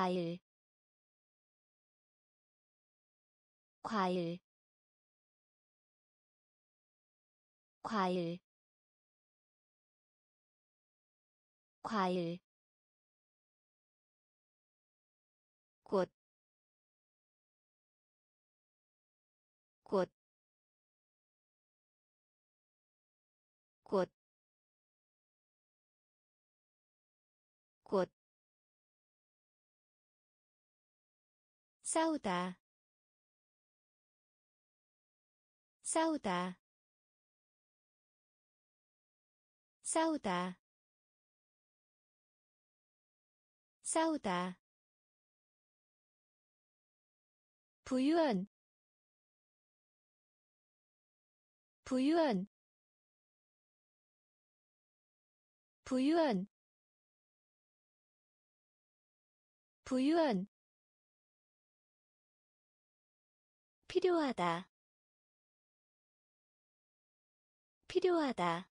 과일. 과일. 과일. 과일 싸우다, 싸우다, 싸우다, 싸우다. 부유한. 부유한. 부유한. 부유한 필요하다. 필요하다.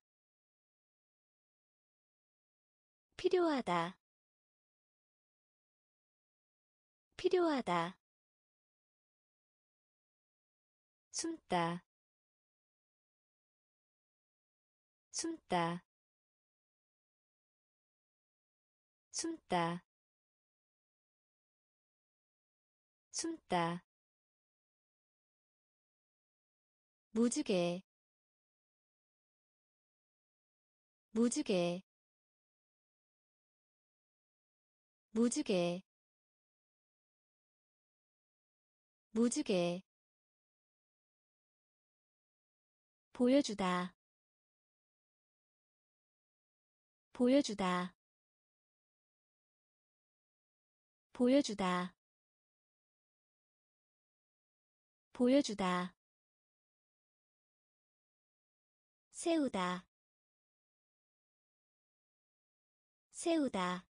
필요하다. 필요하다. 숨다. 숨다. 숨다. 숨다 무지개 무지개 무지개 무지개. 보여주다 보여주다 보여주다 보여주다 세우다. 세우다.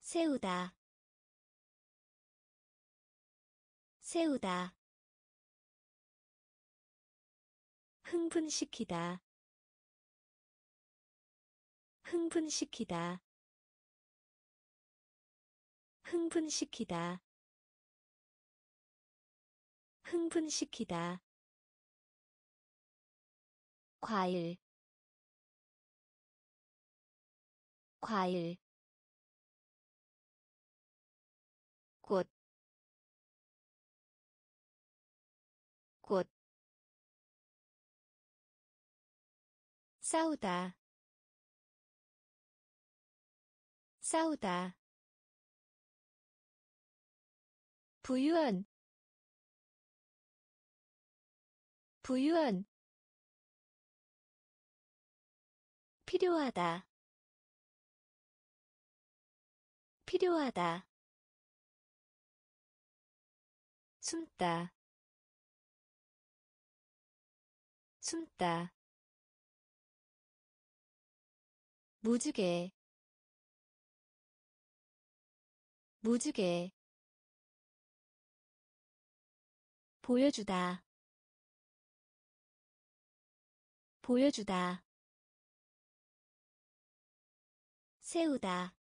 세우다. 세우다. 흥분시키다. 흥분시키다. 흥분시키다. 흥분시키다 과일 과일 꽃, 꽃, 싸우다 싸우다. 부유한 부유한 필요하다. 필요하다. 숨다. 숨다. 무지개. 무지개. 보여주다. 보여주다 세우다.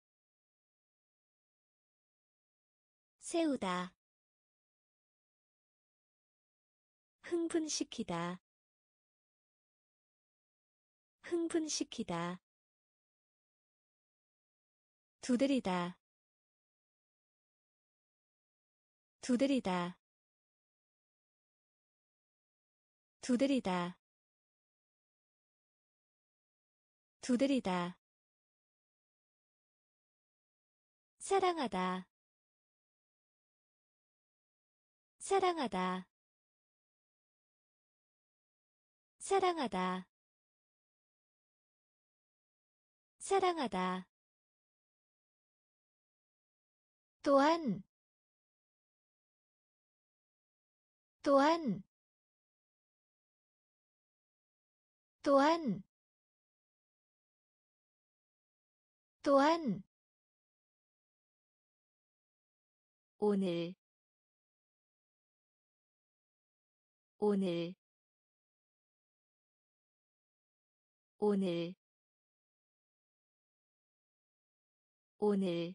세우다. 흥분시키다. 흥분시키다. 두드리다. 두드리다. 두드리다. 두드리다 사랑하다. 사랑하다. 사랑하다. 사랑하다. 또한. 또한. 또한. 또한 오늘 오늘 오늘 오늘.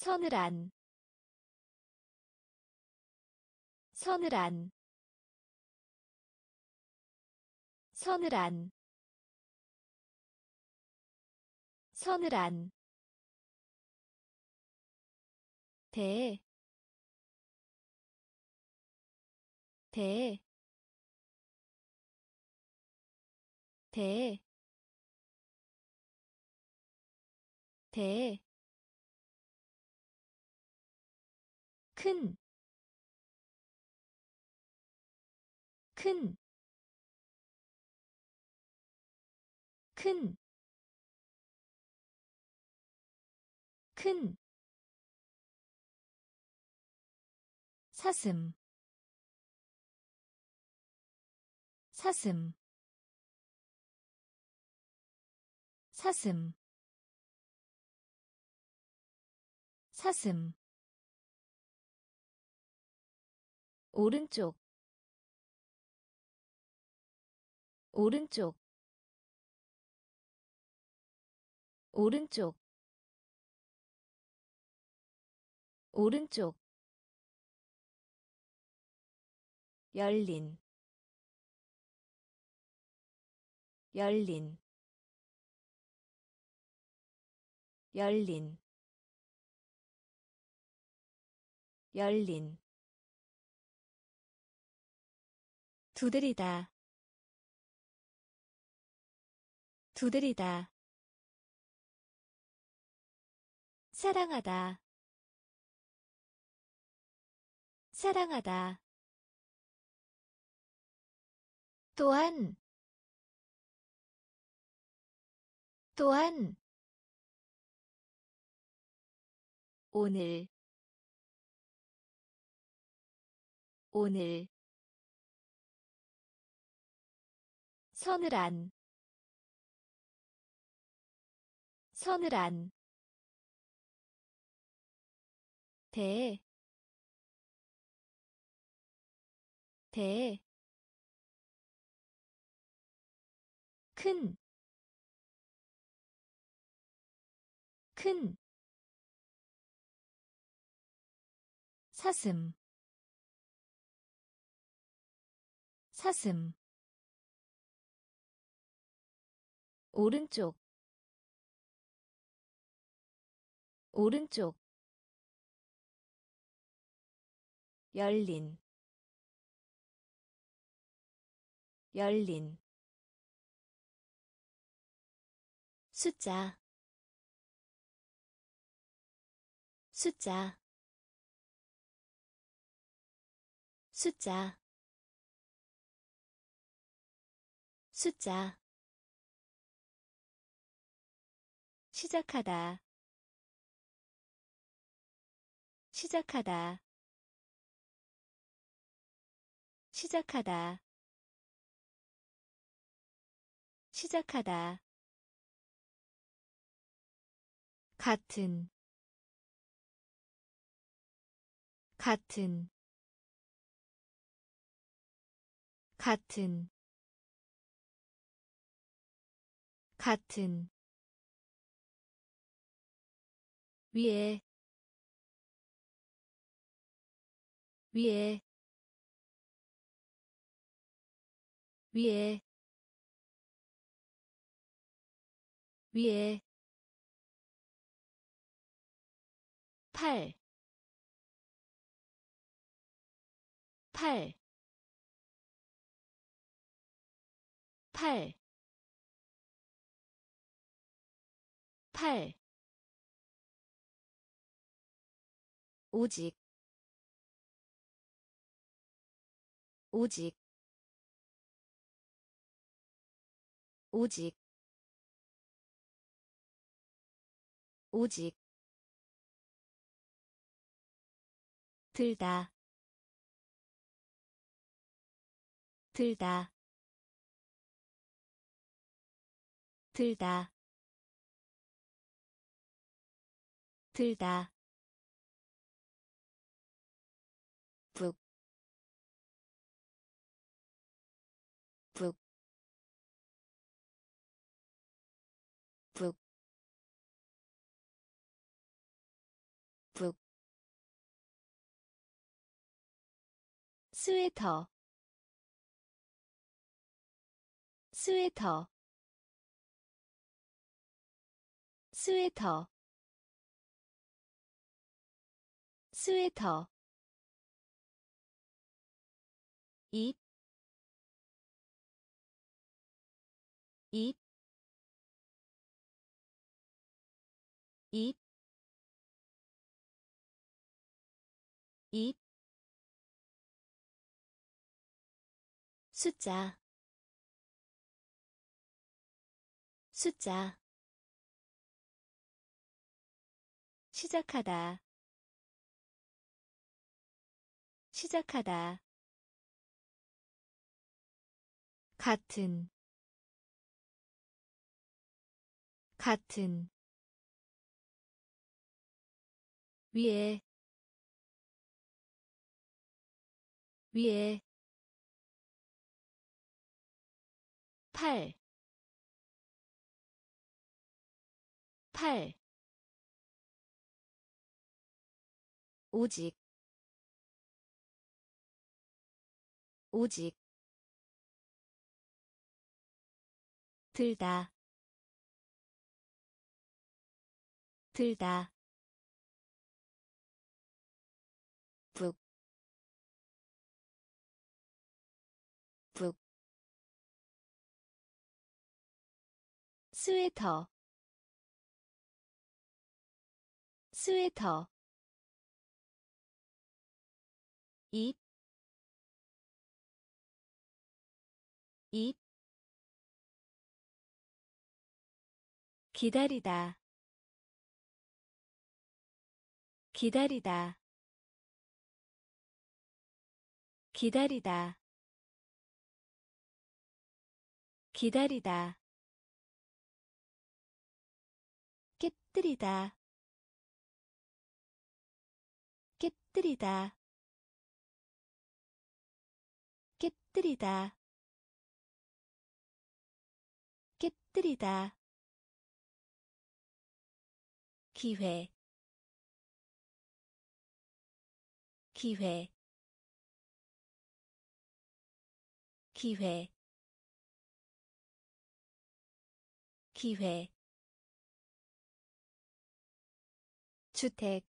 서늘한 서늘한 서늘한 서늘한 대, 대, 대, 대, 큰, 큰, 큰, 큰, 사슴 사슴 사슴 사슴. 오른쪽 오른쪽 오른쪽 오른쪽 열린 열린 열린 열린. 두드리다 두드리다. 사랑하다 사랑하다 또한 또한 오늘 오늘 서늘한 서늘한 대, 대, 큰, 큰, 사슴, 사슴, 오른쪽, 오른쪽, 열린, 열린, 숫자 숫자 숫자 숫자. 시작하다 시작하다. 시작하다 시작하다 같은 같은 같은 같은. 위에 위에. 위에. 위에 팔, 팔, 팔, 팔, 오직, 오직, 오직, 오직 들다. 들다. 들다. 들다 스웨터 스웨터 스웨터 스웨터. 입, 입, 입, 입, 숫자, 숫자, 시작하다, 시작하다. 같은. 같은. 위에. 위에 팔, 팔, 오직, 오직, 들다. 들다 스웨터, 스웨터, 입, 입, 기다리다. 기다리다. 기다리다. 기다리다 깨뜨리다. 깨뜨리다. 깨뜨리다. 깨뜨리다. 기회. 기회. 기회. 기회 주택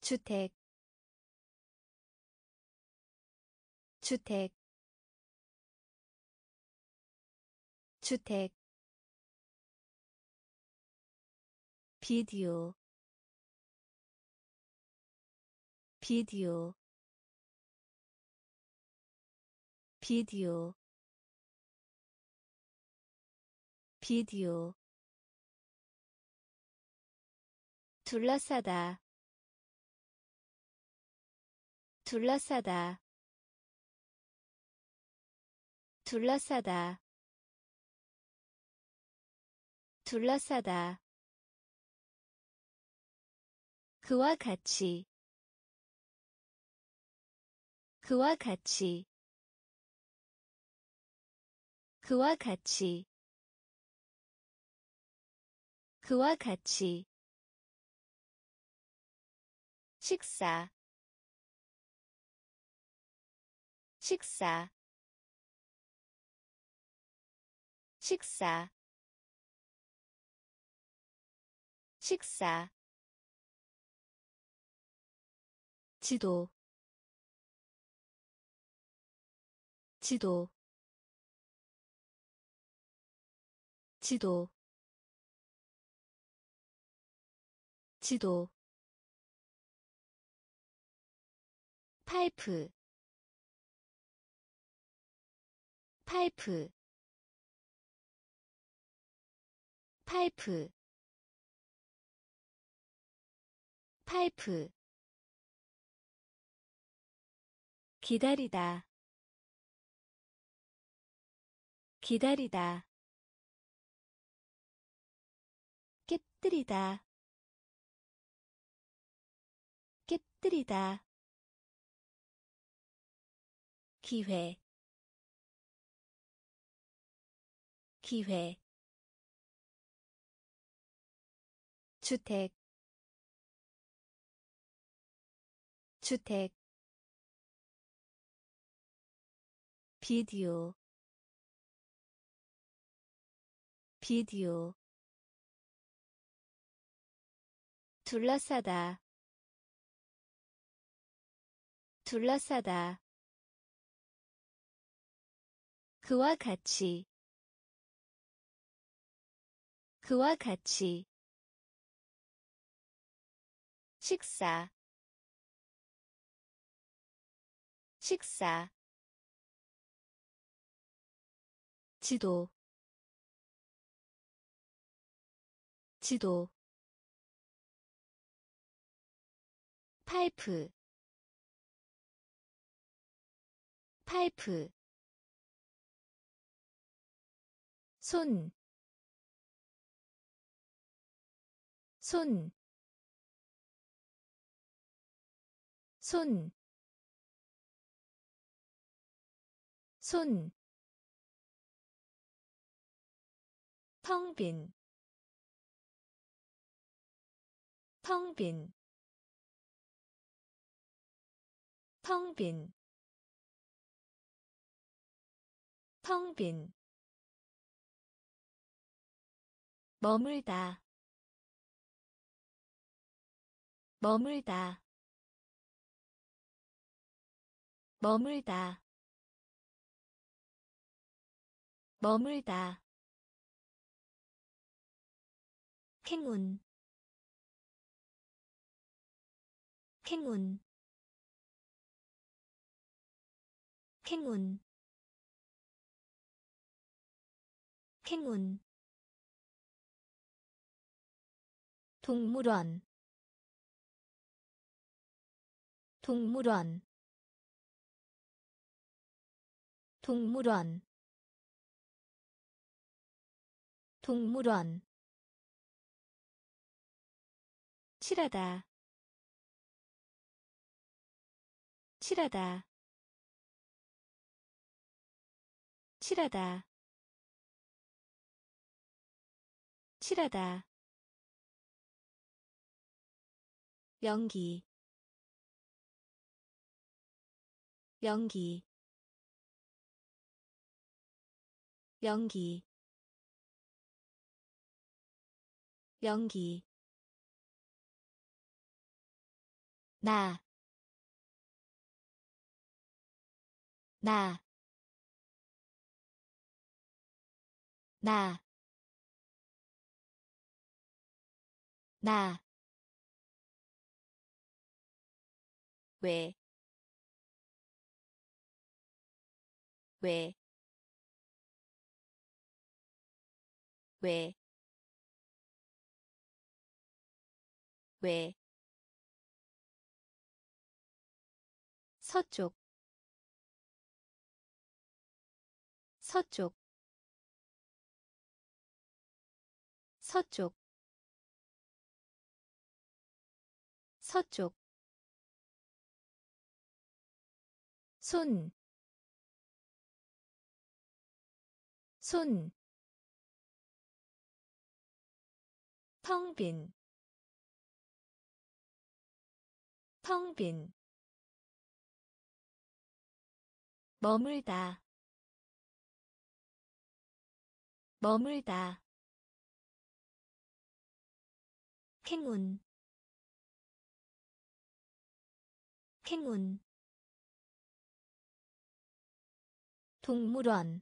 주택 주택 주택. 비디오 비디오. 비디오 비디오 둘러싸다. 둘러싸다. 둘러싸다. 둘러싸다. 그와 같이. 그와 같이. 그와 같이. 그와 같이 식사. 식사. 식사. 식사. 지도. 지도. 지도. 지도 파이프 파이프 파이프 파이프. 기다리다 기다리다. 깨뜨리다 깨뜨리다 기회. 기회. 주택. 주택. 비디오. 비디오. 둘러싸다. 둘러싸다 그와 같이. 그와 같이. 식사. 식사. 지도. 지도. 파이프. 파이프 손, 손, 손, 손, 텅 빈, 텅 빈, 텅 빈, 텅 빈, 머물다. 머물다. 머물다. 머물다. 행운. 행운. 행운. 행운 동물원 동물원 동물원 동물원. 칠하다 칠하다 칠하다 칠하다 연기 연기 연기 연기. 나, 나, 나, 나, 왜, 왜, 왜, 왜, 서쪽, 서쪽, 서쪽, 서쪽 손, 손, 텅 빈, 텅 빈, 머물다, 머물다, 행운, 행운 동물원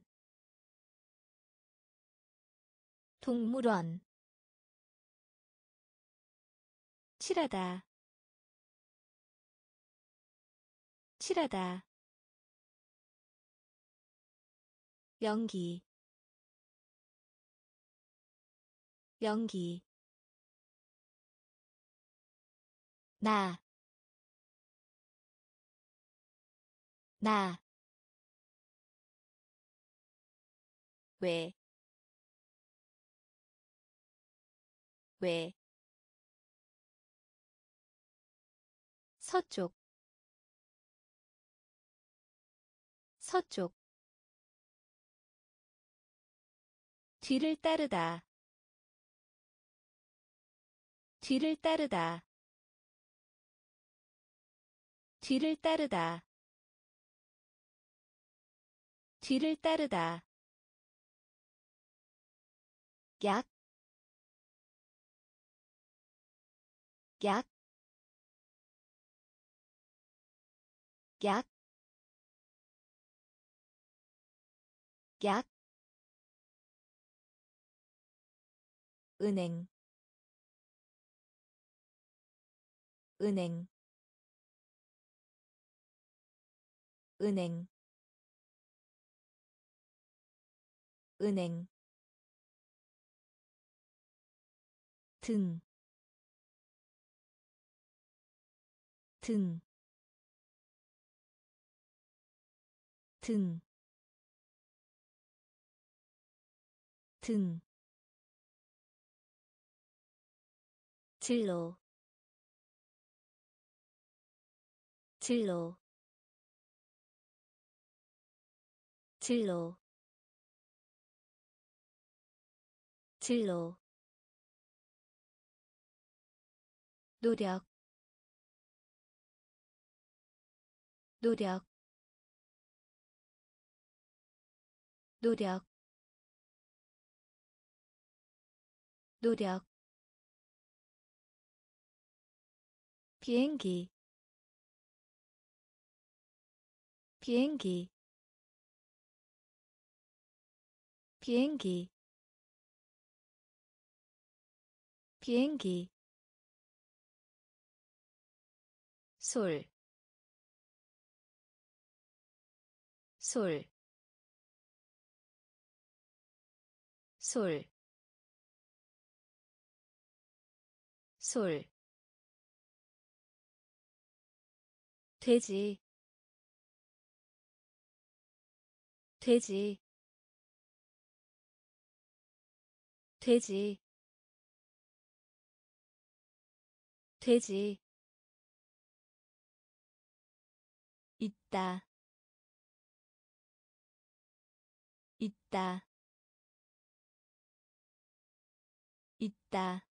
동물원 칠하다 칠하다 연기 연기 나, 나, 왜, 왜, 서쪽, 서쪽, 뒤를 따르다, 뒤를 따르다, 뒤를 따르다. 뒤를 따르다 약, 약, 약, 약, 은행, 은행, 은행, 은행 등, 등, 등, 등, 진로, 진로, 진로, 진로 노력 노력 노력 노력. 비행기 비행기 비행기 비행기 솔, 솔, 솔, 솔, 돼지, 돼지, 돼지, 돼지 있다. 있다. 있다.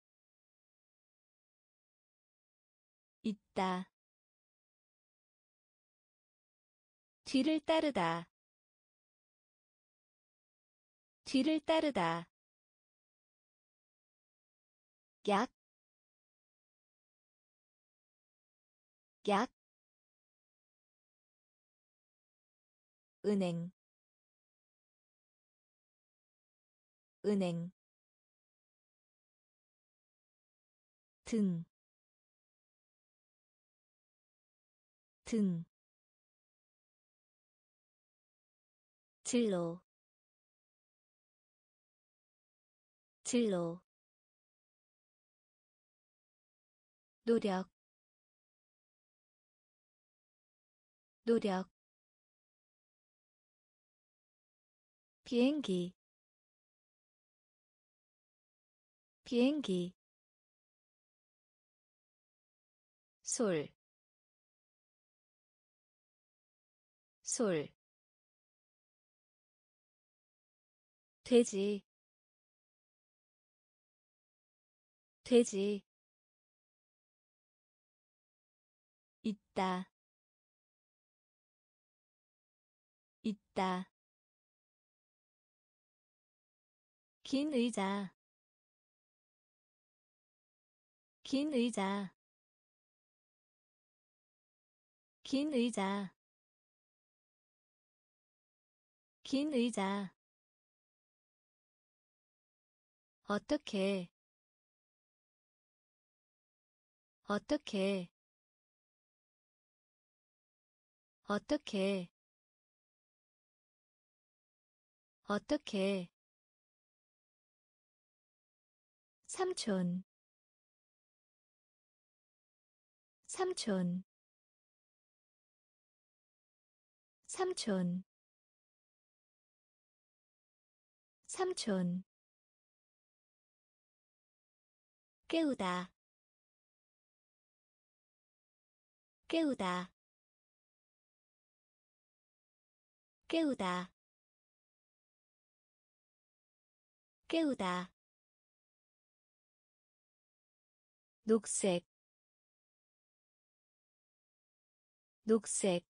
있다. 뒤를 따르다. 뒤를 따르다. 약, 약, 은행 은행 등, 등, 진로, 진로, 노력, 노력, 비행기 비행기 솔, 솔, 돼지, 돼지, 있다, 있다. 긴 의자. 긴 의자. 긴 의자. 긴 의자. 어떻게? 어떻게? 어떻게? 어떻게 삼촌. 삼촌. 삼촌. 삼촌. 깨우다. 깨우다. 깨우다. 깨우다 녹색 녹색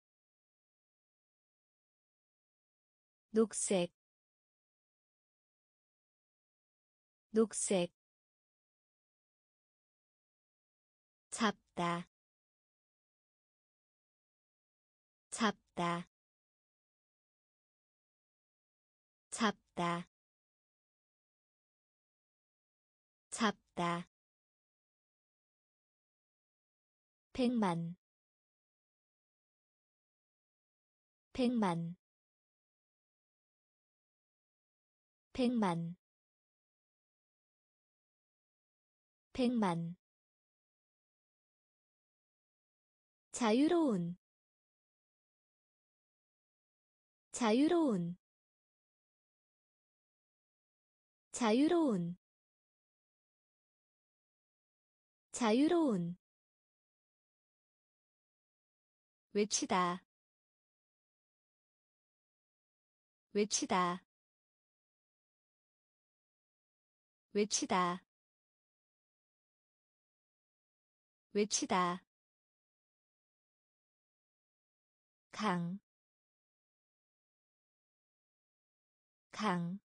녹색 녹색. 잡다 잡다 잡다. 잡다 백만. 백만. 백만. 백만. 자유로운. 자유로운. 자유로운. 자유로운 외치다. 외치다. 외치다. 외치다. 강, 강,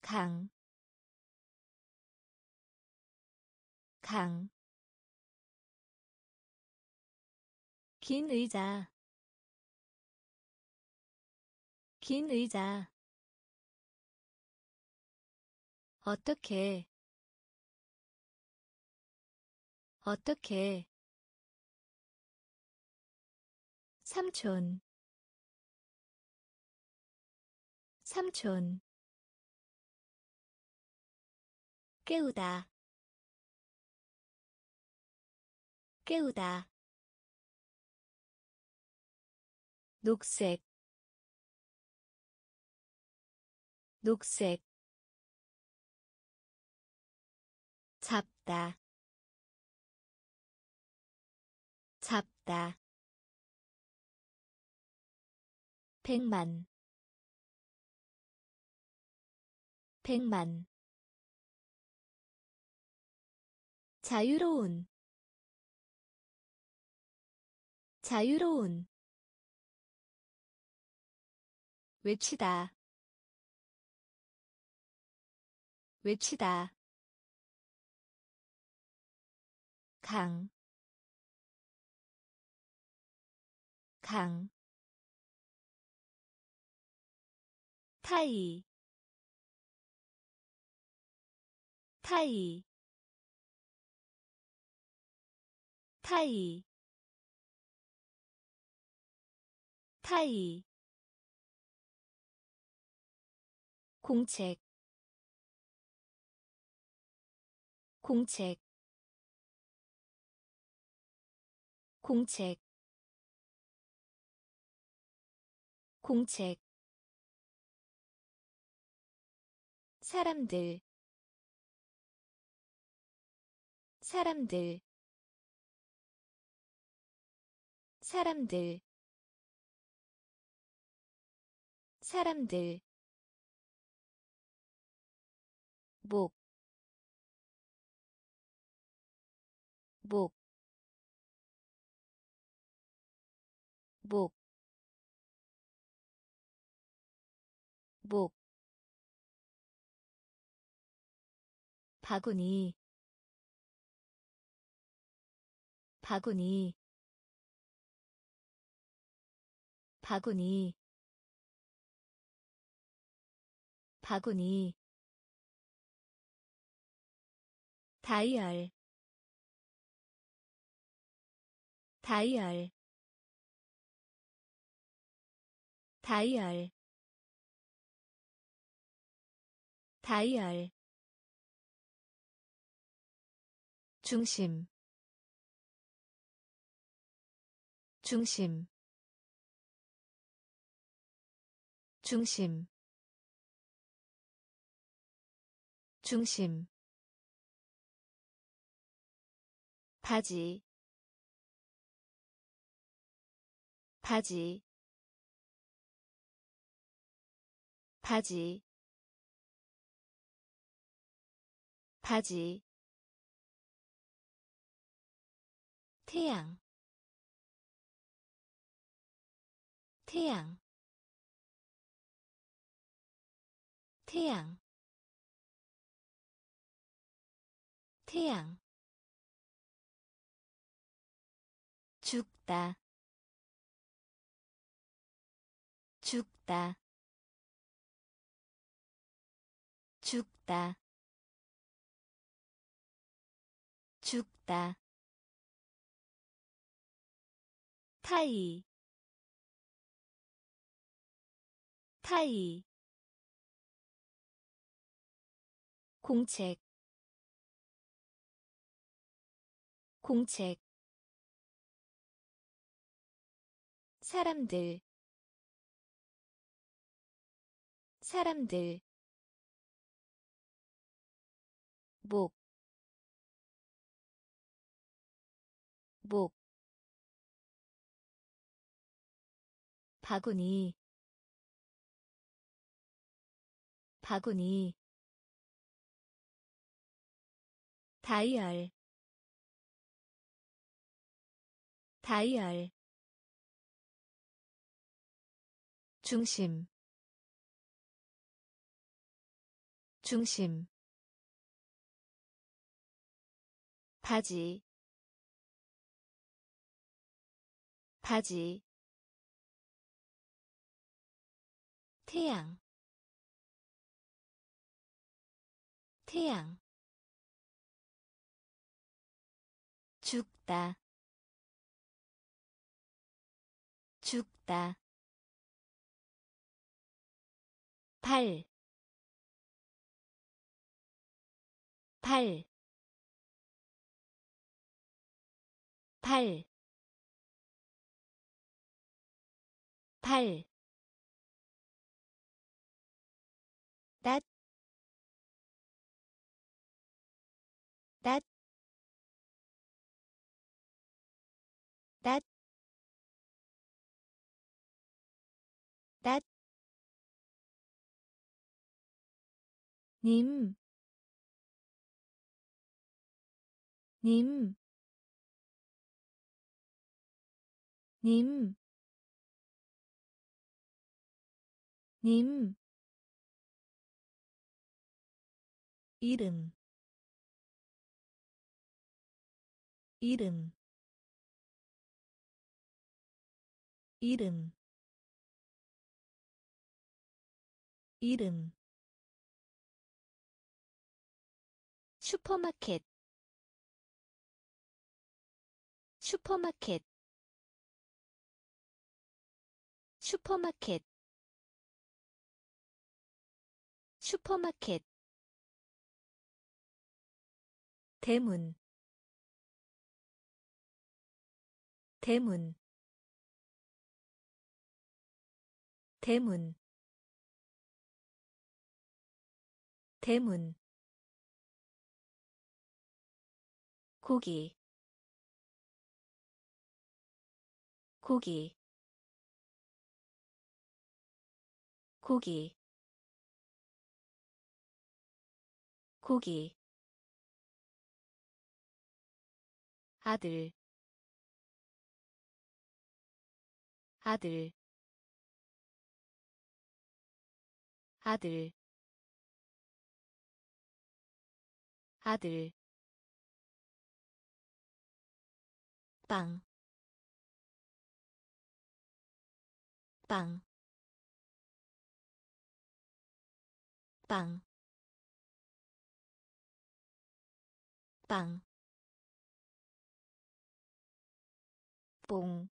강, 강, 긴 의자, 긴 의자, 어떻게, 어떻게, 삼촌. 삼촌. 깨우다. 깨우다 녹색 녹색 잡다 잡다 백만 백만 자유로운 자유로운 외치다. 외치다. 강, 강, 타이. 타이. 타이. 타이 공책 공책 공책 공책. 사람들 사람들. 사람들 사람들 목, 목, 목, 목, 바구니 바구니 바구니 바구니 다이얼. 다이얼. 다이얼. 다이얼. 중심. 중심. 중심. 중심 바지 바지 바지 바지. 태양 태양 태양 태양 죽다. 죽다. 죽다. 죽다. 타이. 타이. 공책. 공책 사람들. 사람들. 목, 목, 바구니, 바구니, 다이얼, 다이얼, 중심, 중심 바지 바지 태양 태양 죽다 죽다 발, 발, 발, 발, 님, 님, 님, 님, 이름, 이름, 이름, 이름 슈퍼마켓 슈퍼마켓 슈퍼마켓 슈퍼마켓. 대문 대문 대문 대문 고기 고기 고기 고기. 아들 아들. 아들 아들 빵, 빵, 빵, 빵, 뽕,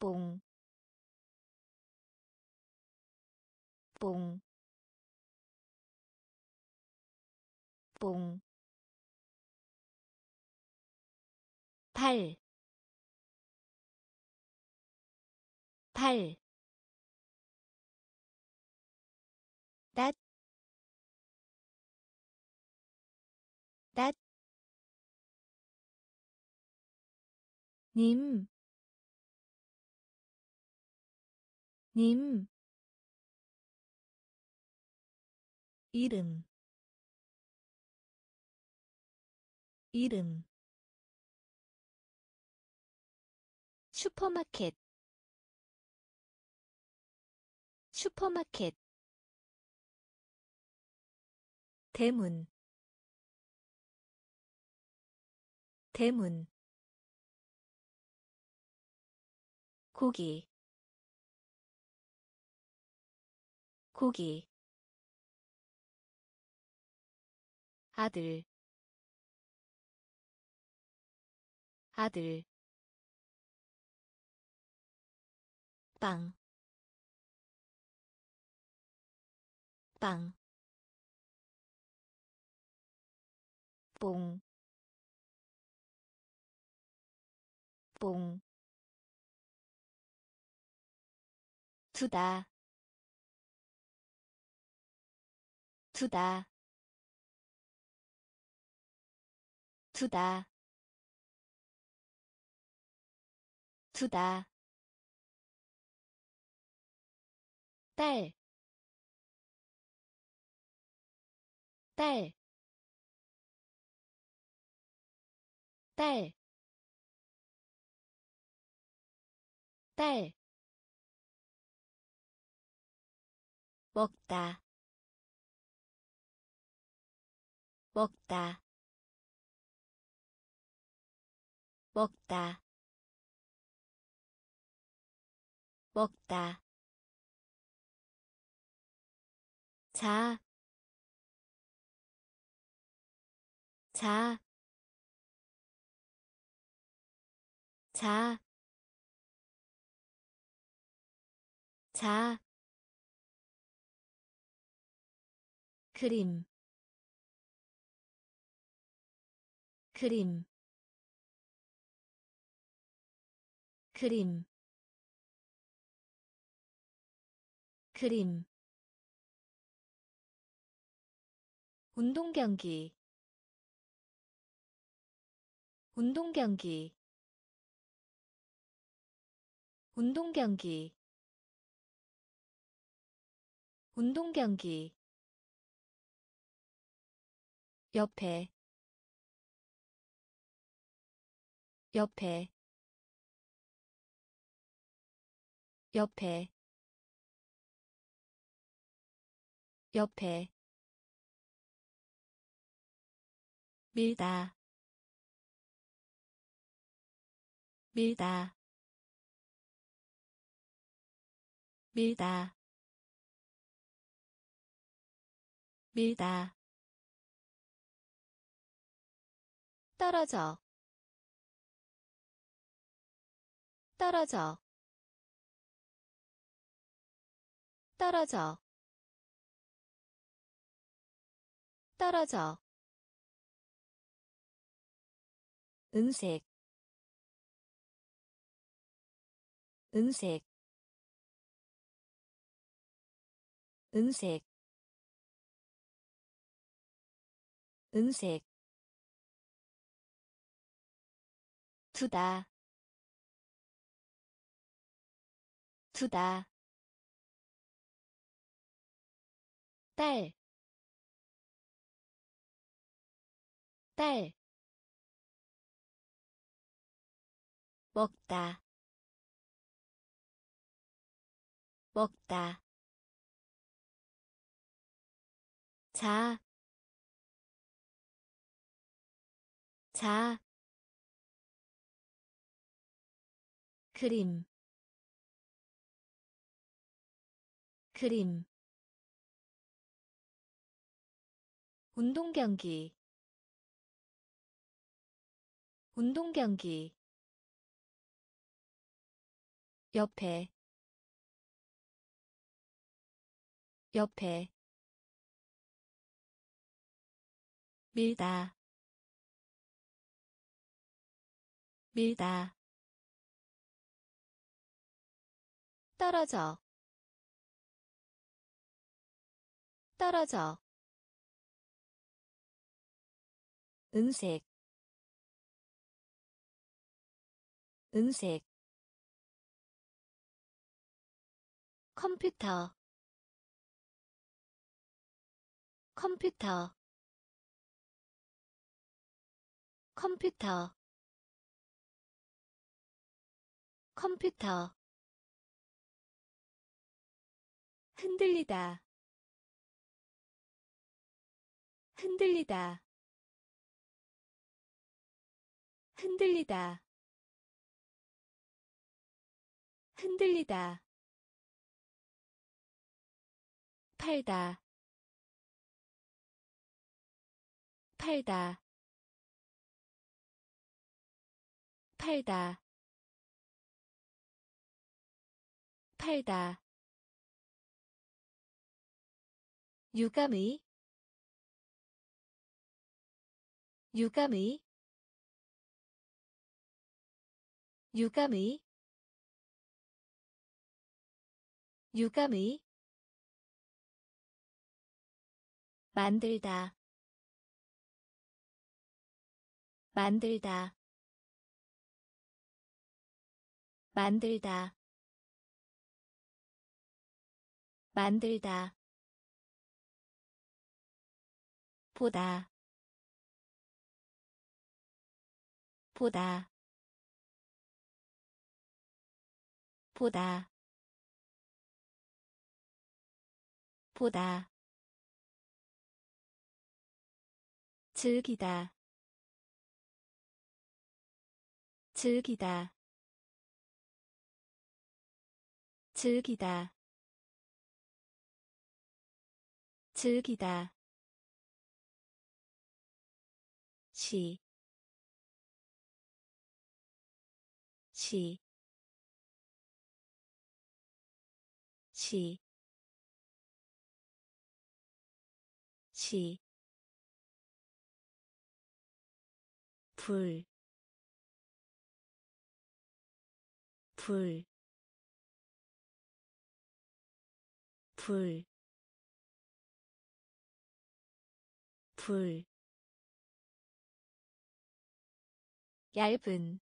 뽕, 뽕, 뽕, 팔, 팔, 낫, 낫, 님, 님, 이름, 이름 슈퍼마켓 슈퍼마켓 대문 대문 고기 고기 아들 아들 빵, 빵, 뽕, 뽕, 두다, 두다, 두다, 두다. 딸, 딸, 딸, 딸, 먹다, 먹다, 먹다, 먹다. 자, 자, 자, 자, 그림, 그림, 그림, 그림 운동 경기. 운동 경기. 운동 경기. 운동 경기. 옆에. 옆에. 옆에. 옆에 밀다. 밀다. 밀다. 밀다. 떨어져. 떨어져. 떨어져. 떨어져 은색 은색 은색 은색. 두다 두다. 딸, 딸, 먹다. 먹다. 자, 자, 그림, 그림, 운동 경기, 운동 경기, 옆에 옆에 밀다 밀다. 떨어져 떨어져. 은색 은색 컴퓨터. 컴퓨터. 컴퓨터. 컴퓨터. 흔들리다. 흔들리다. 흔들리다. 흔들리다 팔다. 팔다. 팔다. 팔다. 유감의? 유감의? 유감의? 유감의 만들다. 만들다. 만들다. 만들다. 보다. 보다. 보다. 보다 즐기다. 즐기다. 즐기다. 즐기다. 시, 시, 시, 시, 불, 불, 불, 불, 얇은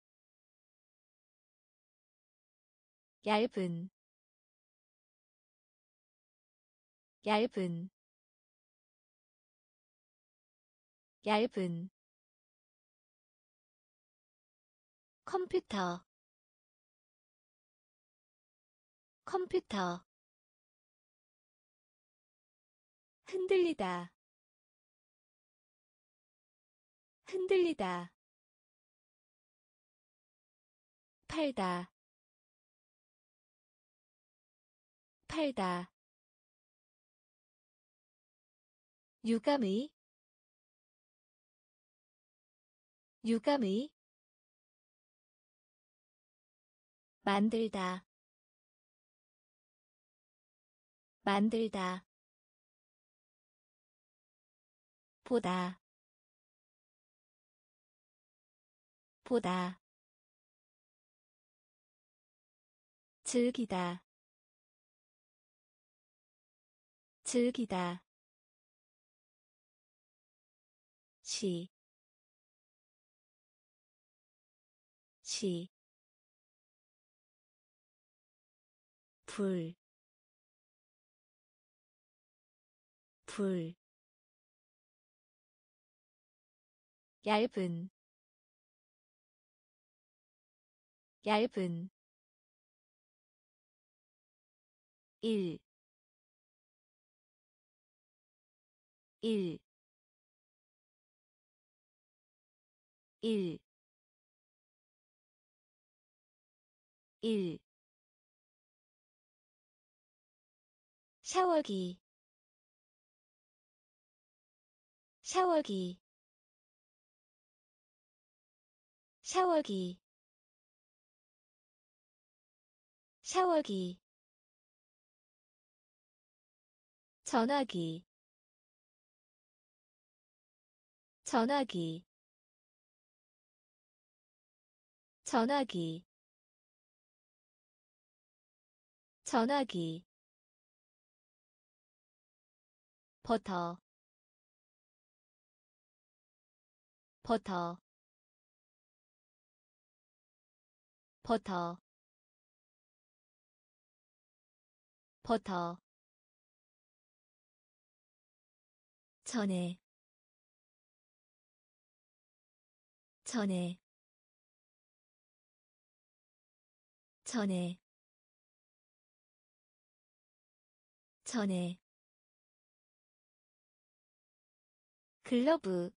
얇은 얇은 얇은 컴퓨터. 컴퓨터. 흔들리다. 흔들리다. 팔다. 팔다. 유감의. 유감의 만들다. 만들다. 보다. 보다. 즐기다. 즐기다. 시, 시, 불, 불, 얇은, 얇은, 일, 일, 일, 일 샤워기. 샤워기. 샤워기. 샤워기. 전화기. 전화기. 전화기. 전화기 버터 버터 버터 버터. 전에 전에. 전에. 전에 글러브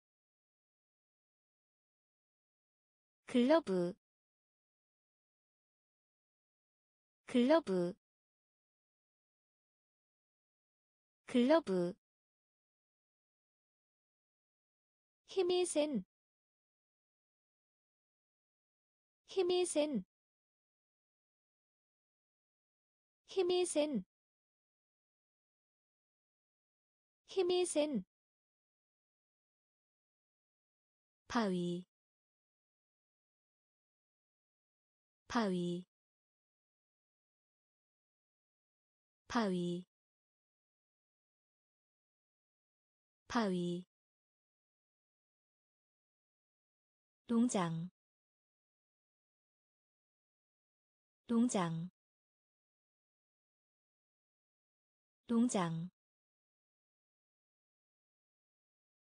글러브 글러브 글러브. 힘이 센 힘이 센 힘이 센 힘이 센 바위. 바위. 바위. 바위. 농장. 농장. 농장.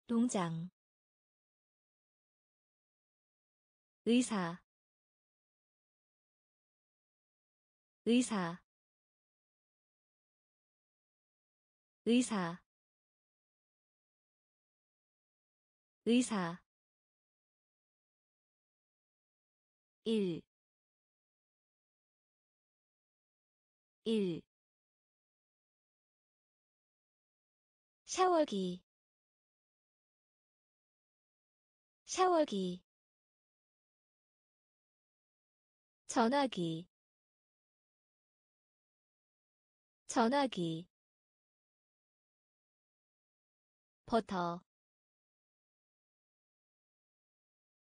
농장 의사 의사 의사 의사. 1 1 샤워기 샤워기 전화기 전화기 버터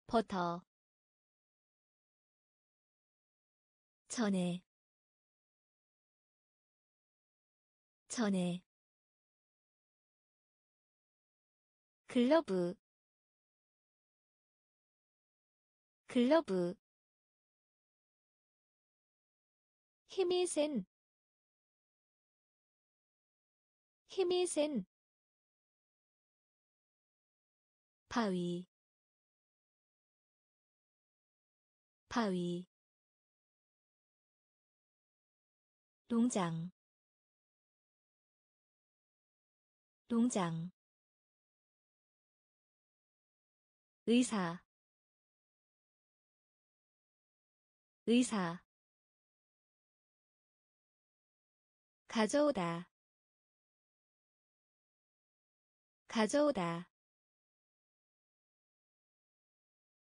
버터 전에 전에 글러브 글러브 힘이 센. 힘이 센. 바위. 바위. 농장. 농장. 의사. 의사 가져오다. 가져오다.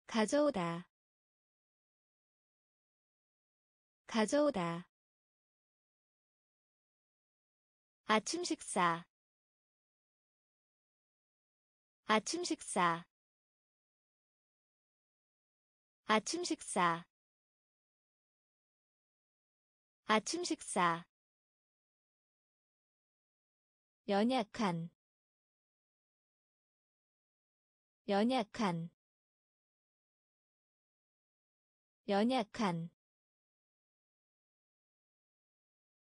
가져오다. 가져오다. 아침 식사. 아침 식사. 아침 식사. 아침 식사 연약한 연약한 연약한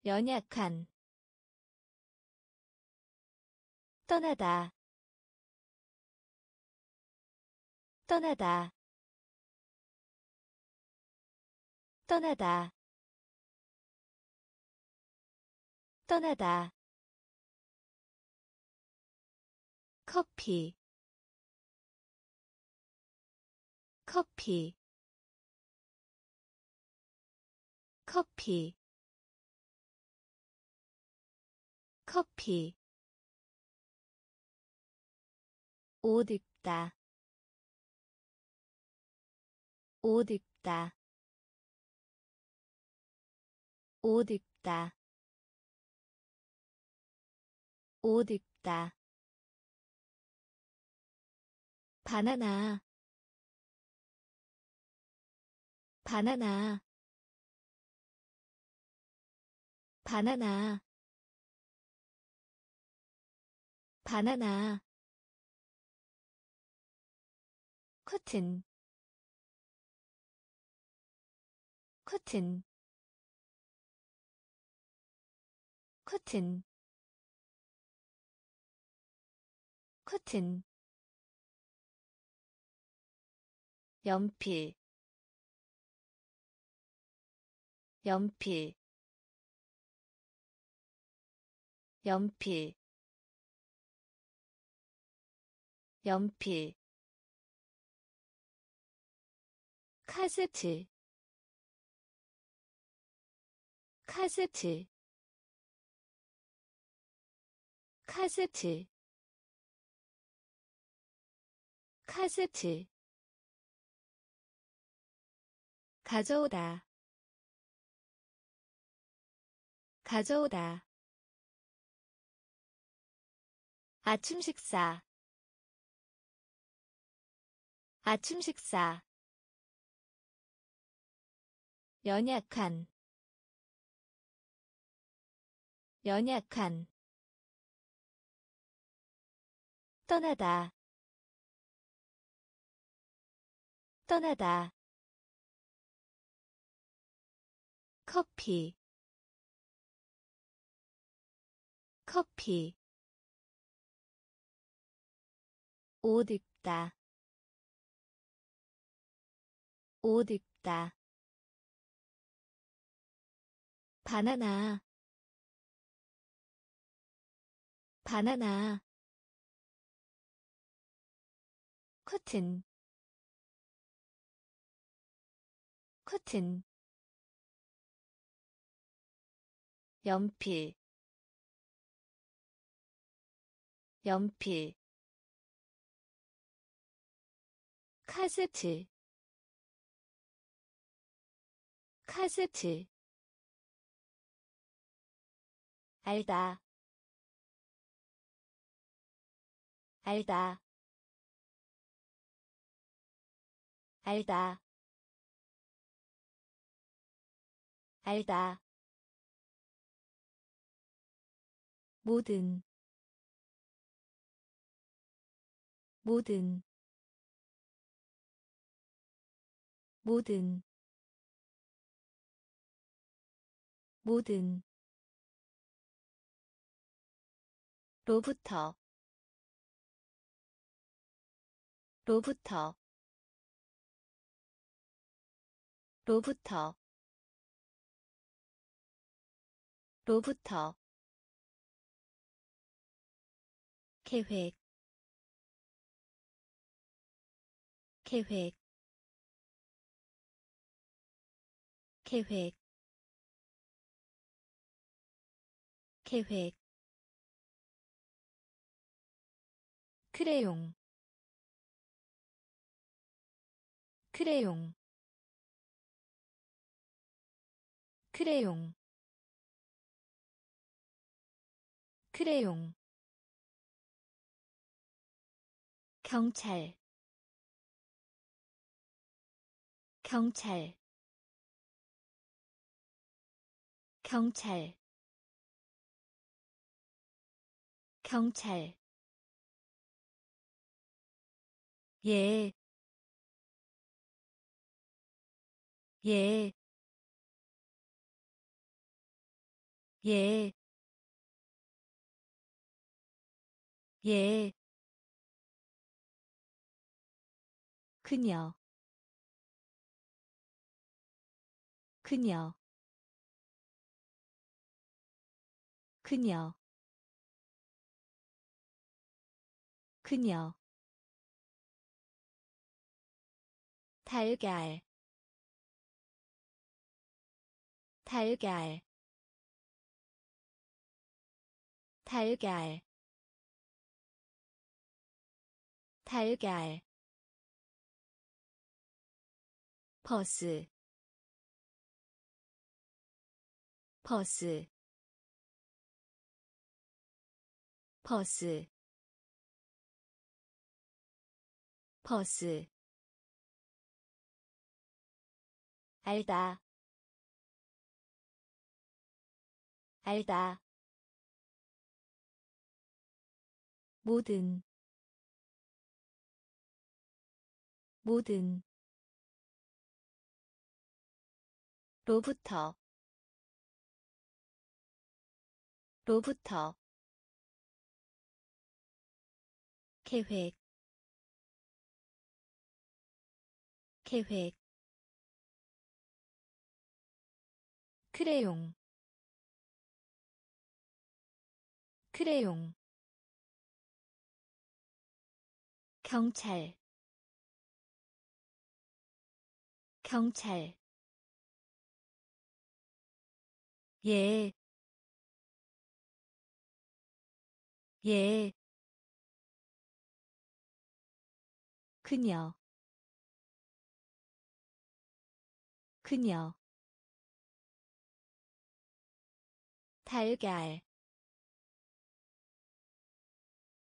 연약한. 떠나다 떠나다. 떠나다. 떠나다 커피 커피 커피 커피. 옷 입다 옷 입다 옷 입다 옷 입다 바나나. 바나나. 바나나. 바나나. 커튼. 커튼. 커튼. 커튼 연필 연필 연필 연필. 카세트 카세트 카세트 카세트 가져오다. 가져오다. 아침 식사. 아침 식사. 연약한. 연약한. 떠나다. 떠나다 커피 커피 옷 입다 옷 입다 바나나 바나나 커튼 커튼 연필 연필 카세트 카세트 알다 알다 알다 알다 모든 모든 모든 모든. 로부터 로부터 로부터 로부터 계획 계획 계획 계획. 크레용 크레용 크레용 크레용 경찰. 경찰. 경찰. 경찰. 예, 예, 예, 예. 그녀, 그녀, 그녀, 그녀. 달걀. 달걀. 달걀. 달걀 버스 버스 버스 버스. 알다 알다. 모든 모든 로부터 로부터 계획 계획 크레용 크레용 경찰 경찰 예, 예, 그녀, 그녀, 달걀,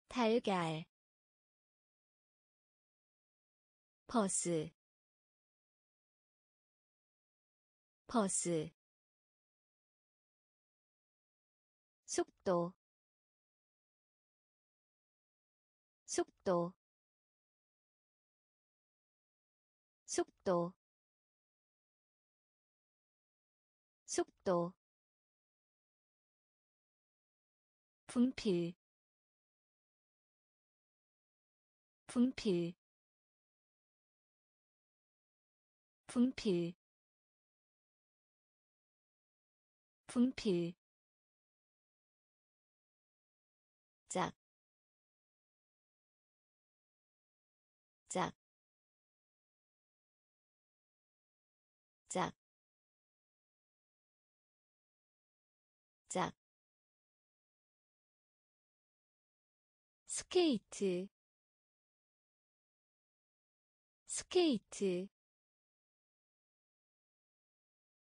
달걀, 버스, 버스, 속도 속도 속도 속도. 분필 분필 분필 분필 스케이트, 스케이트,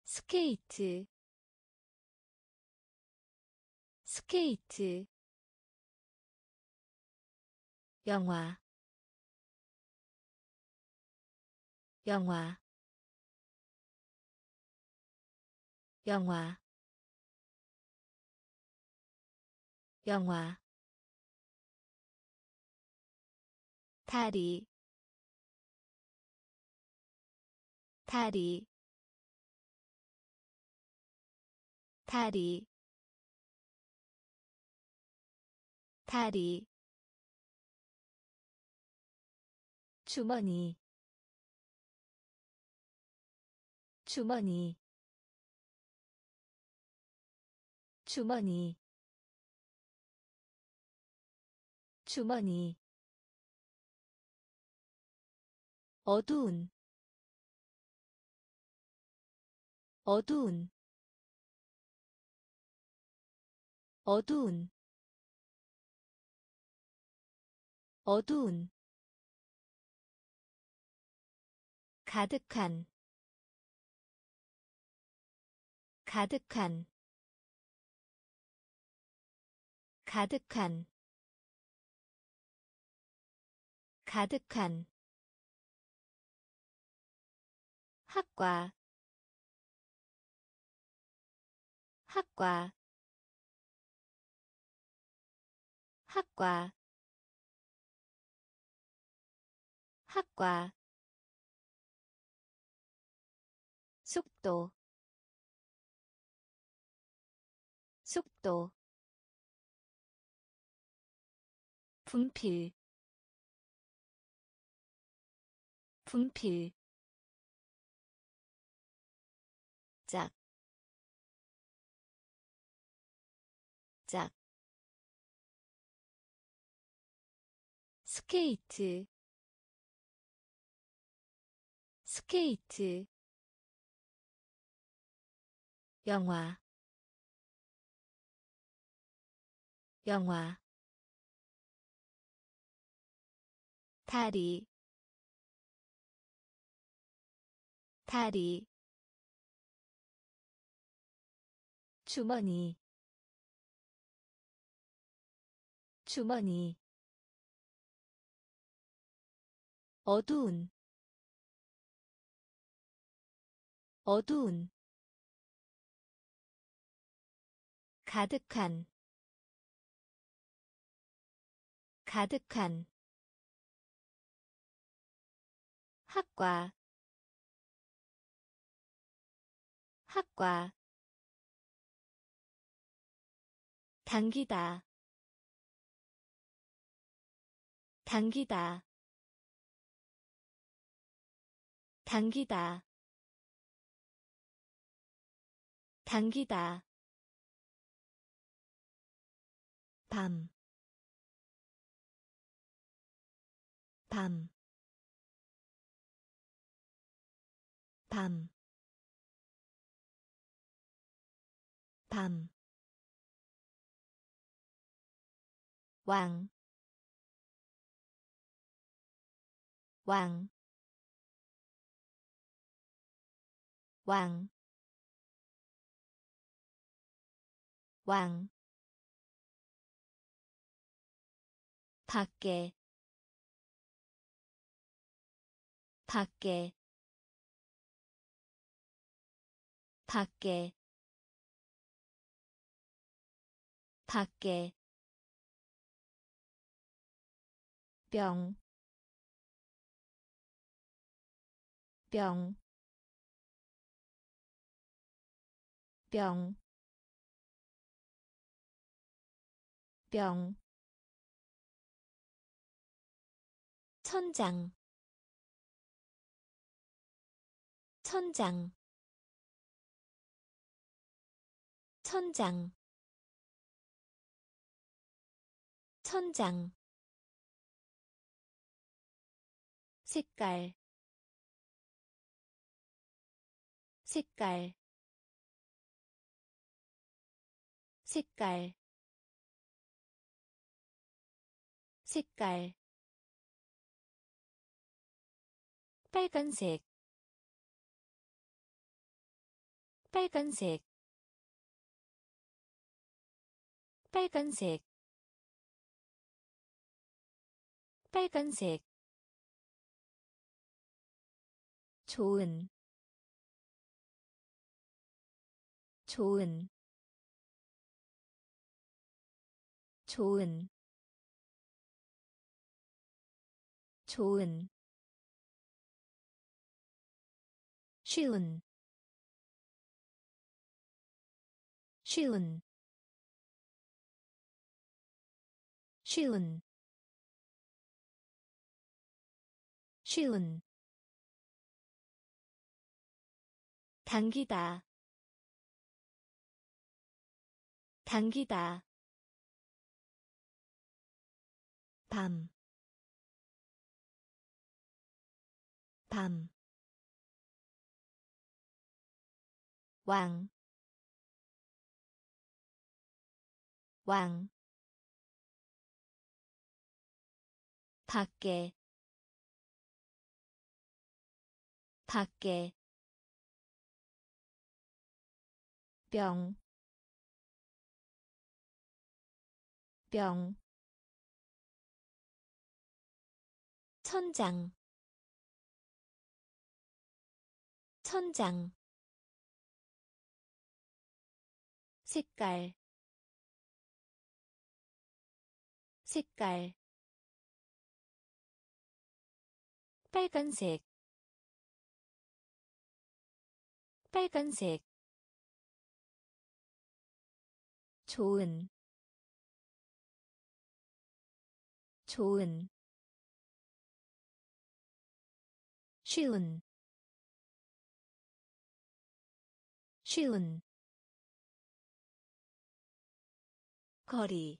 스케이트, 스케이트. 영화. 영화. 영화. 영화 다리 다리 다리 다리. 주머니 주머니. 주머니 주머니 어두운 어두운 어두운 어두운. 가득한 가득한 가득한 가득한 학과 학과 학과 학과. 속도 속도. 분필 분필 스케이트, 스케이트, 영화. 영화. 다리. 다리. 주머니. 주머니 어두운 어두운 가득한 가득한 학과 학과 당기다 당기다 당기다. 당기다. 밤, 밤, 밤, 밤, 왕, 왕, 왕, 왕, 밖에. 밖에. 밖에. 밖에. 병, 병, 병, 병, 천장, 천장, 천장, 천장. 색깔. 색깔 색깔 색깔 빨간색 빨간색 빨간색 빨간색. 좋은 좋은 좋은 좋은 쉬운 쉬운 쉬운 쉬운. 당기다 당기다 밤, 밤, 왕, 왕, 밖에, 밖에, 병, 병, 천장, 천장, 색깔, 색깔, 빨간색, 빨간색. 좋은. 좋은 쉬운 쉬운 거리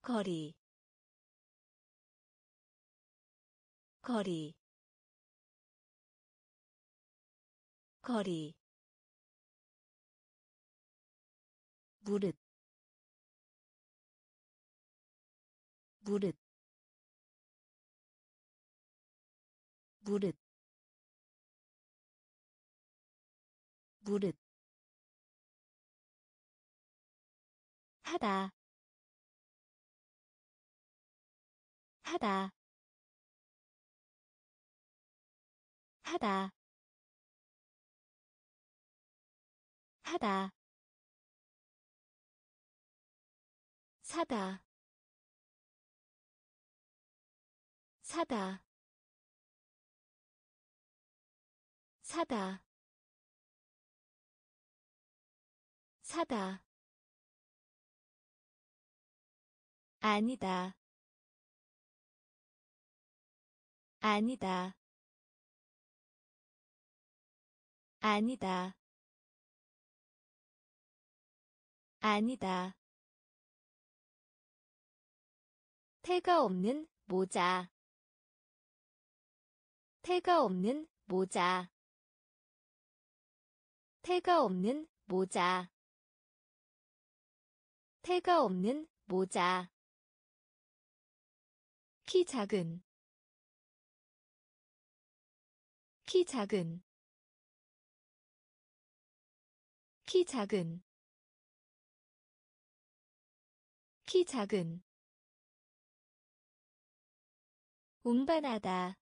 거리 거리 거리. 무릇 무릇 무릇 무릇. 하다 하다. 하다 하다. 사다 사다 사다. 사다. 아니다. 아니다. 아니다. 아니다. 태가 없는 모자. 태가 없는 모자 태가 없는 모자. 태가 없는 모자. 키 작은. 키 작은. 키 작은. 키 작은. 운반하다.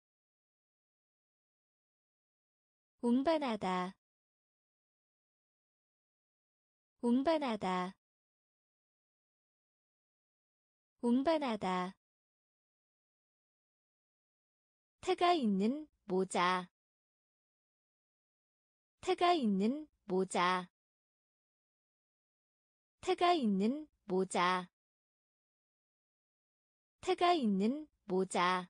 운반하다 운반하다. 운반하다. 태가 있는 모자. 태가 있는 모자. 태가 있는 모자. 태가 있는 모자.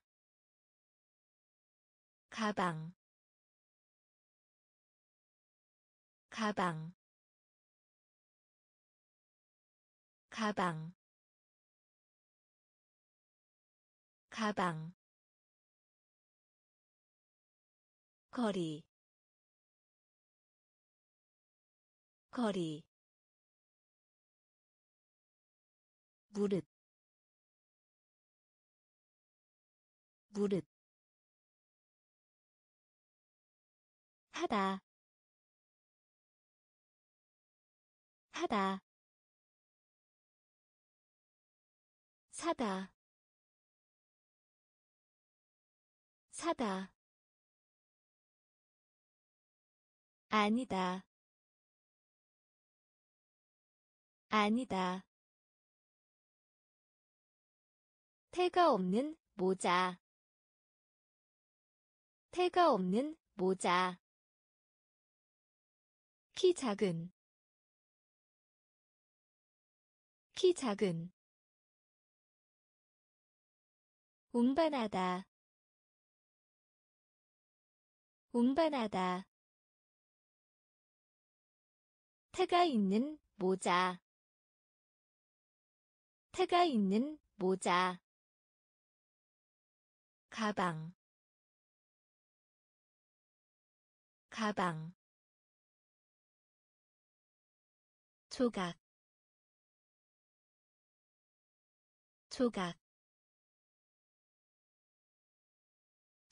가방. 가방 가방 가방 거리 거리 무릇 무릇 하다 하다 사다. 사다. 아니다. 아니다. 태가 없는 모자. 태가 없는 모자. 키 작은. 키 작은 운반하다. 운반하다. 태가 있는 모자. 태가 있는 모자. 가방. 가방. 조각. 조각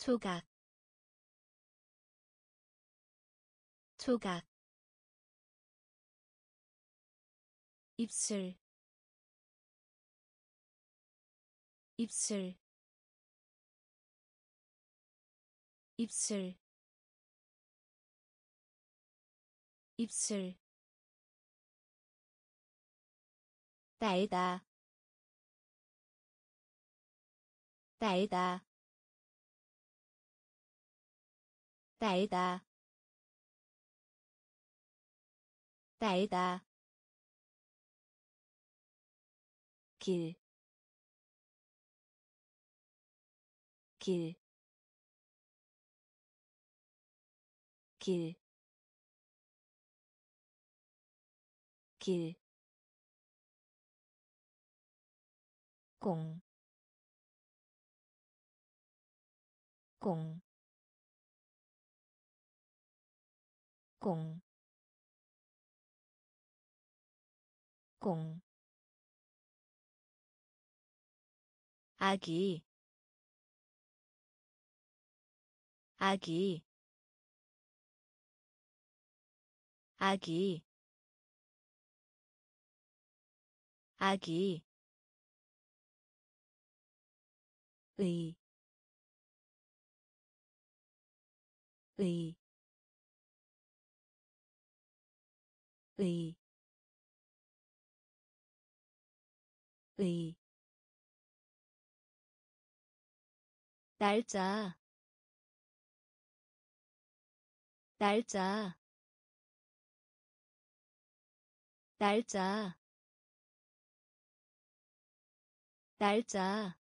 조각 조각 입술 입술 입술 입술. 날다 날다 날다. 날다. 길, 길, 길, 길, 공, 공, 공, 공. 아기. 아기. 아기. 아기. 의, 의, 의, 의, 날짜 날짜 날짜 날짜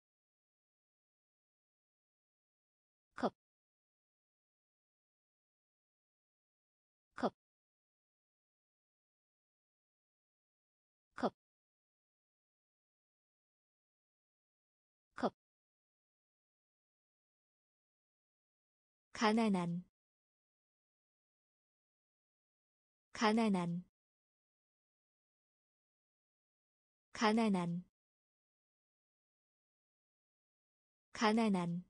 가난한. 가난한. 가난한. 가난한.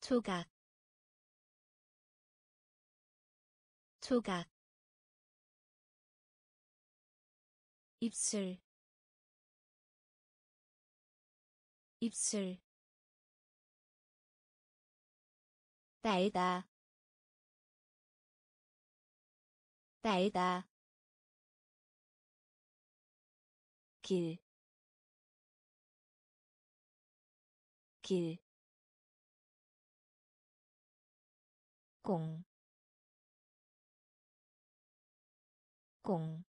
조각. 조각. 입술. 입술 날다. 날다. 길, 길, 공, 공,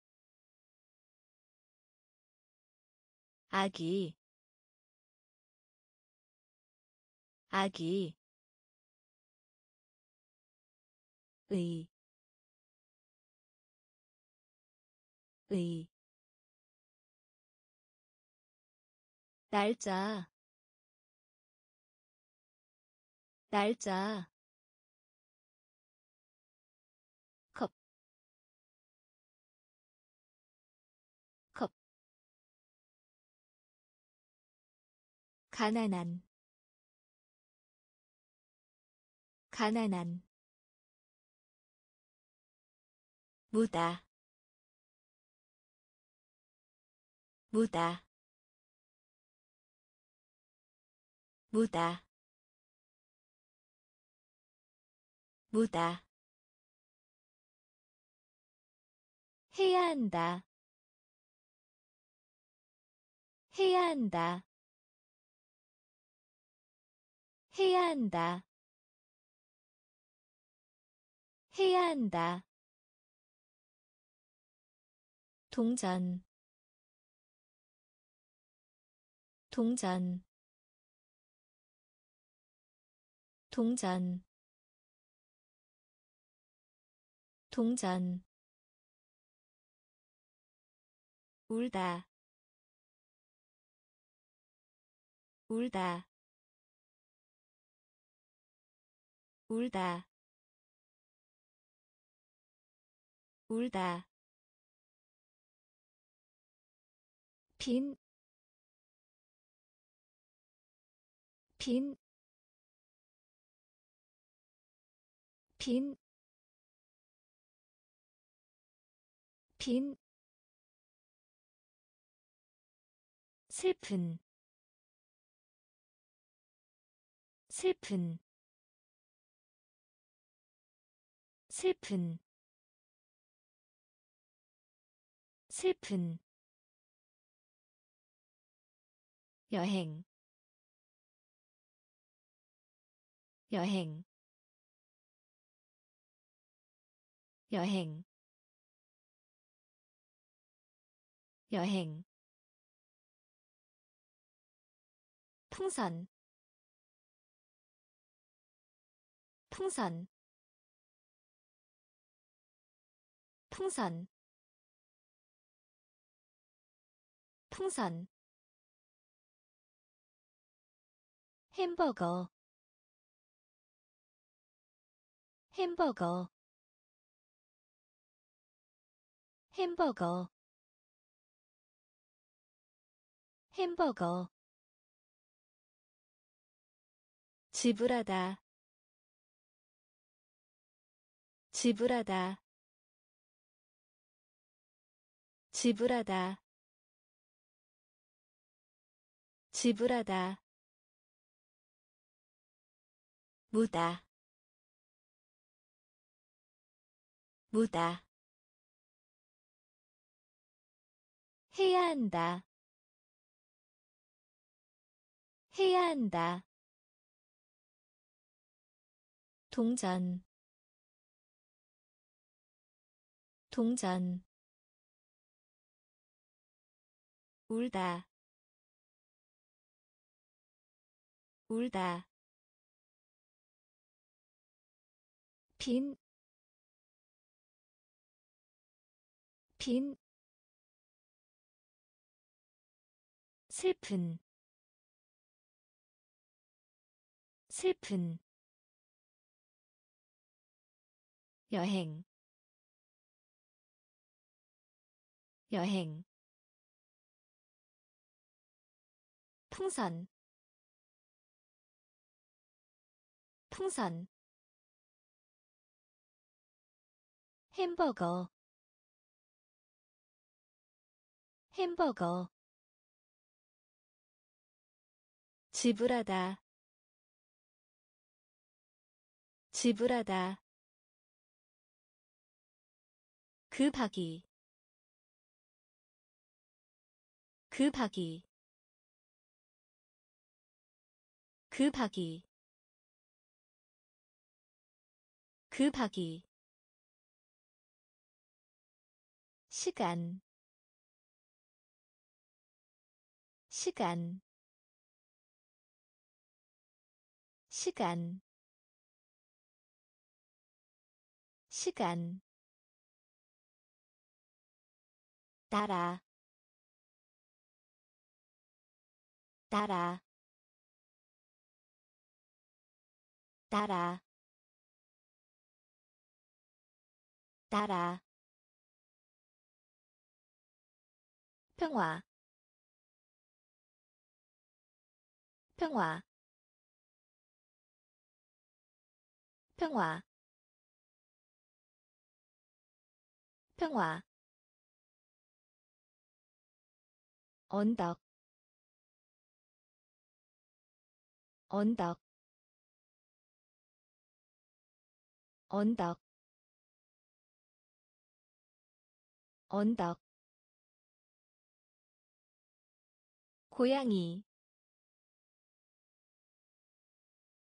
아기, 아기, 의, 의, 날짜 날짜 가난한, 가난한, 무다, 무다, 무다. 무다. 해야 한다. 해야 한다. 해야 한다. 해야 한다 동전. 동전. 동전. 동전. 울다. 울다. 울다. 울다 빈, 빈, 빈, 빈, 슬픈, 슬픈, 슬픈, 슬픈, 여행, 여행, 여행. 여행. 풍선. 풍선. 풍선. 풍선 햄버거. 햄버거. 햄버거. 햄버거. 지불하다. 지불하다. 지불하다. 지불하다 무다. 무다. 해야 한다. 해야 한다. 동전. 동전. 울다. 울다 빈, 빈, 슬픈 슬픈 여행 여행 풍선 풍선 햄버거. 햄버거. 지불하다. 지불하다. 급하기 급하기 급하기 급하기 시간. 시간. 시간. 시간. 따라. 따라. 따라. 따라 평화. 평화. 평화. 평화. 언덕. 언덕. 언덕. 언덕 고양이.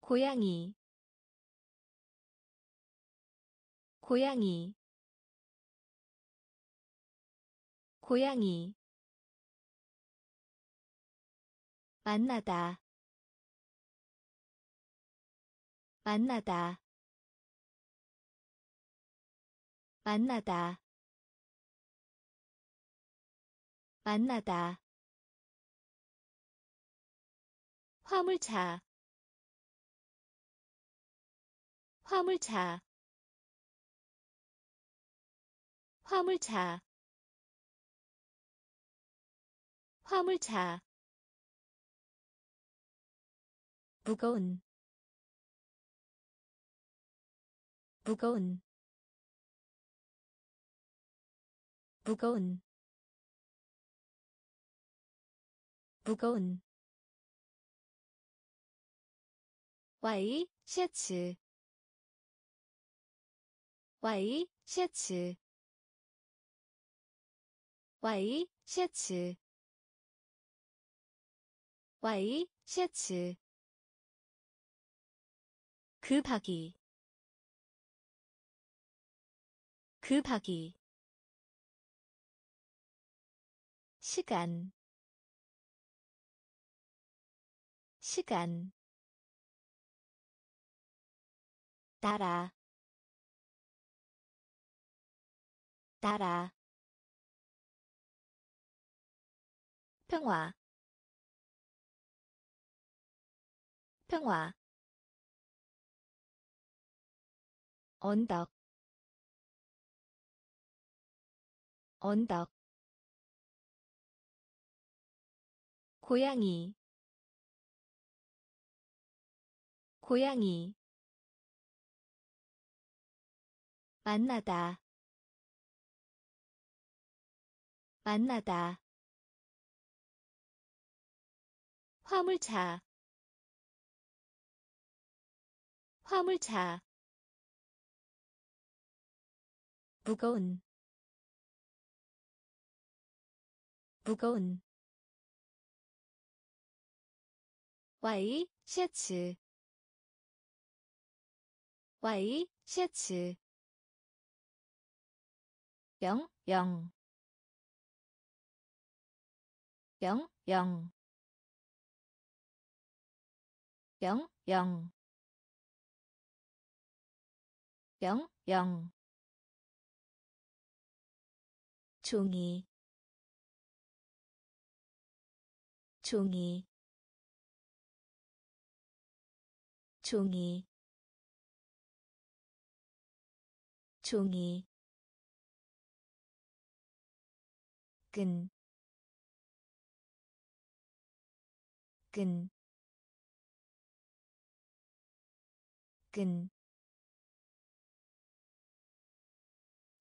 고양이. 고양이. 고양이. 만나다. 만나다. 만나다. 만나다 화물차. 화물차. 화물차. 화물차. 무거운. 무거운. 무거운. 무거운 와이 셔츠. 와이 셔츠. 와이 셔츠. 와이 셔츠. 급하기. 급하기. 시간. 시간 따라 따라. 평화 평화. 언덕 언덕. 고양이 고양이 만나다. 만나다. 화물차. 화물차. 무거운. 무거운. 와이 셔츠. 와이 셔츠 영, 영, 영, 영, 영, 영, 영, 영. 종이. 종이. 종이. 종이 끈, 끈, 끈,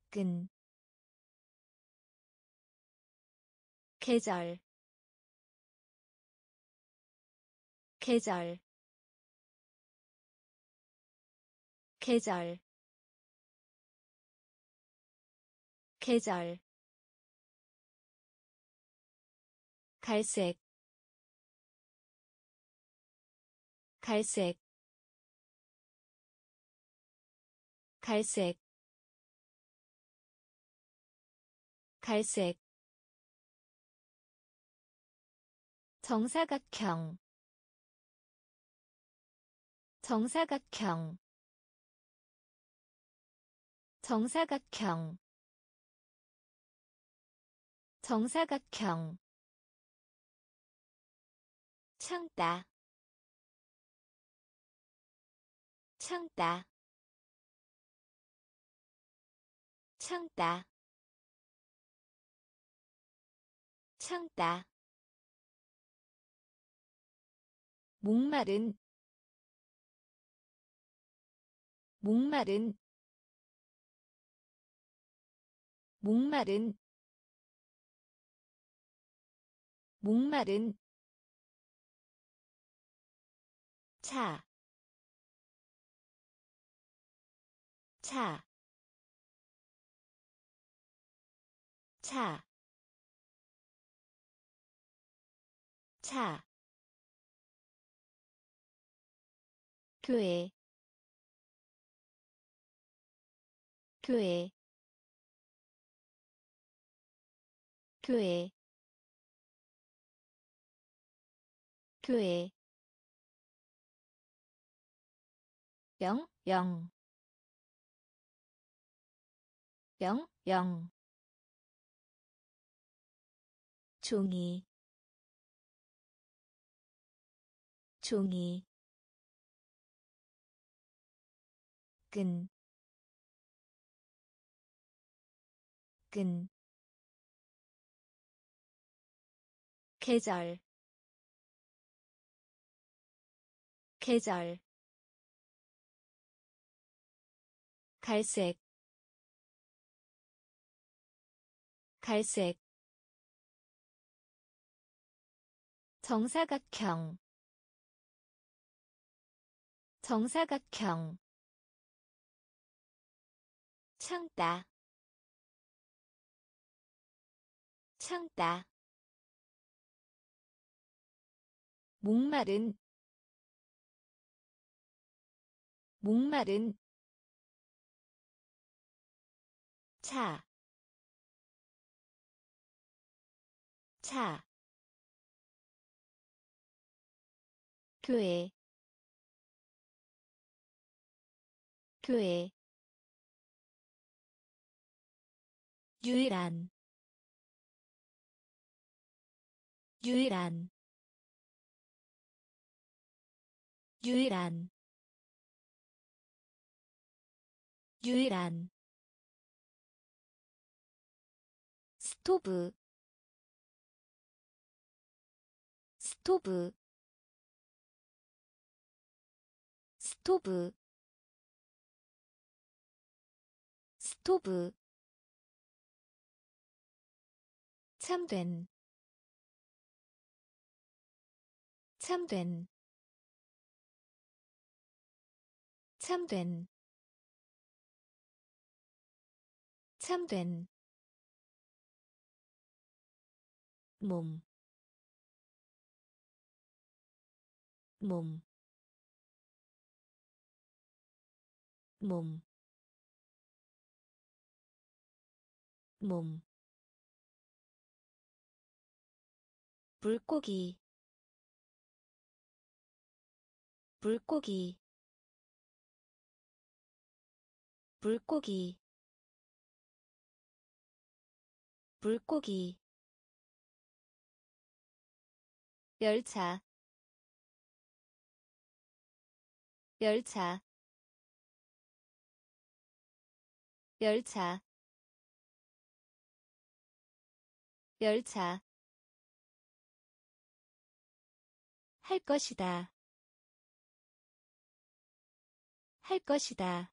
끈, 계절, 계절, 계절, 계절 갈색 갈색 갈색 갈색. 정사각형 정사각형 정사각형 정사각형 참다. 참다. 참다. 참다. 목마른. 목마른. 목마른. 목마른 차, 차, 차, 차, 교회, 교회, 교회, 교회 영, 영, 영, 영. 종이, 종이, 끈, 끈, 계절, 계절 갈색 갈색. 정사각형 정사각형. 참다 참다 목마른 목마른 차, 차, 교회, 교회, 유일한, 유일한, 유일한, 유일한 스토브. 스토브. 스토브. 스토브. 참된. 참된. 참된. 참된 몸, 몸, 몸, 몸. 물고기. 물고기. 물고기. 물고기 열차 열차 열차 열차. 할 것이다. 할 것이다.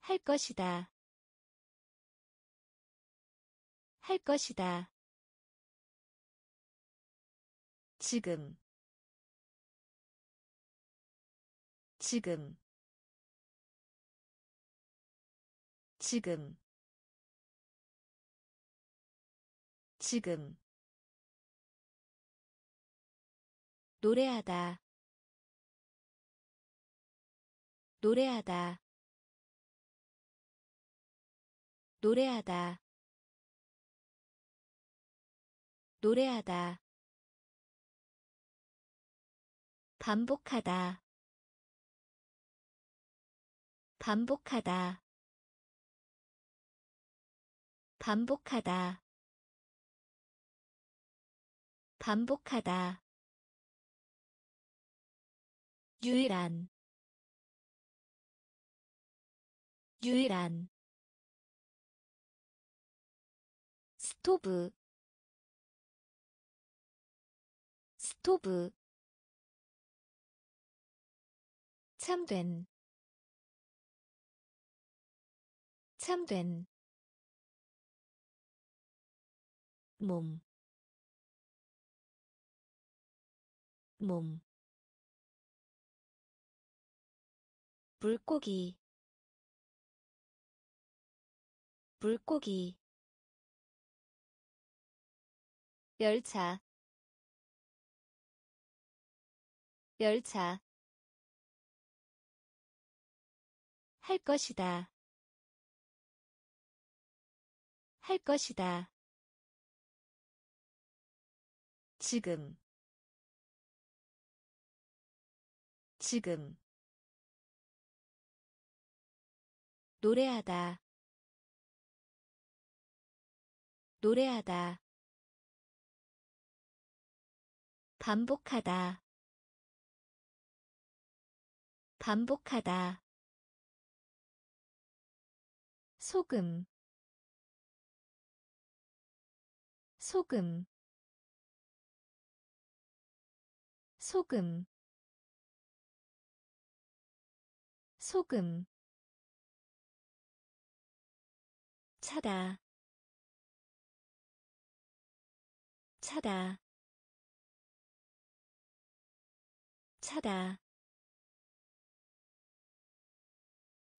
할 것이다. 할 것이다 지금. 지금. 지금. 지금. 노래하다. 노래하다. 노래하다. 노래하다 반복하다. 반복하다. 반복하다. 반복하다. 유일한. 유일한. 스토브. 스토브 참된 참된 몸, 몸, 물고기, 물고기, 열차, 열차, 할 것이다. 할 것이다. 지금. 지금. 노래하다. 노래하다. 반복하다. 반복하다 소금 소금 소금 소금. 차다 차다 차다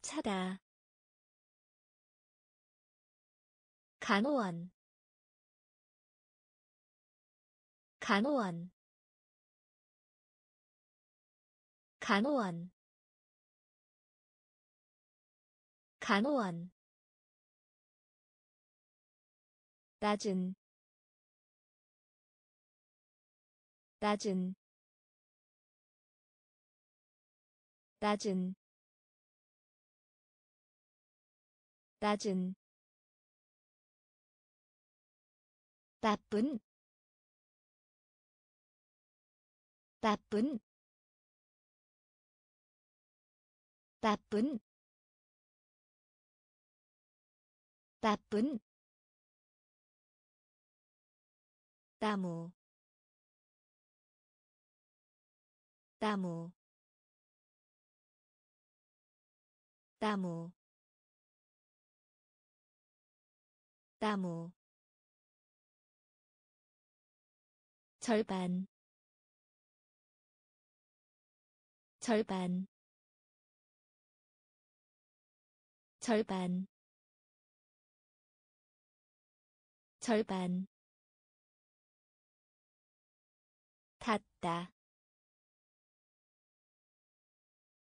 차다 간호원. 간호원. 간호원. 간호원. 낮은. 낮은. 낮은. 낮은 나쁜 나쁜 나쁜 나쁜 나무 나무 나무 나무 절반. 절반. 절반. 절반. 닫다.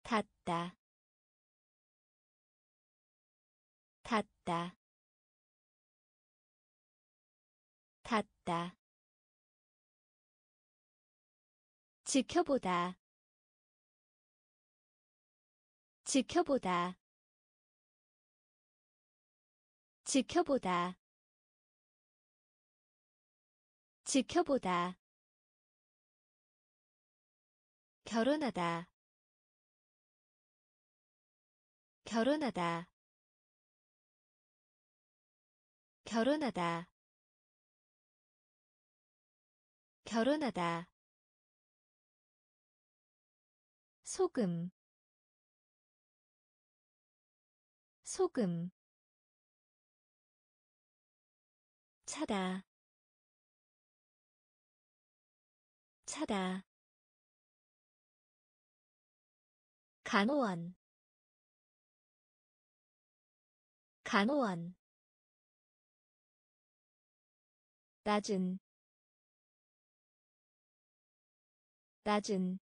닫다. 닫다. 닫다 지켜보다. 지켜보다. 지켜보다. 지켜보다. 결혼하다. 결혼하다. 결혼하다. 결혼하다 소금 소금 차다 차다 간호원 간호원 낮은 낮은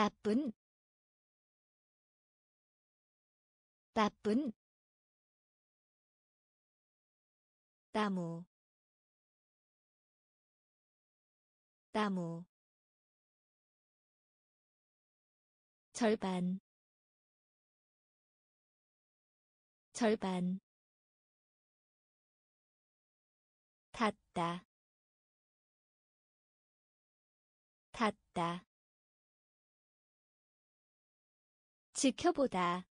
나쁜 나쁜 나무 나무. 절반 절반. 닿다 닿다 지켜보다.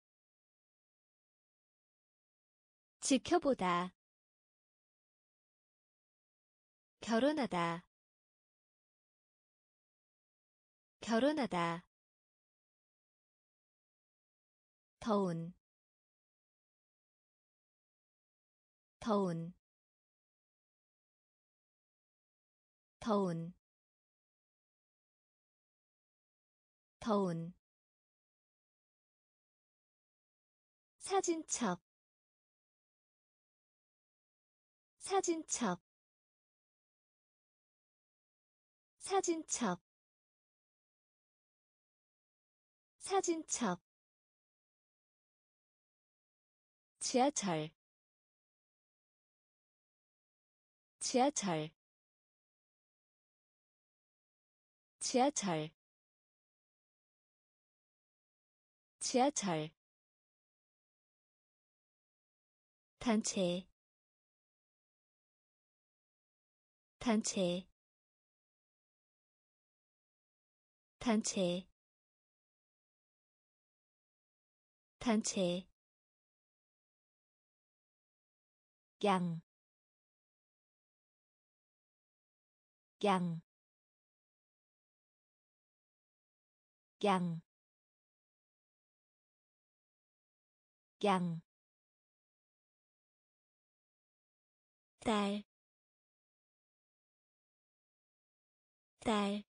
지켜보다. 결혼하다. 결혼하다. 더운. 더운. 더운. 더운 사진첩. 사진첩. 사진첩. 사진첩. 지하철. 지하철. 지하철. 지하철 단체 단체 단체 단체. 양, 양, 양, 양, 딸, 딸,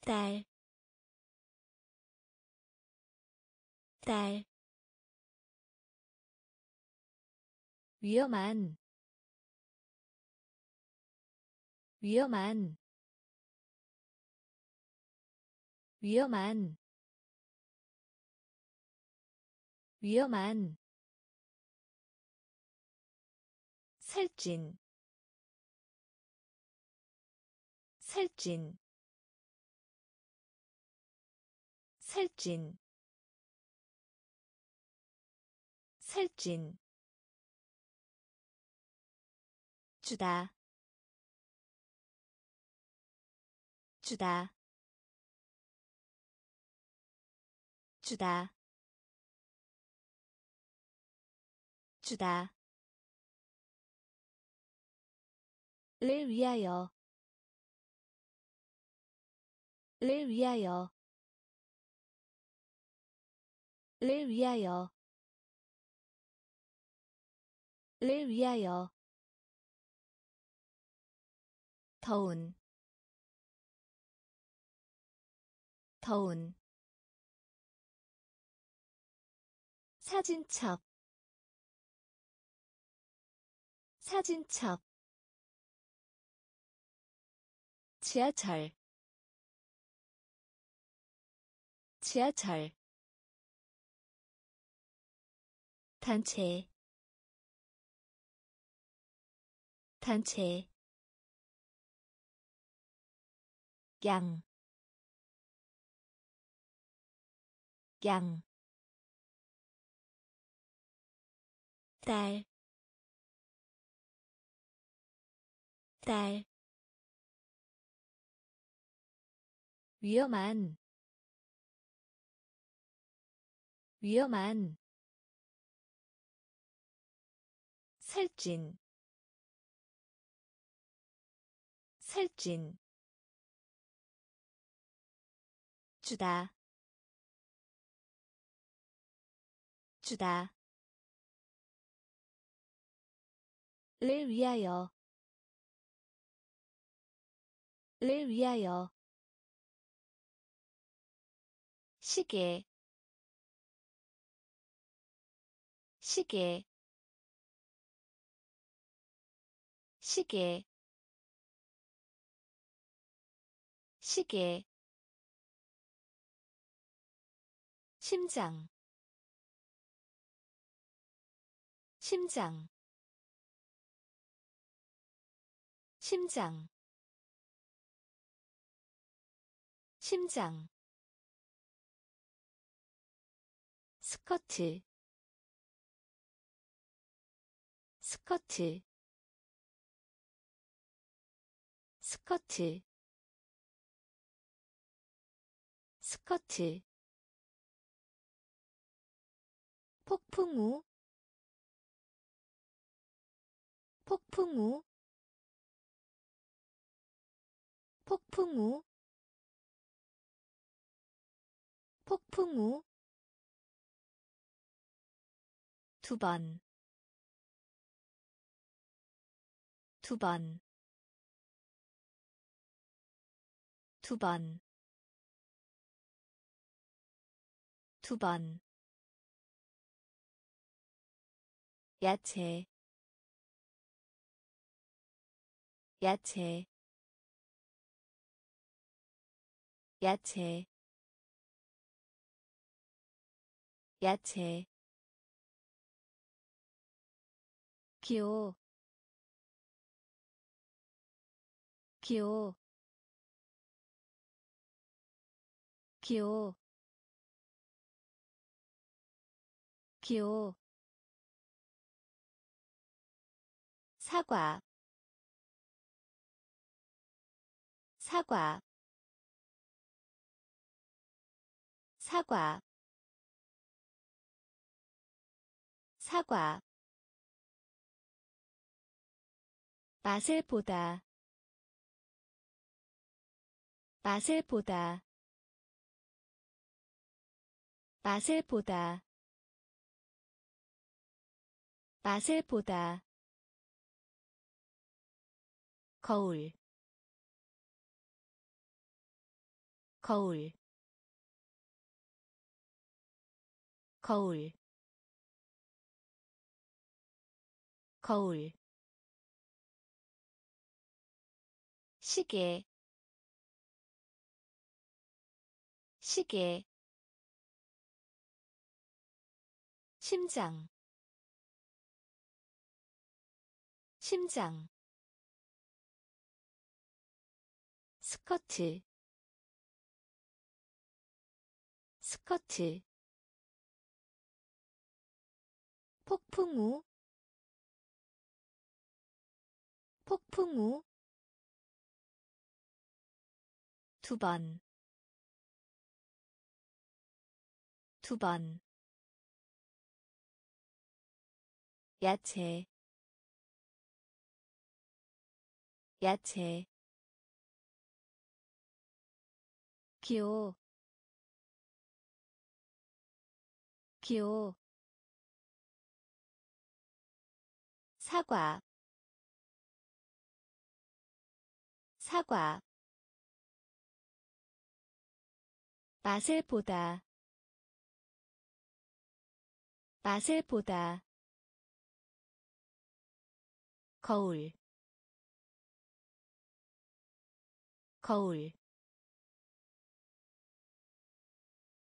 딸, 딸, 위험한. 위험한. 위험한. 위험한 살찐 살찐 살찐 살찐. 주다 주다. 주다 주다 를 위하여. 를 위하여. 를 위하여. 를 위하여. 더운. 더운. 사진첩. 사진첩 지하철. 지하철. 단체. 단체. 양, 양, 딸, 딸 위험한 위험한 살찐 살찐 주다 주다. 를 위하여 를 위하여 시계 시계 시계 시계. 심장 심장. 심장. 심장 스커트 스커트 스커트 스커트. 폭풍우 폭풍우 폭풍우 폭풍우 두 번, 두 번, 두 번, 두 번. 야채. 야채. 야채. 야채 기호 기호 기호 기호 사과. 사과. 사과. 사과 맛을 보다. 맛을 보다. 맛을 보다. 맛을 보다. 거울. 거울. 거울. 거울 시계 시계 심장 심장 스커트 스커트 폭풍우 폭풍우 두 번, 두 번. 야채, 야채. 기호, 기호. 사과, 사과. 맛을 보다. 맛을 보다. 거울. 거울.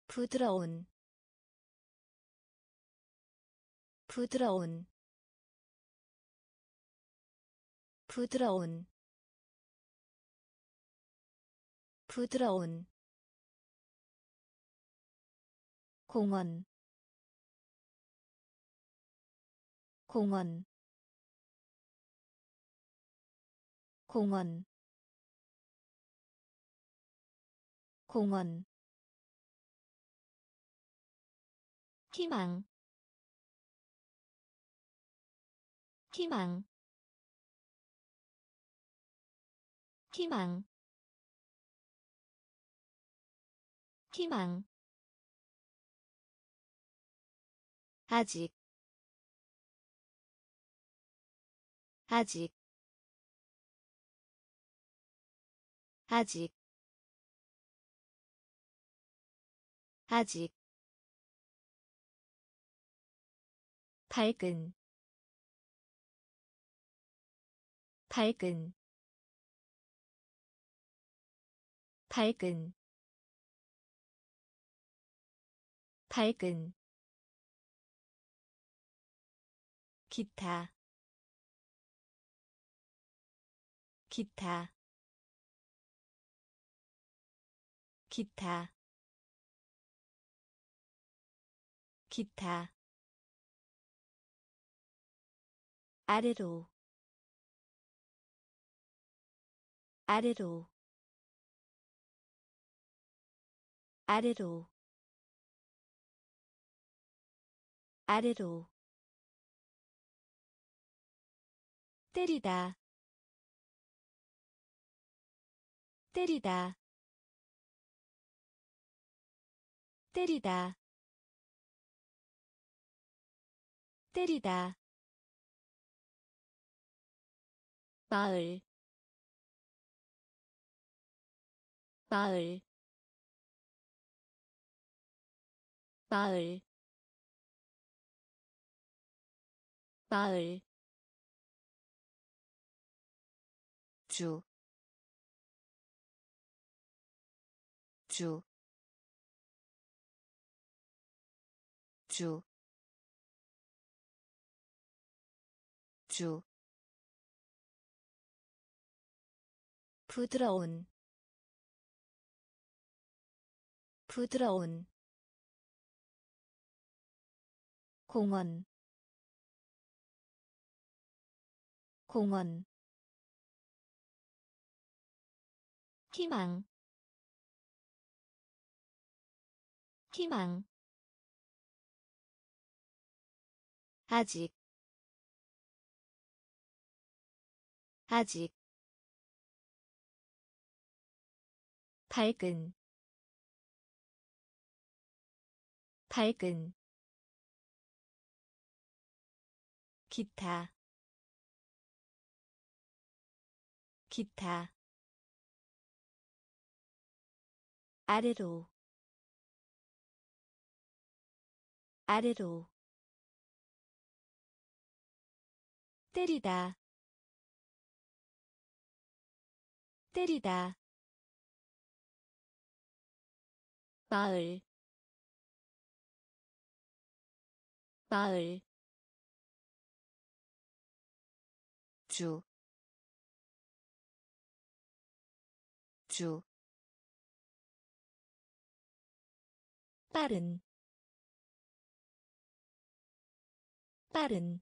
부드러운. 부드러운. 부드러운. 부드러운 공원. 공원. 공원. 공원. 희망. 희망. 희망. 희망 아직 아직 아직 아직. 밝은 밝은 밝은 밝은 기타. 기타. 기타. 기타. 아래로. 아래로. 아래로. 아래로 때리다. 때리다. 때리다. 때리다. 마을. 마을. 마을. 마을 주, 주, 주, 주. 부드러운 부드러운 공원 공원 희망. 희망. 아직. 아직. 밝은. 밝은. 기타. 기타 아래로 아래로 때리다 때리다 마을 마을 주, 주, 빠른, 빠른,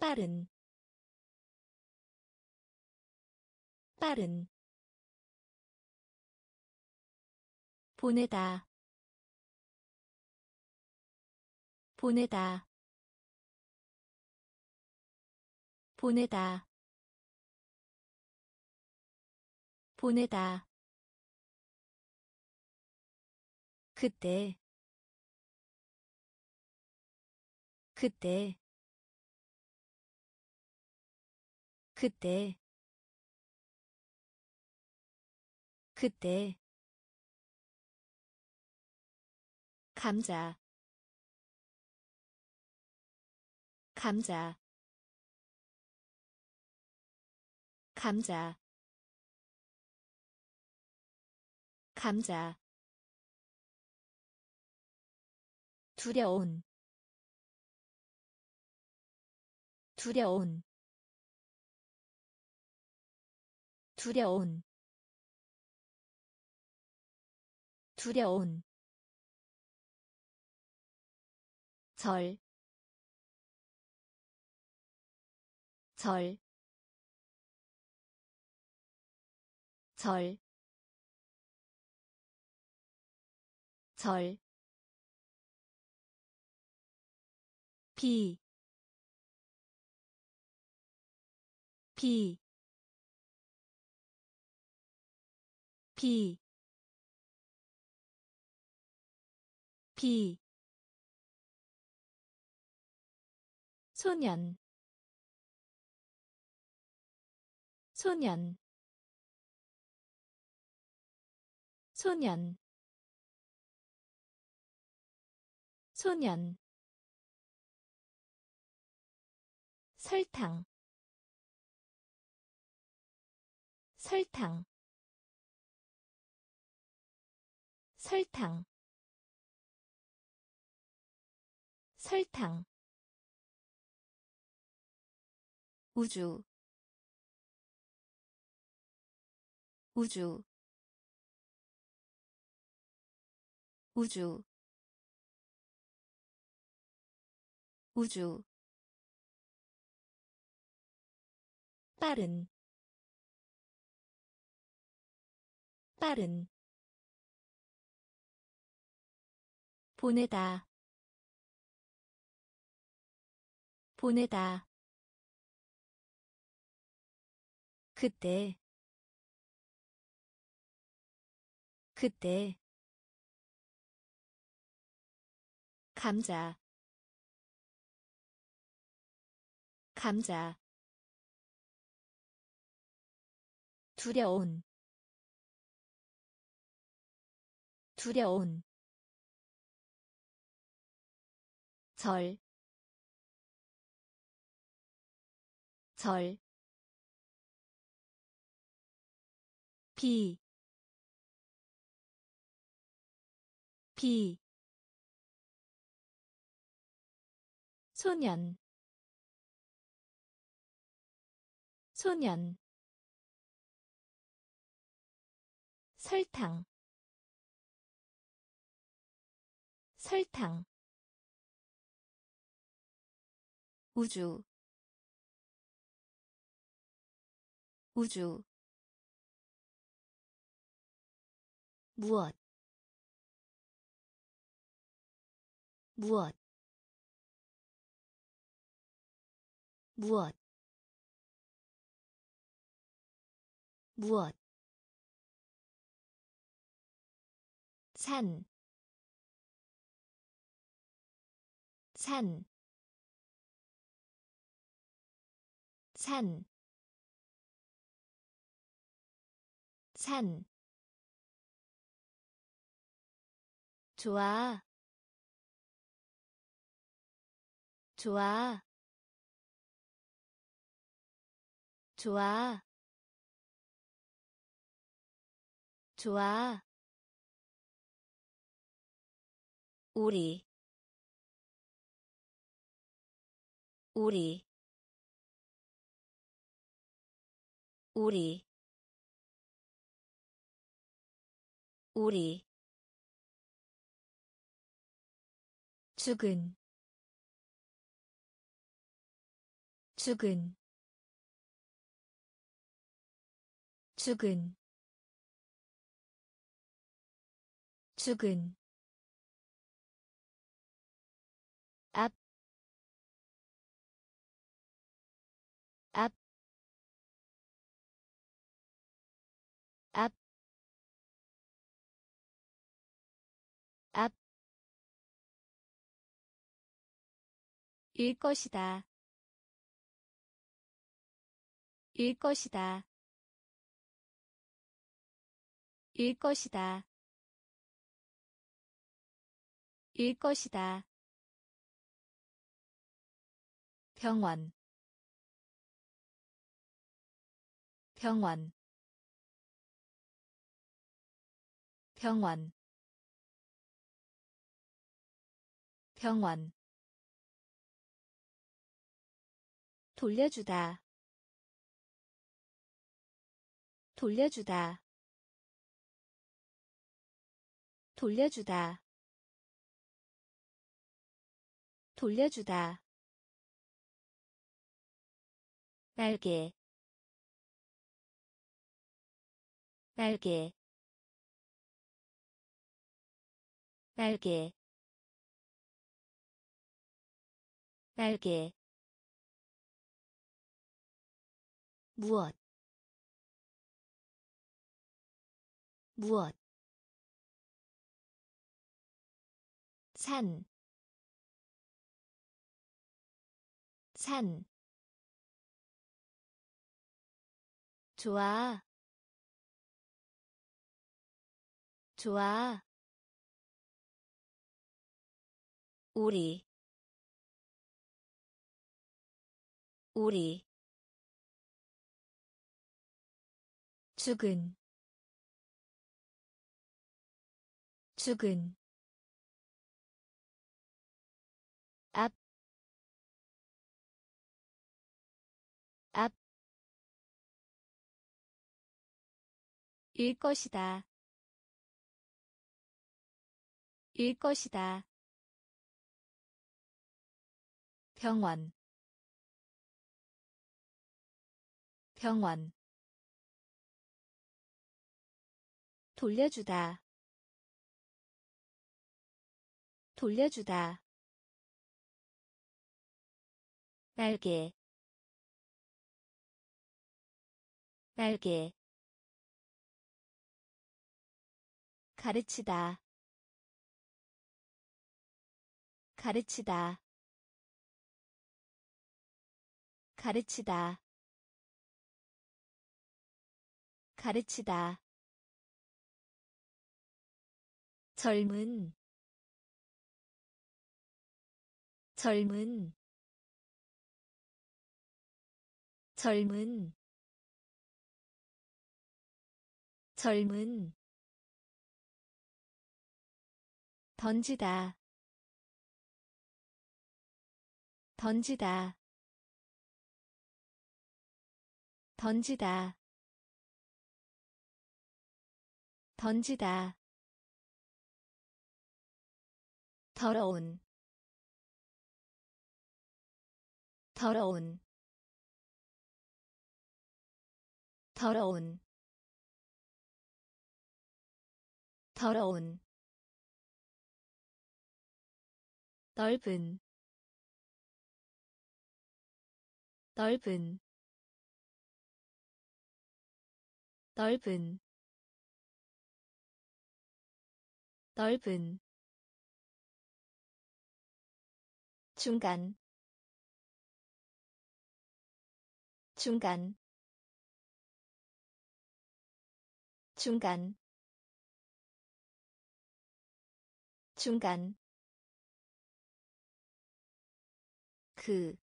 빠른, 빠른, 보내다 보내다 보내다 보내다 그때 그때 그때 그때. 감자 감자. 감자. 감자 두려운 두려운 두려운 두려운. 절, 절, 절, 절, 비, 비, 비, 비, 소년, 소년, 소년, 소년 설탕 설탕 설탕 설탕. 우주 우주 우주 우주 빠른 빠른. 보내다 보내다. 그때 그때. 감자 감자 두려운 두려운 절, 절, 비, 비, 소년, 소년, 설탕, 설탕, 우주 우주 무엇 무엇 무엇 무엇 산, 산, 산, 산, 좋아, 좋아, 좋아, 좋아, 우리, 우리, 우리 우리. 죽은 죽은. 죽은. 죽은 일 것이다. 일 것이다. 일 것이다. 일 것이다. 병원 병원 병원 병원 돌려주다. 돌려주다. 돌려주다. 돌려주다. 날개. 날개. 날개. 날개 무엇? 무엇? 산, 산, 좋아, 좋아, 우리, 우리, 죽은, 죽은, 일 것이다. 일 것이다. 병원 병원 돌려주다. 돌려주다. 날개. 날개. 가르치다. 가르치다. 가르치다. 가르치다 젊은 젊은 젊은 젊은. 던지다 던지다. 던지다 던지다 더러운 더러운 더러운 더러운. 넓은 넓은. 넓은. 넓은 중간. 중간. 중간. 중간. 그,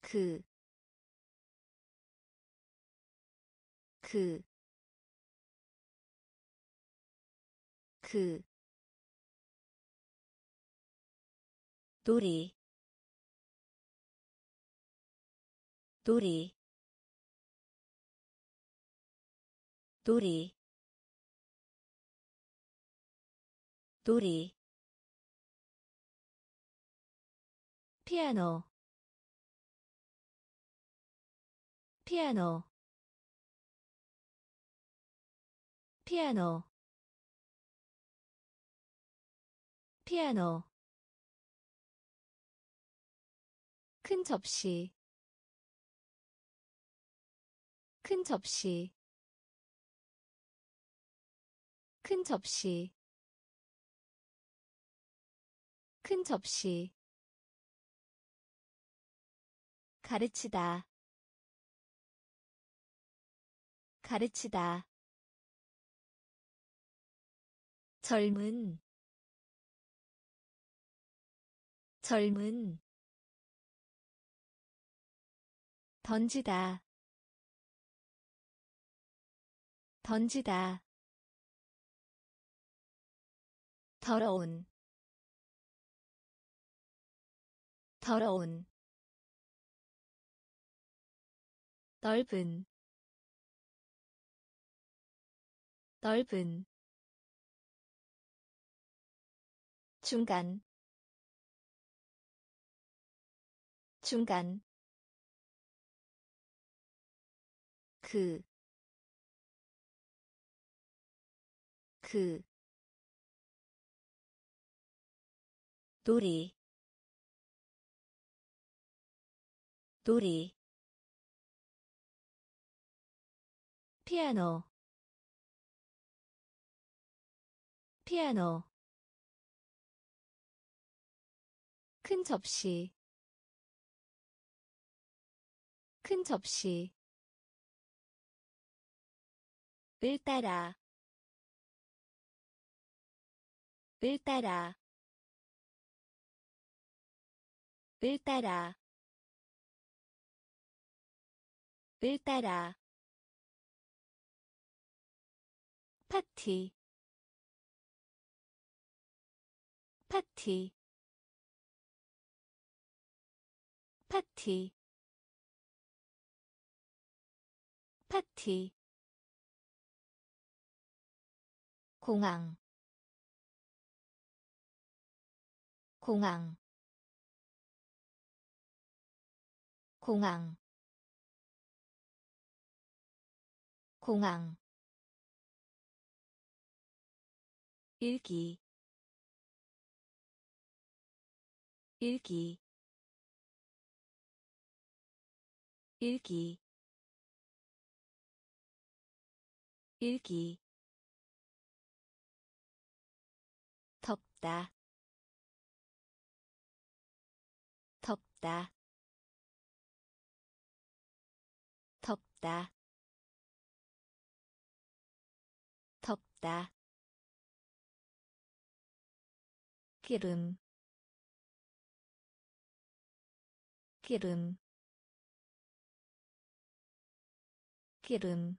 그, 그, 그, 놀이, 놀이, 놀이, 놀이 큰 접시. 큰 접시. 큰 접시. 큰 접시. 가르치다. 가르치다. 젊은. 젊은 던지다. 던지다. 더러운. 더러운. 넓은. 넓은. 중간. 중간 그, 그, 놀이, 놀이, 피아노, 피아노, 큰 접시, 큰 접시, 을 따라 을 따라 을 따라 을 따라. 파티 파티. 파티 파티 공항. 공항. 공항. 공항. 일기. 일기. 일기. 일기 덥다. 덥다. 덥다. 덥다. 기름. 기름. 기름.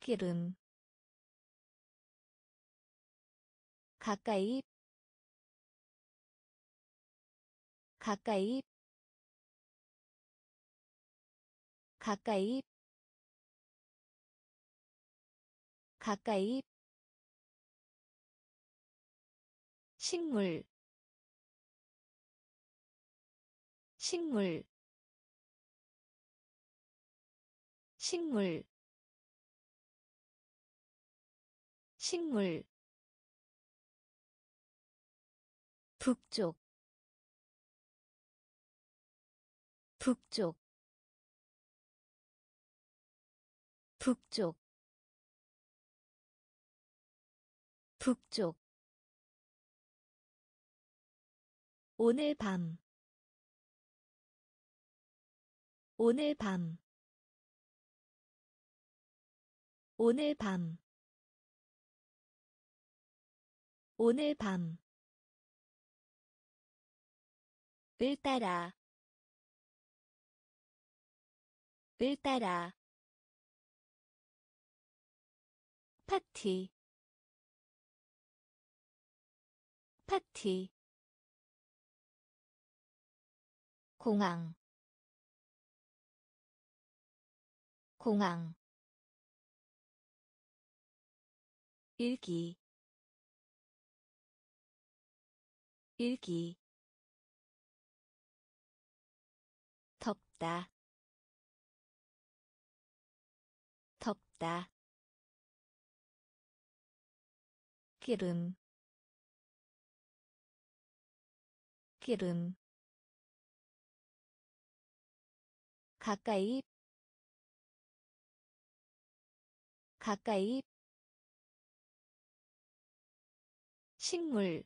기름 가까이 가까이 가까이 가까이 식물 식물 식물 식물 북쪽 북쪽 북쪽 북쪽. 오늘 밤 오늘 밤 오늘 밤 오늘 밤 을 따라 을 따라 파티 파티 공항 공항 일기 일기 덥다. 덥다. 기름. 기름. 가까이. 가까이. 식물.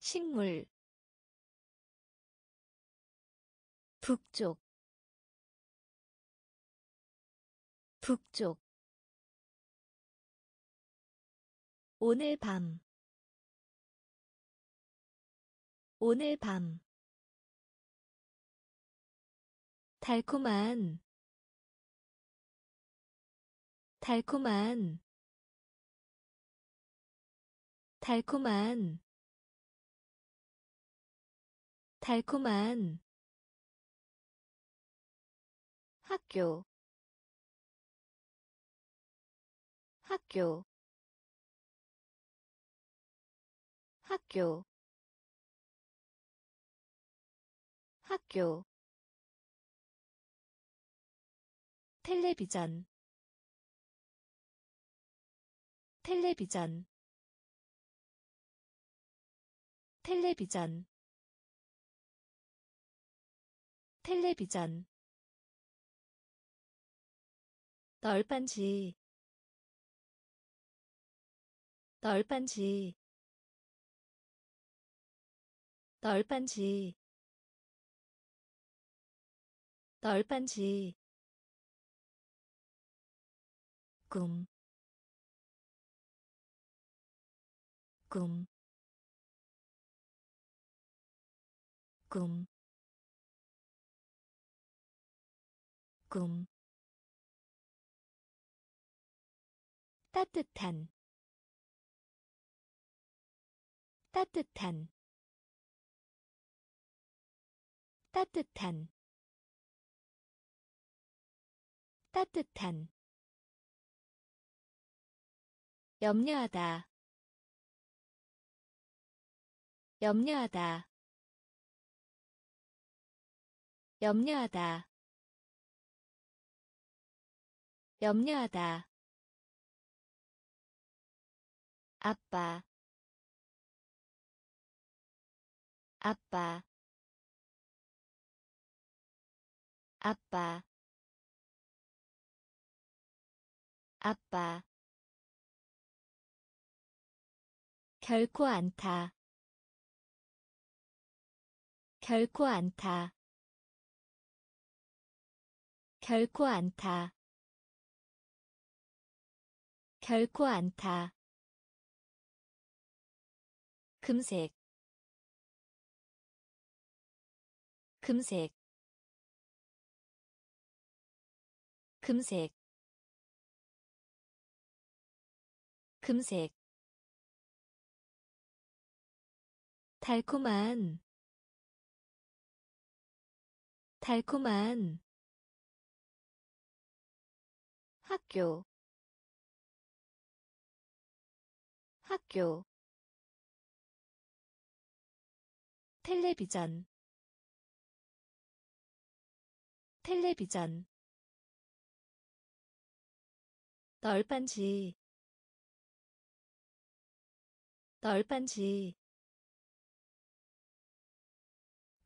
식물 북쪽 북쪽. 오늘 밤 오늘 밤. 달콤한 달콤한. 달콤한 달콤한 학교 학교 학교 학교. 텔레비전 텔레비전. 텔레비전 텔레비전 널빤지 널빤지 널빤지 널빤지 꿈, 꿈, 꿈, 꿈. 따뜻한 따뜻한 따뜻한 따뜻한. 염려하다 염려하다. 염려하다 염려하다 아빠 아빠 아빠 아빠. 결코 않다 결코 않다 결코 않다 결코 않다 금색 금색 금색 금색. 달콤한 달콤한 학교 학교 텔레비전. 텔레비전. 널빤지. 널빤지.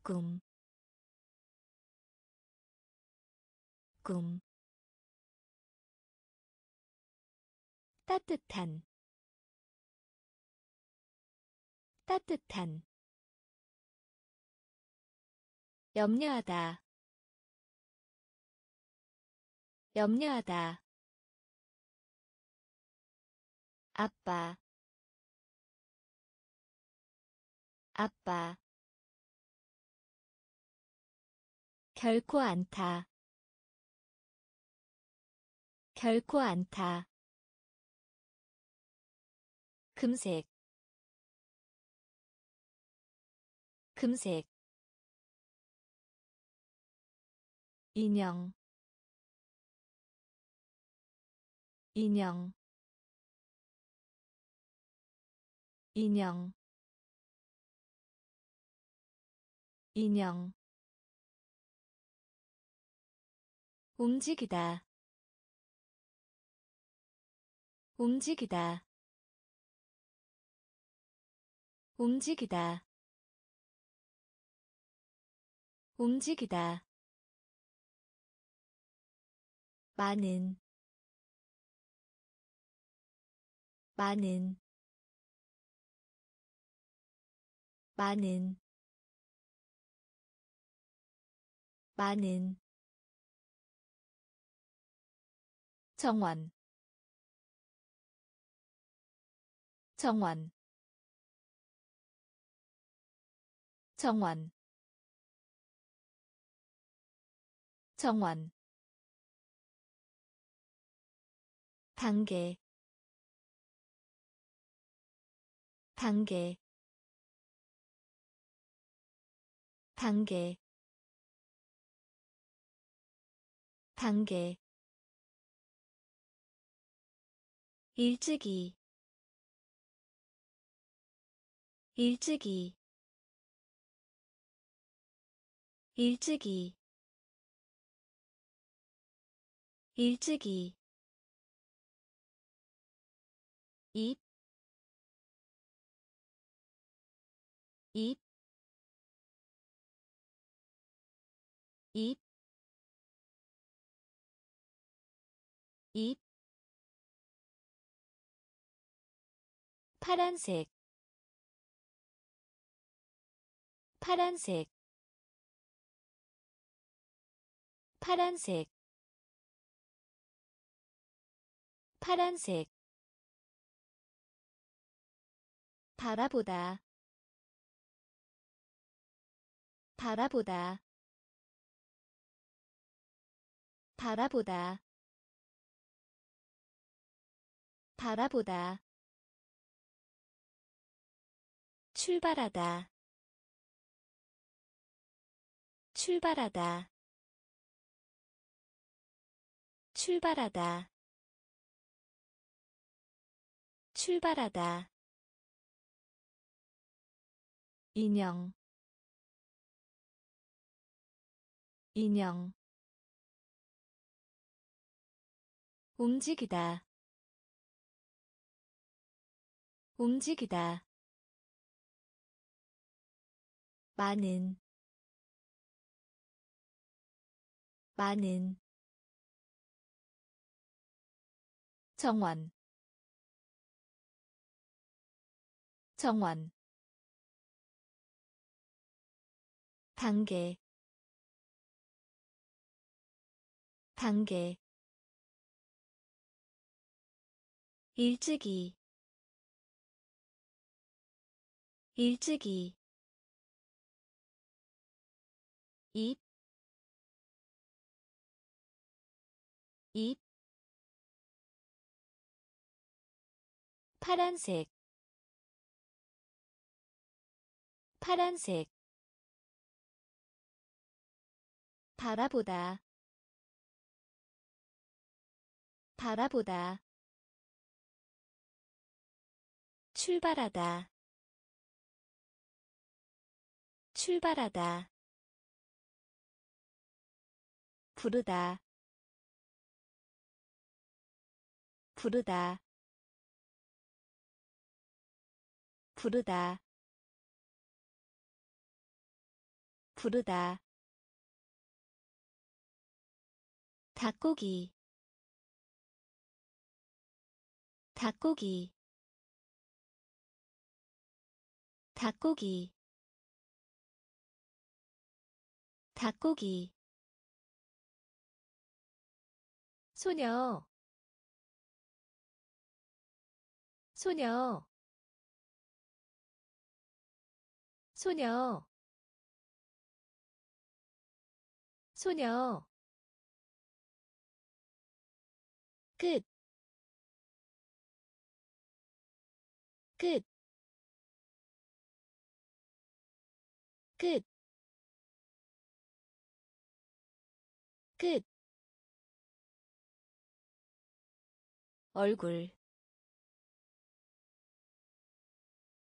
꿈, 꿈. 따뜻한, 따뜻한. 염려하다, 염려하다. 아빠, 아빠. 결코 않다. 결코 않다. 금색 금색 인형 인형 인형 인형. 움직이다 움직이다. 움직이다 움직이다 많은 많은 많은 많은. 정원 정원. 정원. 정원 단계 단계 단계 단계. 일찍이 일찍이 일찍이 일찍이 입, 입, 입, 입, 파란색, 파란색, 파란색, 파란색 바라보다. 바라보다. 바라보다. 바라보다. 출발하다. 출발하다. 출발하다. 출발하다 인형 인형 움직이다 움직이다 많은 많은 정원 정원 단계 단계 일찍이 일찍이 입, 입, 파란색, 파란색, 바라보다. 바라보다. 출발하다. 출발하다. 부르다. 부르다. 부르다. 부르다 닭고기. 닭고기. 닭고기. 닭고기. 소녀. 소녀. 소녀. 소녀 끝, 끝, 끝, 끝. 얼굴,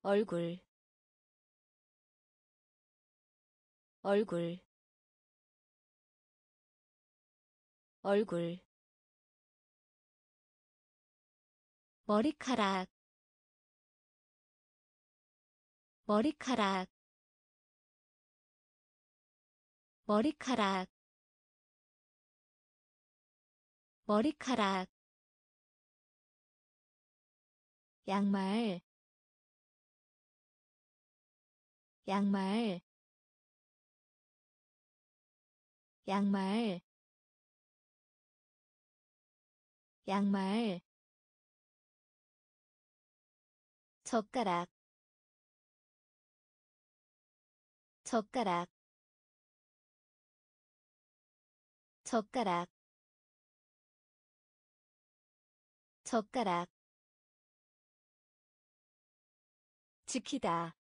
얼굴, 얼굴, 얼굴. 머리카락 머리카락 머리카락 머리카락. 양말 양말 양말 양말 젓가락 젓가락 젓가락 젓가락. 지키다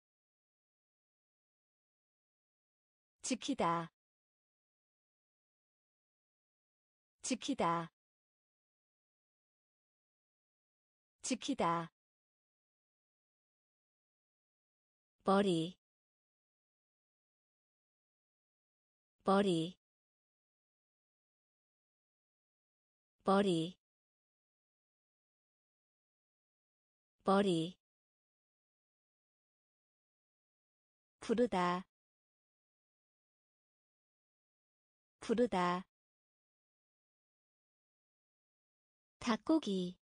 지키다. 지키다 지키다 머리 머리 머리 머리. 부르다 부르다. 닭고기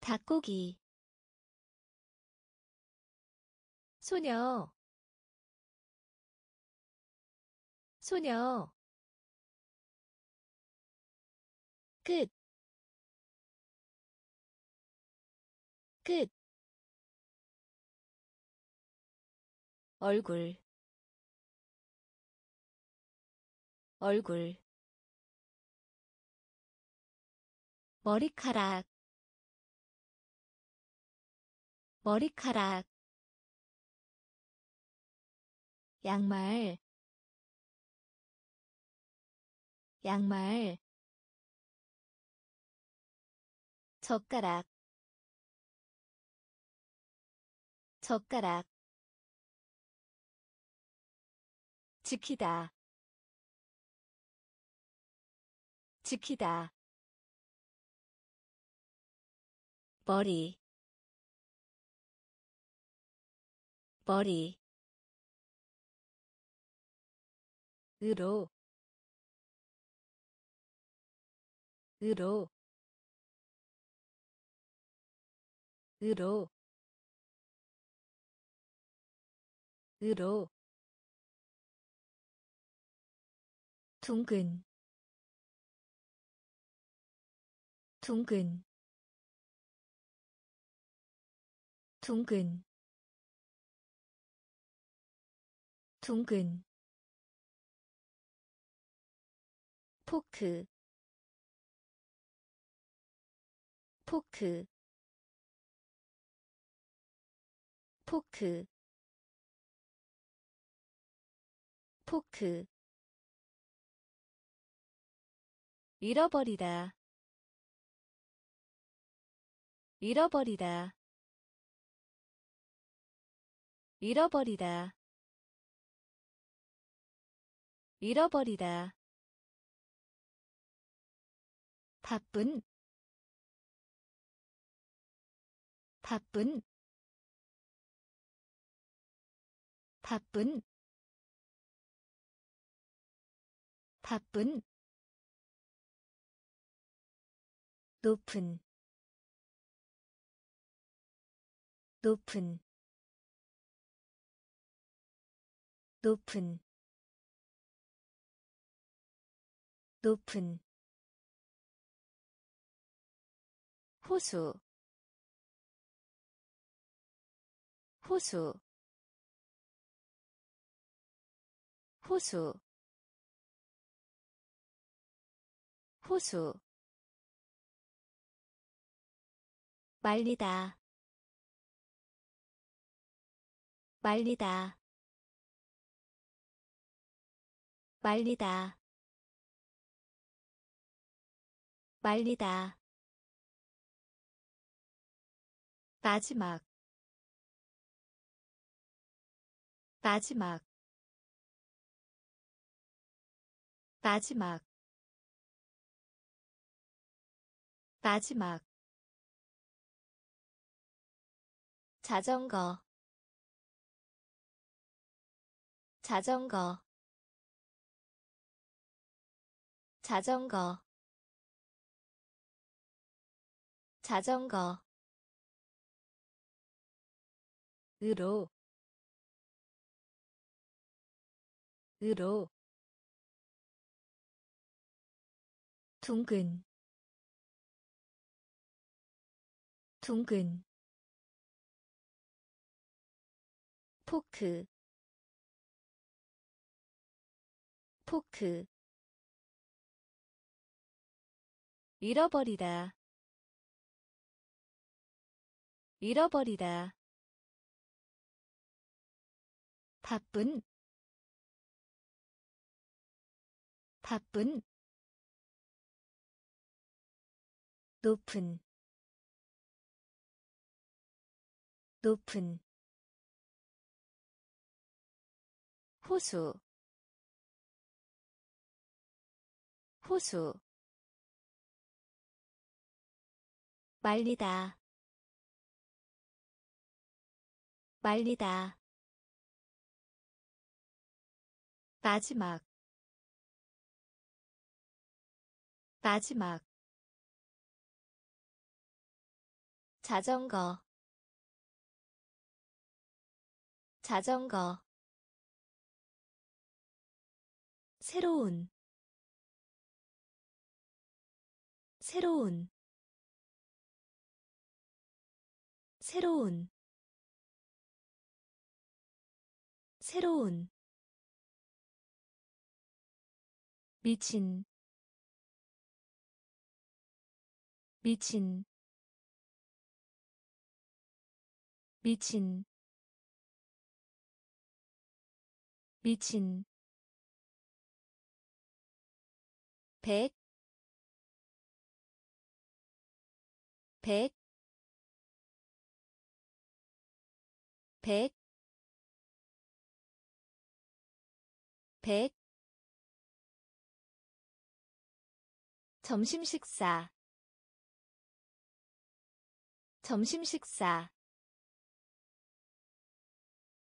닭고기 소녀. 소녀. 끝, 끝, 얼굴, 얼굴, 머리카락, 머리카락, 양말, 양말, 젓가락 젓가락 지키다 지키다 머리 머리 으로 으로 으로 으로. 둥근 둥근 둥근 둥근 포크 포크 포크 포크. 잃어버리다 잃어버리다 잃어버리다 잃어버리다 바쁜 바쁜 바쁜 바쁜. 높은 높은. 높은. 높은 호수 호수 호수 호수. 말리다 말리다 말리다. 말리다 마지막 마지막 마지막 마지막. 자전거 자전거 자전거 자전거 으로 으로. 둥근 둥근. 포크 포크. 잃어버리다 잃어버리다 바쁜 바쁜 높은 높은 호수 호수 말리다 말리다 마지막 마지막. 자전거 자전거. 새로운 새로운. 새로운 새로운 미친. 미친. 미친. 미친. 백, 백, 백, 백, 점심 식사, 점심 식사,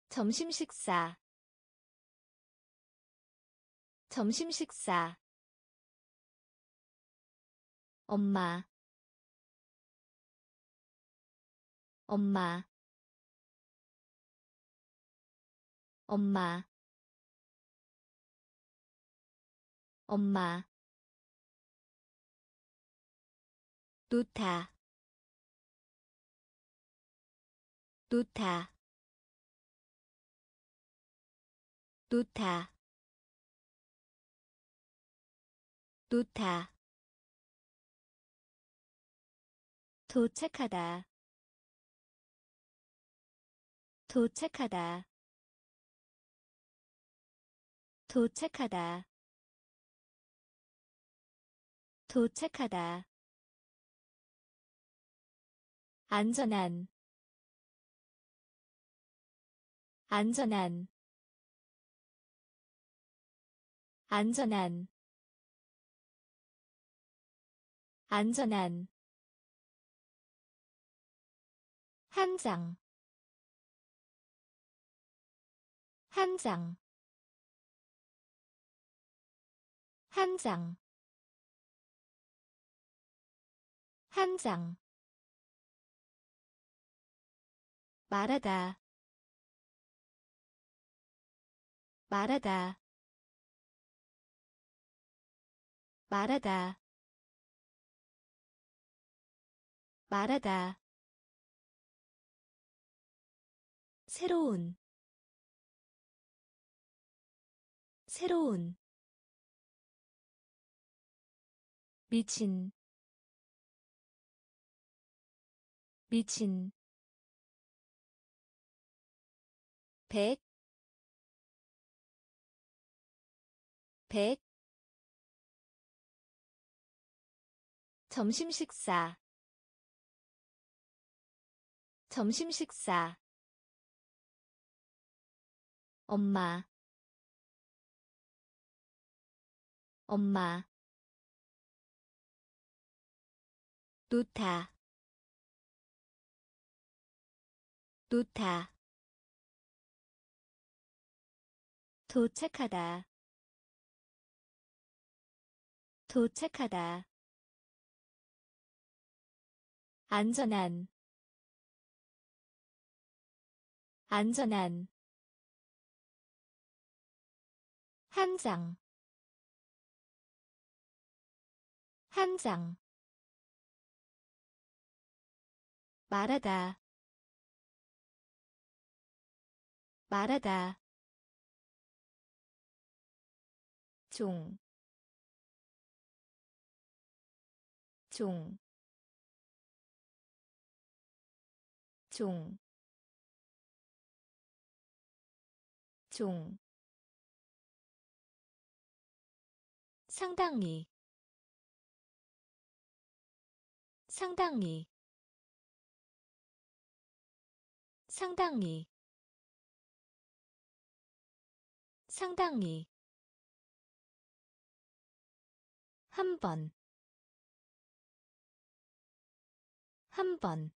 점심 식사, 점심 식사. 엄마. 엄마. 엄마. 엄마 놓다 놓다 놓다 놓다 도착하다. 도착하다. 도착하다. 도착하다 안전한 안전한 안전한 안전한 한 장, 한 장, 한 장, 한 장. 말하다, 말하다, 말하다, 말하다. 새로운. 새로운. 미친. 미친 백, 백, 점심 식사, 점심 식사, 엄마. 엄마. 놓다 놓다 도착하다. 도착하다. 안전한. 안전한. 한 장, 한 장. 말하다, 말하다. 종, 종, 종, 종. 상당히 상당히 상당히 상당히 한 번, 한 번,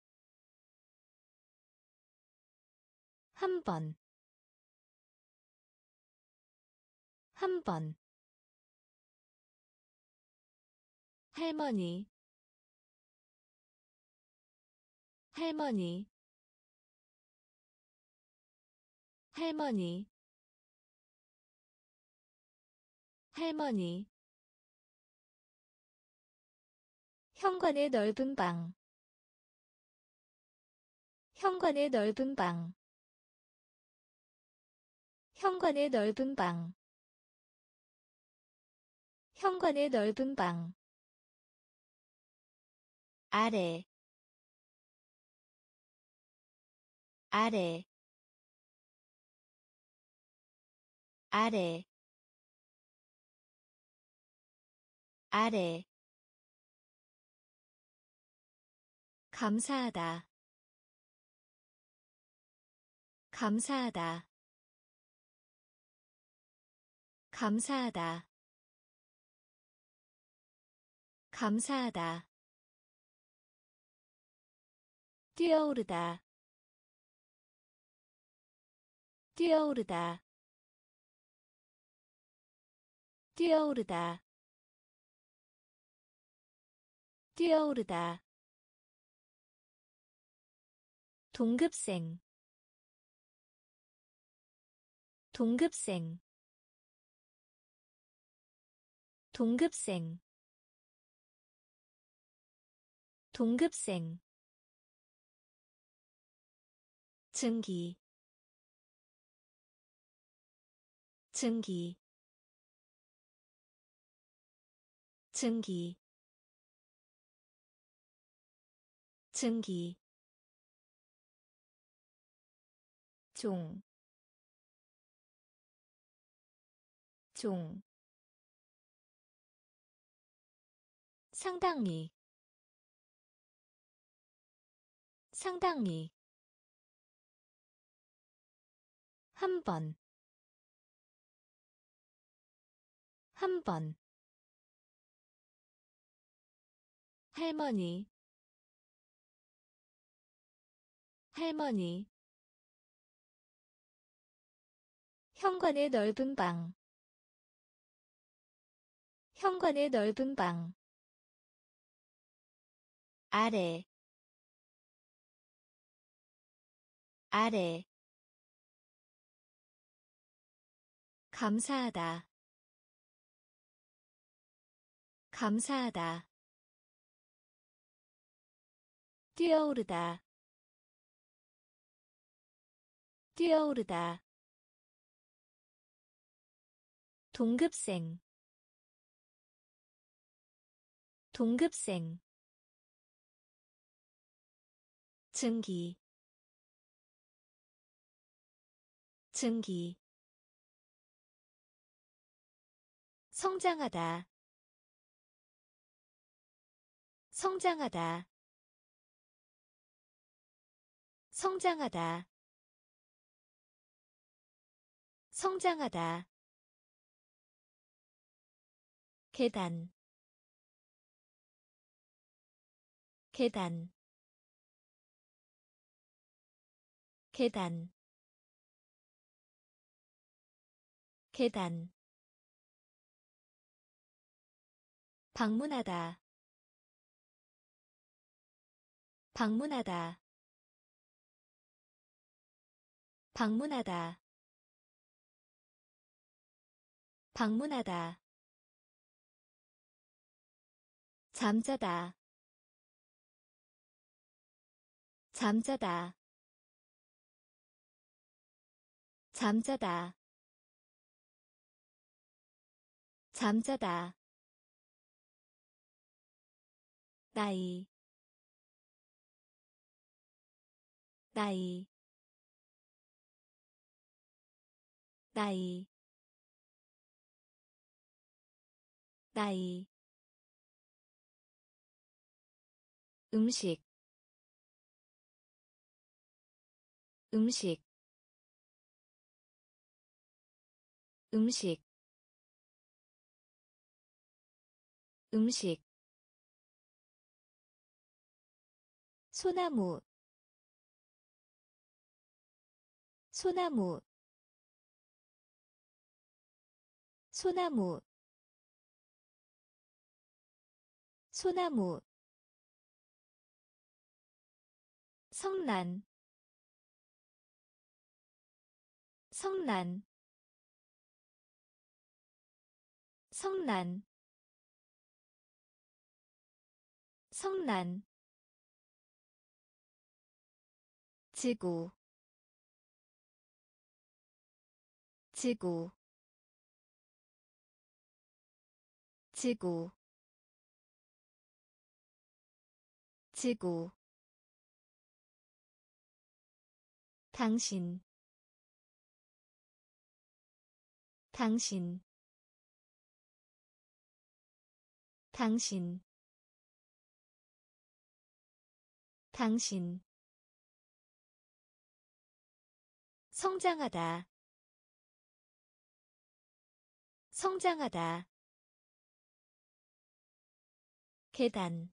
한 번, 한 번. 할머니, 할머니, 할머니, 할머니. 현관의 넓은 방. 현관의 넓은 방. 현관의 넓은 방. 현관의 넓은 방. 아래. 아래. 아래. 아래 감사하다. 감사하다. 감사하다. 감사하다. 뛰어오르다. 뛰어오르다. 뛰어오르다. 뛰어오르다 동급생 동급생 동급생 동급생. 증기 증기 증기 증기 종, 종, 상당히, 상당히, 한 번, 한 번, 할머니, 할머니, 현관의 넓은 방. 현관의 넓은 방. 아래. 아래. 감사하다. 감사하다. 뛰어오르다. 뛰어오르다 동급생 동급생 증기 증기 성장하다 성장하다 성장하다 성장하다 계단 계단 계단 계단. 방문하다 방문하다 방문하다 방문하다 잠자다. 잠자다. 잠자다. 잠자다. 나이. 나이. 나이. 나이 음식 음식 음식 음식. 소나무 소나무. 소나무 소나무 성난. 성난. 성난. 성난. 지구. 지구. 지구. 지구 당신. 당신. 당신. 당신. 성장하다. 성장하다. 계단.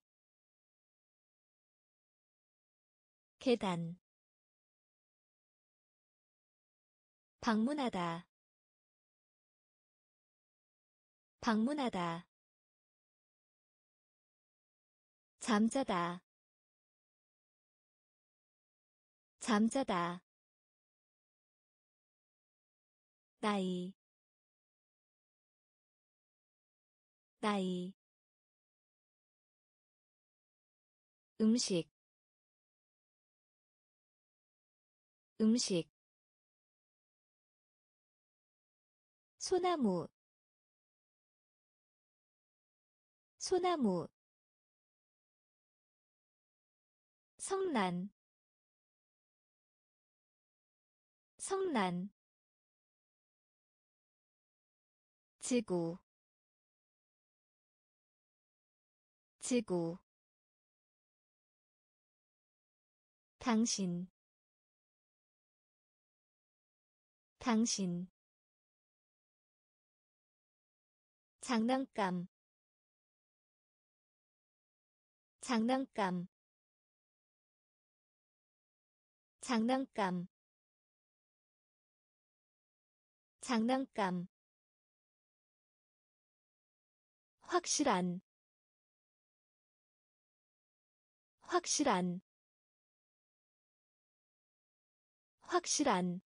계단 방문하다. 방문하다. 잠자다. 잠자다. 나이. 나이. 음식. 음식 소나무 소나무 성난 성난 지구 지구 당신 당신 장난감. 장난감. 장난감. 장난감. 확실한. 확실한. 확실한.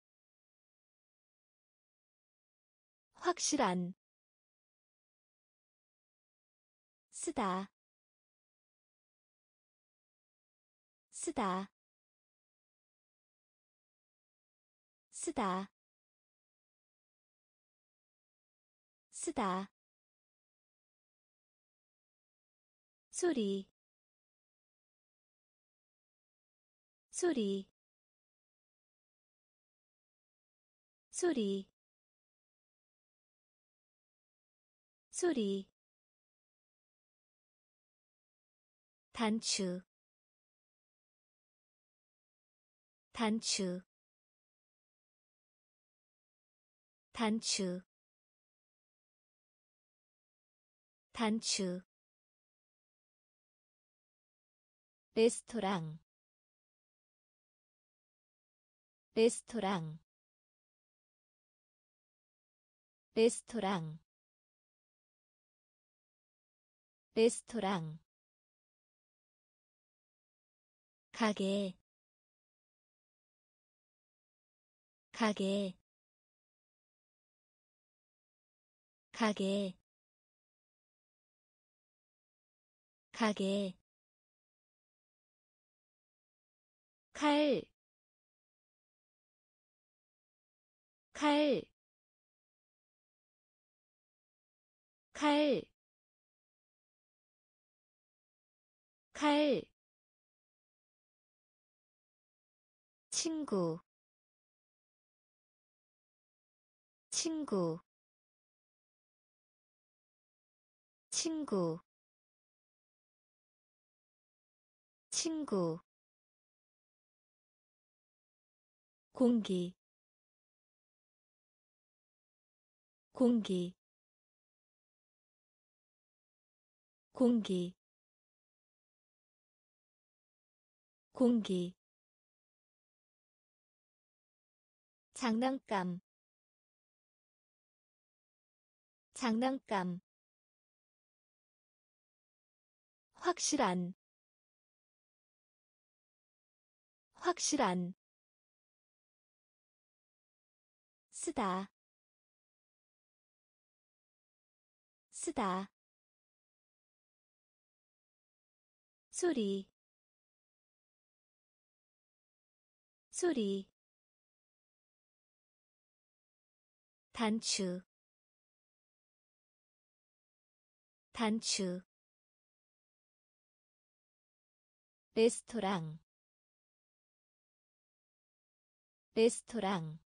확실한 쓰다. 쓰다. 쓰다. 쓰다. 소리. 소리. 소리. 소리 단추 단추 단추 단추. 레스토랑 레스토랑 레스토랑 레스토랑 가게. 가게. 가게. 가게. 칼, 칼, 칼, 칼, 친구, 친구, 친구, 친구. 공기 공기. 공기 공기 장난감. 장난감. 확실한. 확실한. 쓰다. 쓰다. 소리. 소리 단추 단추 레스토랑 레스토랑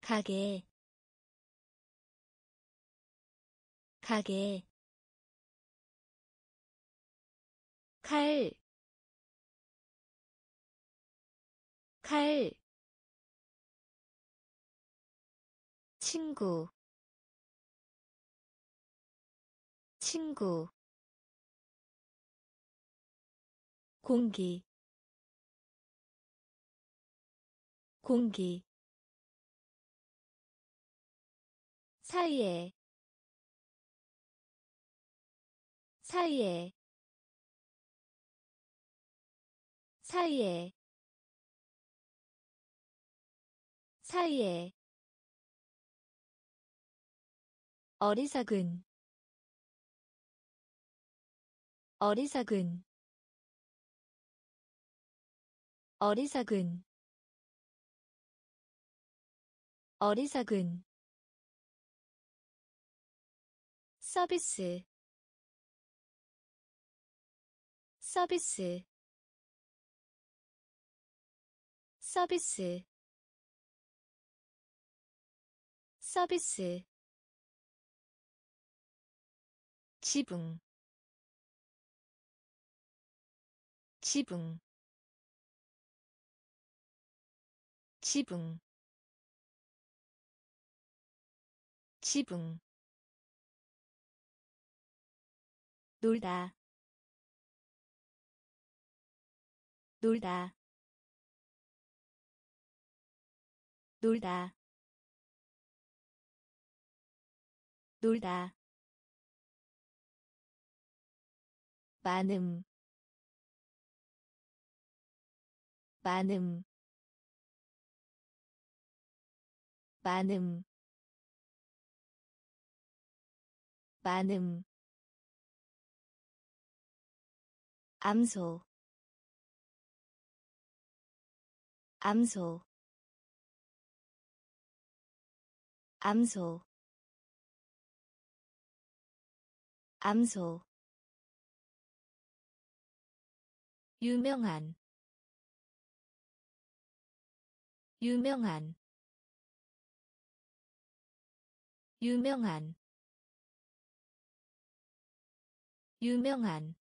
가게 가게 칼, 칼, 친구, 친구, 공기, 공기, 사이에, 사이에, 사이에 사이에 어리석은 어리석은 어리석은 어리석은. 서비스 서비스. 서비스. 서비스 지붕 지붕 지붕 지붕. 놀다 놀다. 놀다 놀다 많음. 많음. 많음. 많음. 암소. 암소. 암소. 암소 유명한 유명한 유명한 유명한.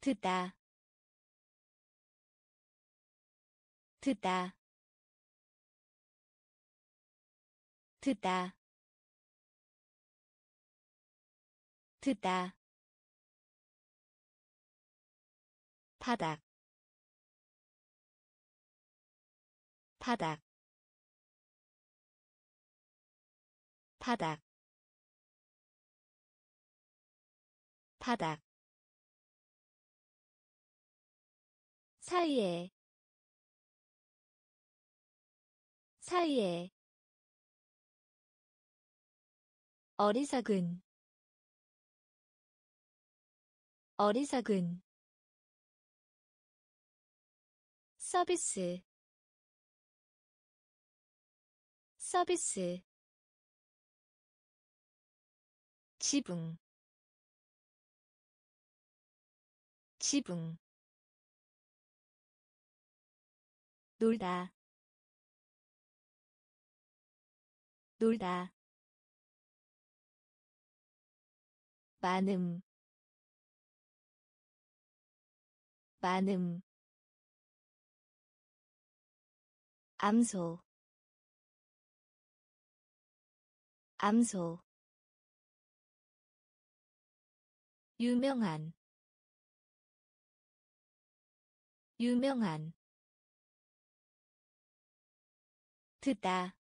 듣다 듣다. 듣다 듣다 바닥 바닥 바닥 바닥. 사이에 사이에. 어리석은 어리석은 서비스. 서비스. 지붕. 지붕. 놀다. 놀다. 많음. 많음 암소. 암소. 유명한. 유명한. 듣다.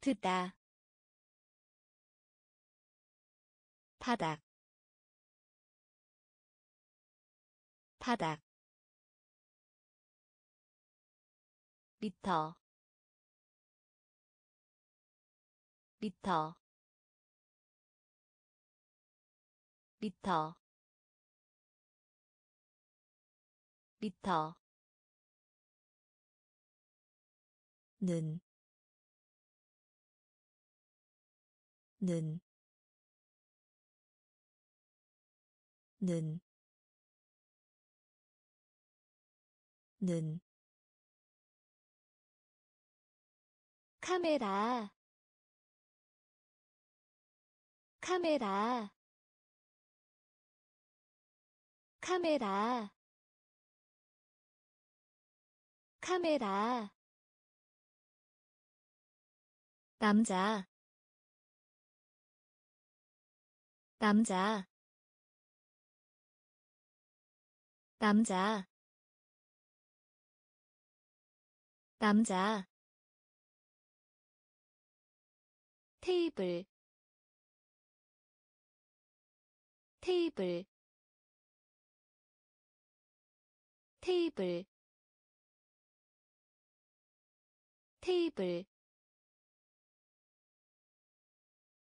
듣다. 바닥. 바닥 미터 미터 미터 미터. 는, 는, 는, 는, 카메라, 카메라, 카메라, 카메라. 남자. 남자. 남자. 남자 테이블 테이블 테이블 테이블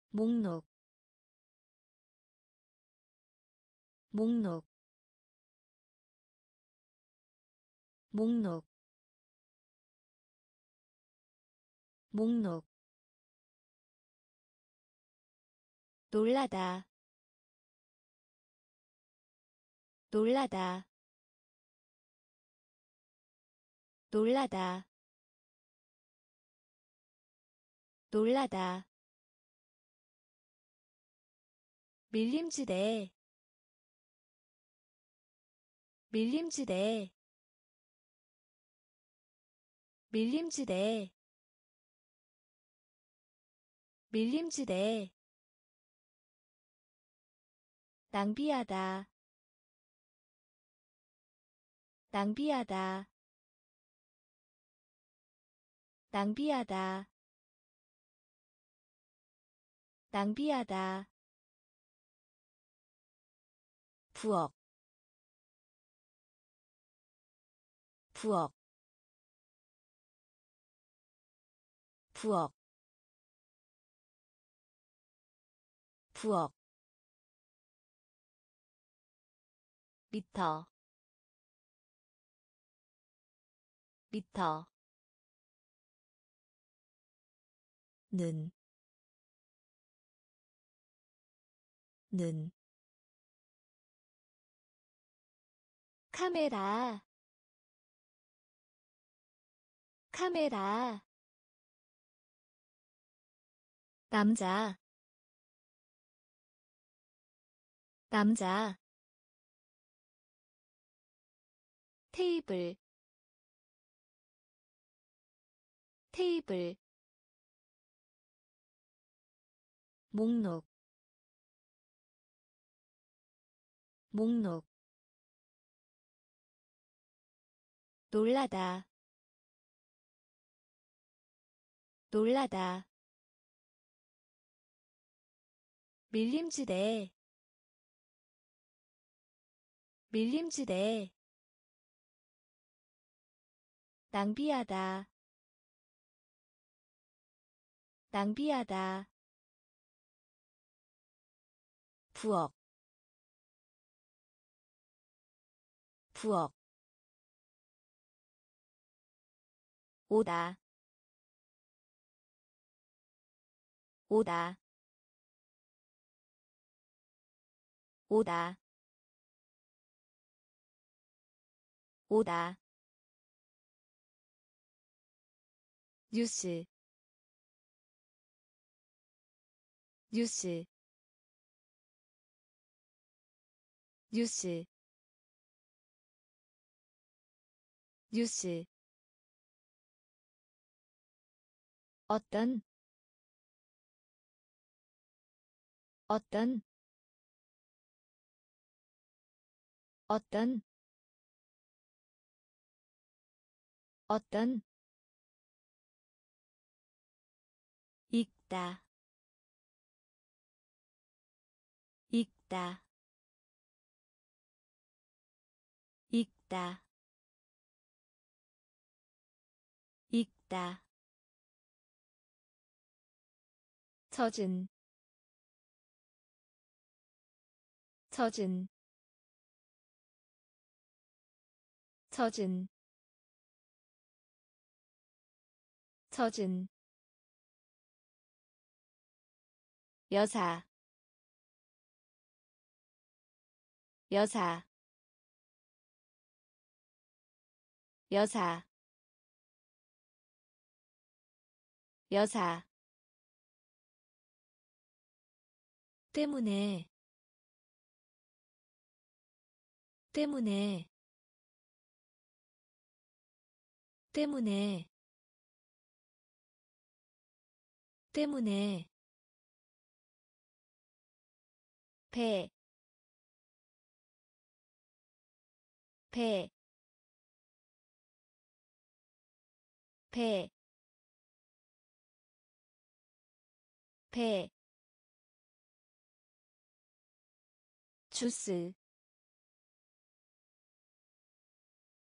목록 목록 목록 목록 놀라다. 놀라다. 놀라다. 놀라다. 밀림지대. 밀림지대. 밀림지대. 밀림지대 낭비하다. 낭비하다. 낭비하다. 낭비하다. 부엌. 부엌. 부엌. 부엌 미터. 미터. 는, 는, 카메라. 카메라. 남자. 남자 테이블 테이블 목록 목록 놀라다 놀라다 밀림지대 밀림지대 낭비하다. 낭비하다. 부엌. 부엌. 오다. 오다. 오다. 오다 뉴스 뉴스 뉴스 뉴스. 어떤 어떤 어떤 어떤 읽다. 읽다. 읽다. 읽다. 젖은. 젖은. 젖은. 젖은 여사 여사 여사 여사. 때문에 때문에 때문에 때문에 배, 배, 배, 배, 주스,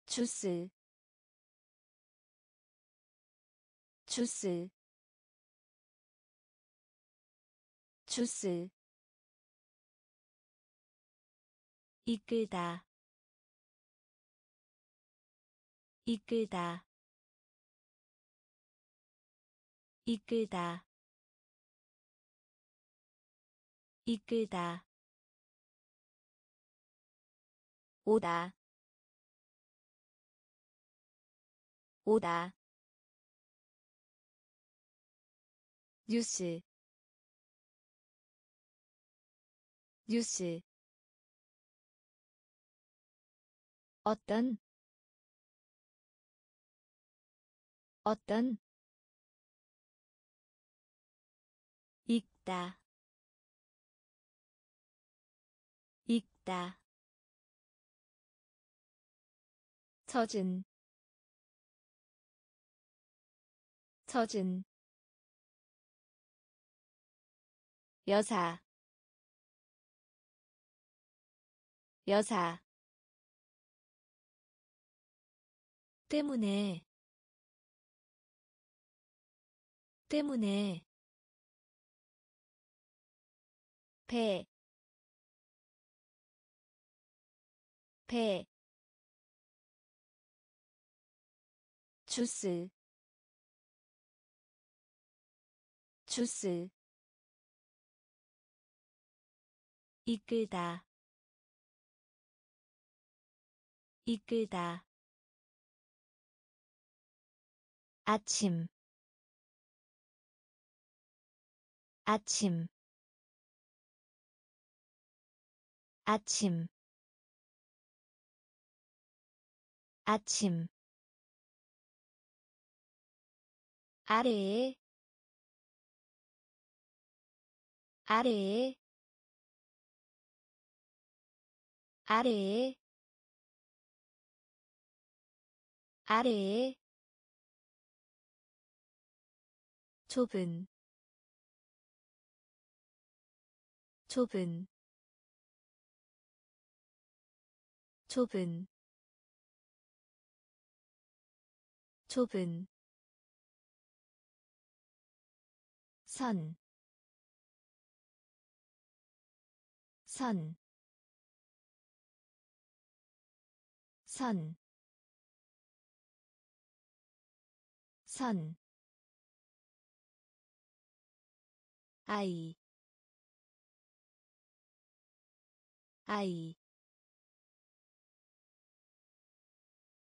주스, 주스, 주스 이끌다. 이끌다. 이끌다. 이끌다. 오다. 오다. 뉴스. 뉴스 어떤? 어떤? 읽다. 읽다. 젖은 젖은 여사. 여사 때문에 때문에 배, 배, 주스, 주스, 이끌다, 이끌다, 아침. 아침. 아침. 아침. 아래에. 아래에. 아래에. 아래에 좁은 좁은 좁은 좁은. 선, 선, 선, 선, 아이 아이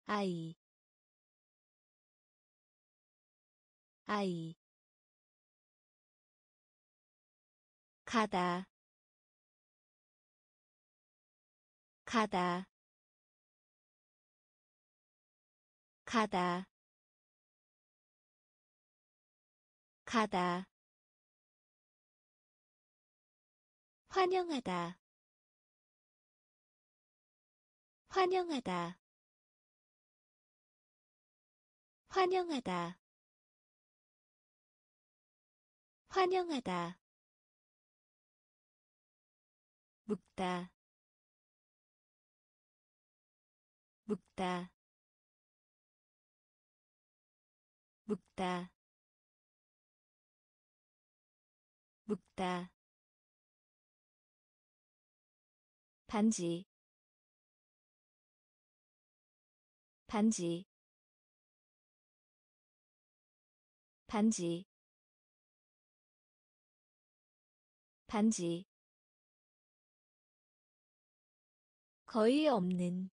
아이 아이 환영하다. 환영하다. 환영하다. 환영하다. 묵다. 묵다. 묵다. 묵다 반지. 반지. 반지. 반지. 거의 없는.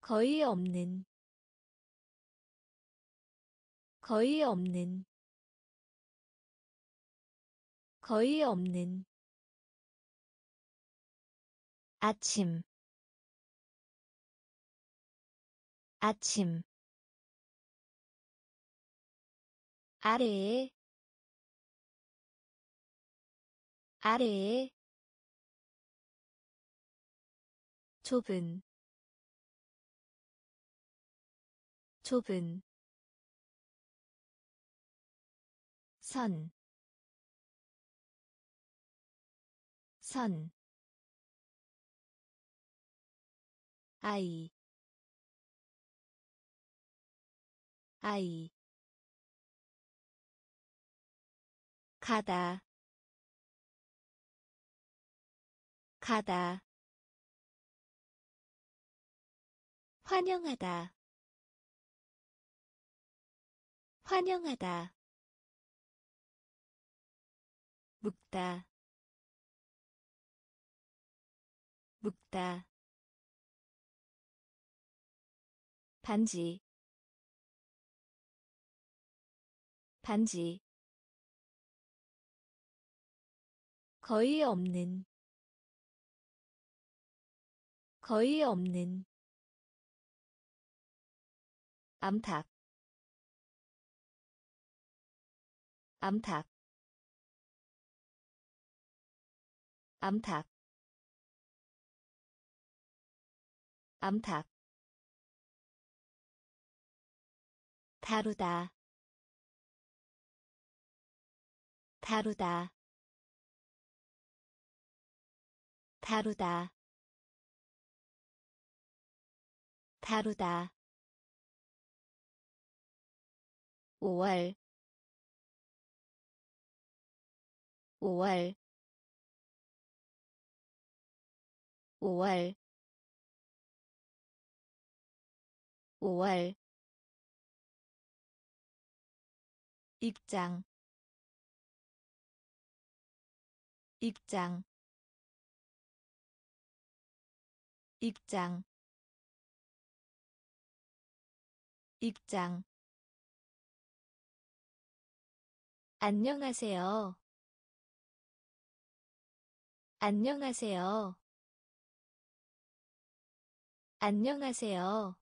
거의 없는. 거의 없는. 거의 없는 아침. 아침. 아래에. 아래에. 좁은. 좁은. 선, 선, 아이, 아이, 가다, 가다, 환영하다, 환영하다. 묵다. 묵다 반지. 반지. 거의 없는. 거의 없는. 암탉. 암탉. 암탉. 암탉 다루다. 다루다. 다루다. 다루다. 5월. 5월. 5월. 5월 입장 입장 입장 입장 안녕하세요. 안녕하세요. 안녕하세요.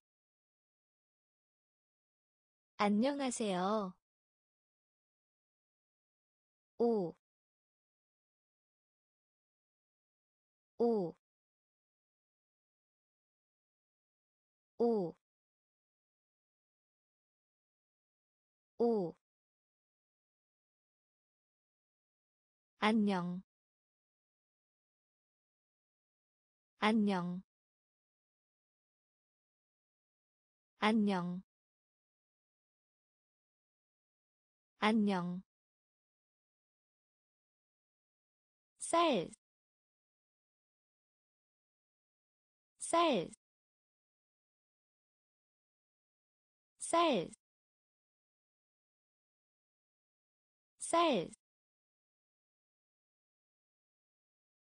안녕하세요. 오, 오, 오, 오. 안녕, 안녕, 안녕. 안녕 쌀, 쌀, 쌀, 쌀,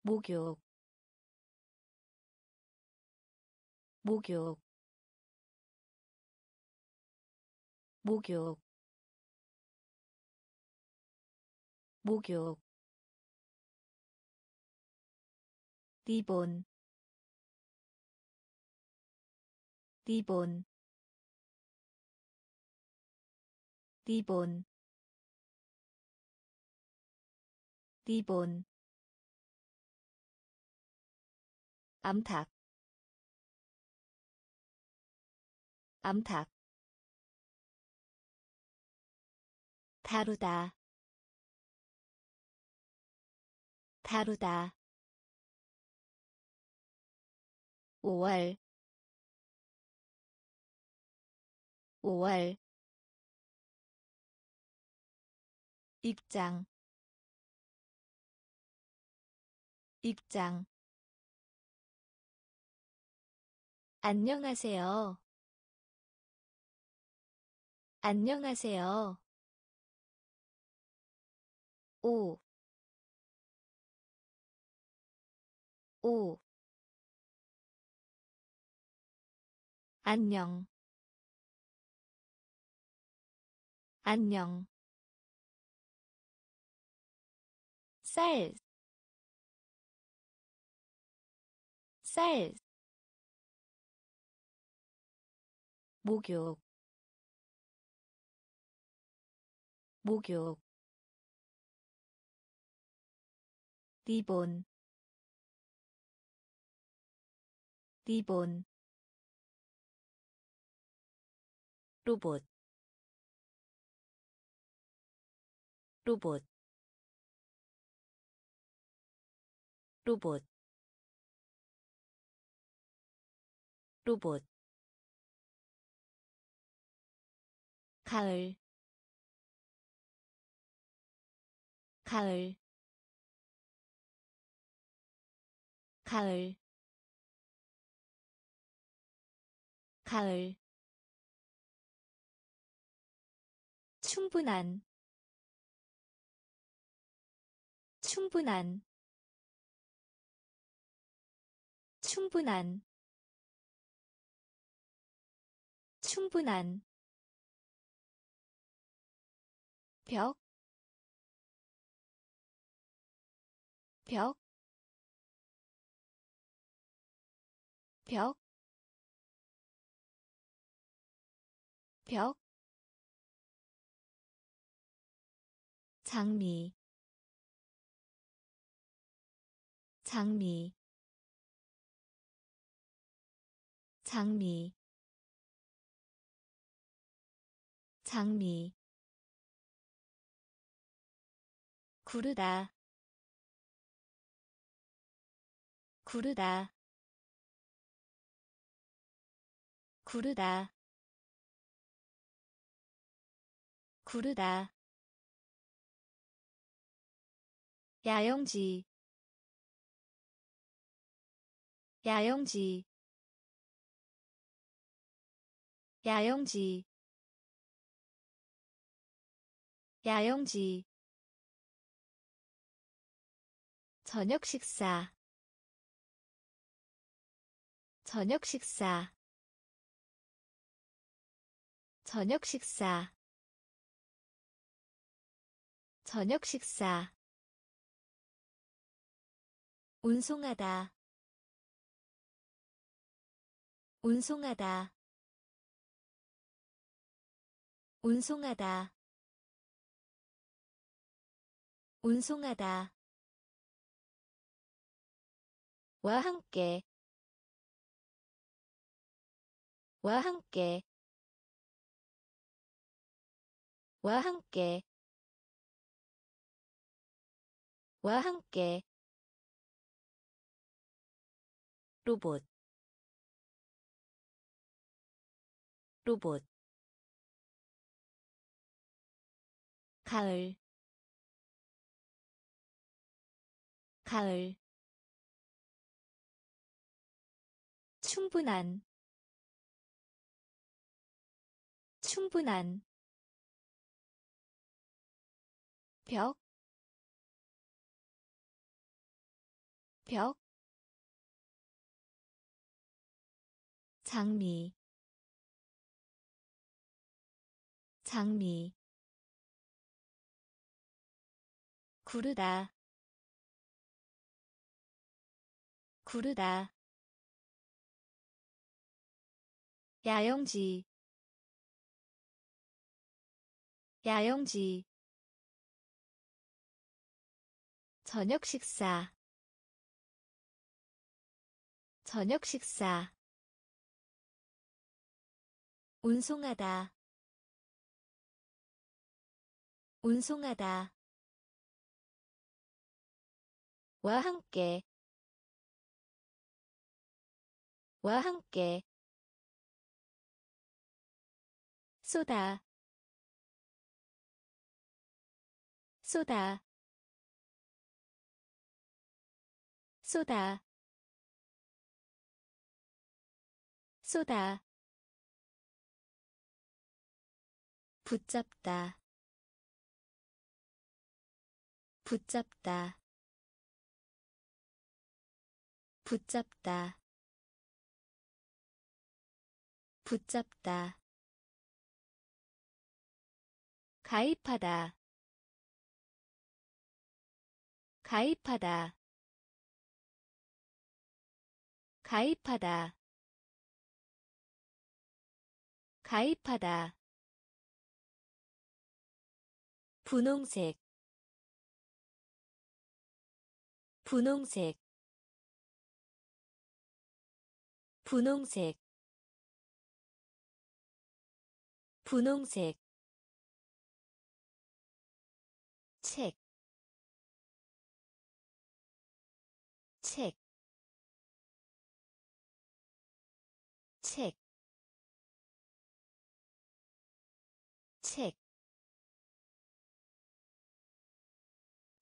목욕, 목욕, 목욕 목욕 리본. 리본. 리본. 리본. 암탉. 암탉. 다루다. 다루다 5월. 5월. 입장. 입장. 안녕하세요. 안녕하세요. 오, 오, 안녕, 안녕, 쌀, 쌀, 목욕. 목욕. 리본. 리본 로봇 로봇 로봇 로봇. 가을 가을. 가을 가을 충분한 충분한 충분한 충분한. 벽, 벽, 벽, 벽, 장미, 장미, 장미, 장미. 구르다 구르다 구르다. 구르다 야영지 야영지 야영지 야영지. 저녁 식사 저녁 식사 저녁 식사 저녁 식사 운송하다. 운송하다. 운송하다. 운송하다. 와 함께. 와 함께. 와 함께. 와 함께 로봇 로봇 가을 가을 충분한 충분한 벽, 벽, 장미, 장미, 구르다, 구르다. 야영지. 야영지. 저녁 식사. 저녁 식사 운송하다. 운송하다. 와 함께. 와 함께. 쏘다. 쏘다. 쏘다. 쏘다 붙잡다. 붙잡다. 붙잡다. 붙잡다. 가입하다. 가입하다. 가입하다. 가입하다 분홍색 분홍색 분홍색 분홍색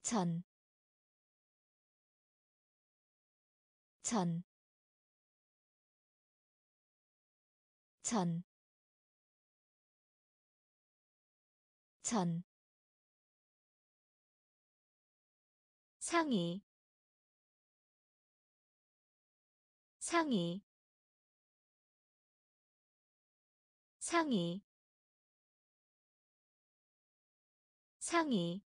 전, 전, 전, 전, 상의 상의 상의 상의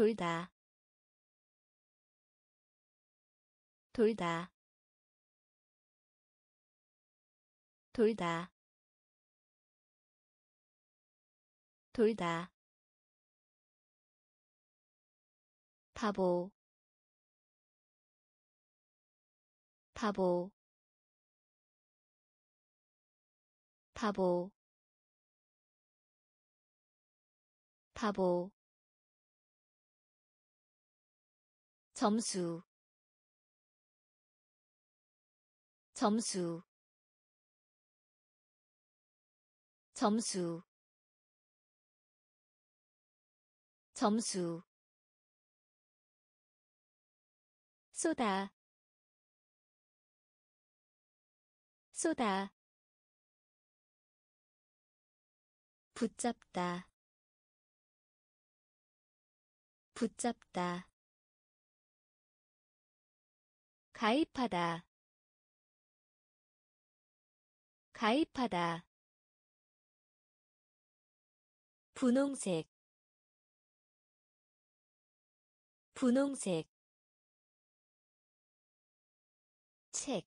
돌다. 돌다. 돌다. 돌다. 바보. 바보. 바보. 바보 점수 점수 점수 점수. 쏘다 쏘다 붙잡다 붙잡다 가입하다. 가입하다. 분홍색. 분홍색. 책,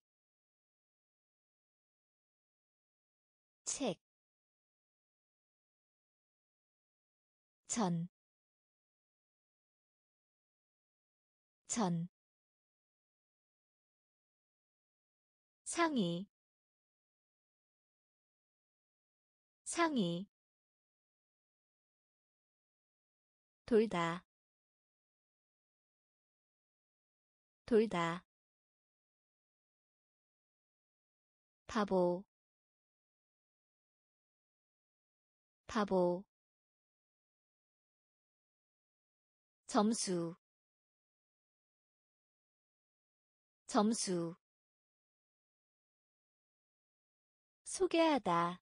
책, 전, 전, 상의, 상의, 돌다, 돌다. 바보 바보 점수 점수 소개하다.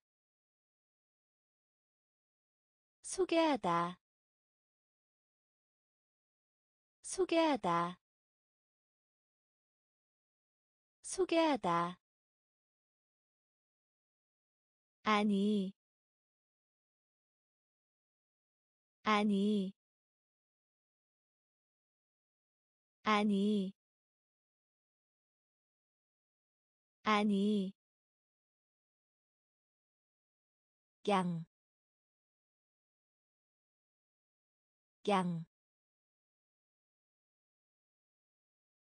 소개하다. 소개하다. 소개하다. 아니. 아니. 아니. 아니 양, 양,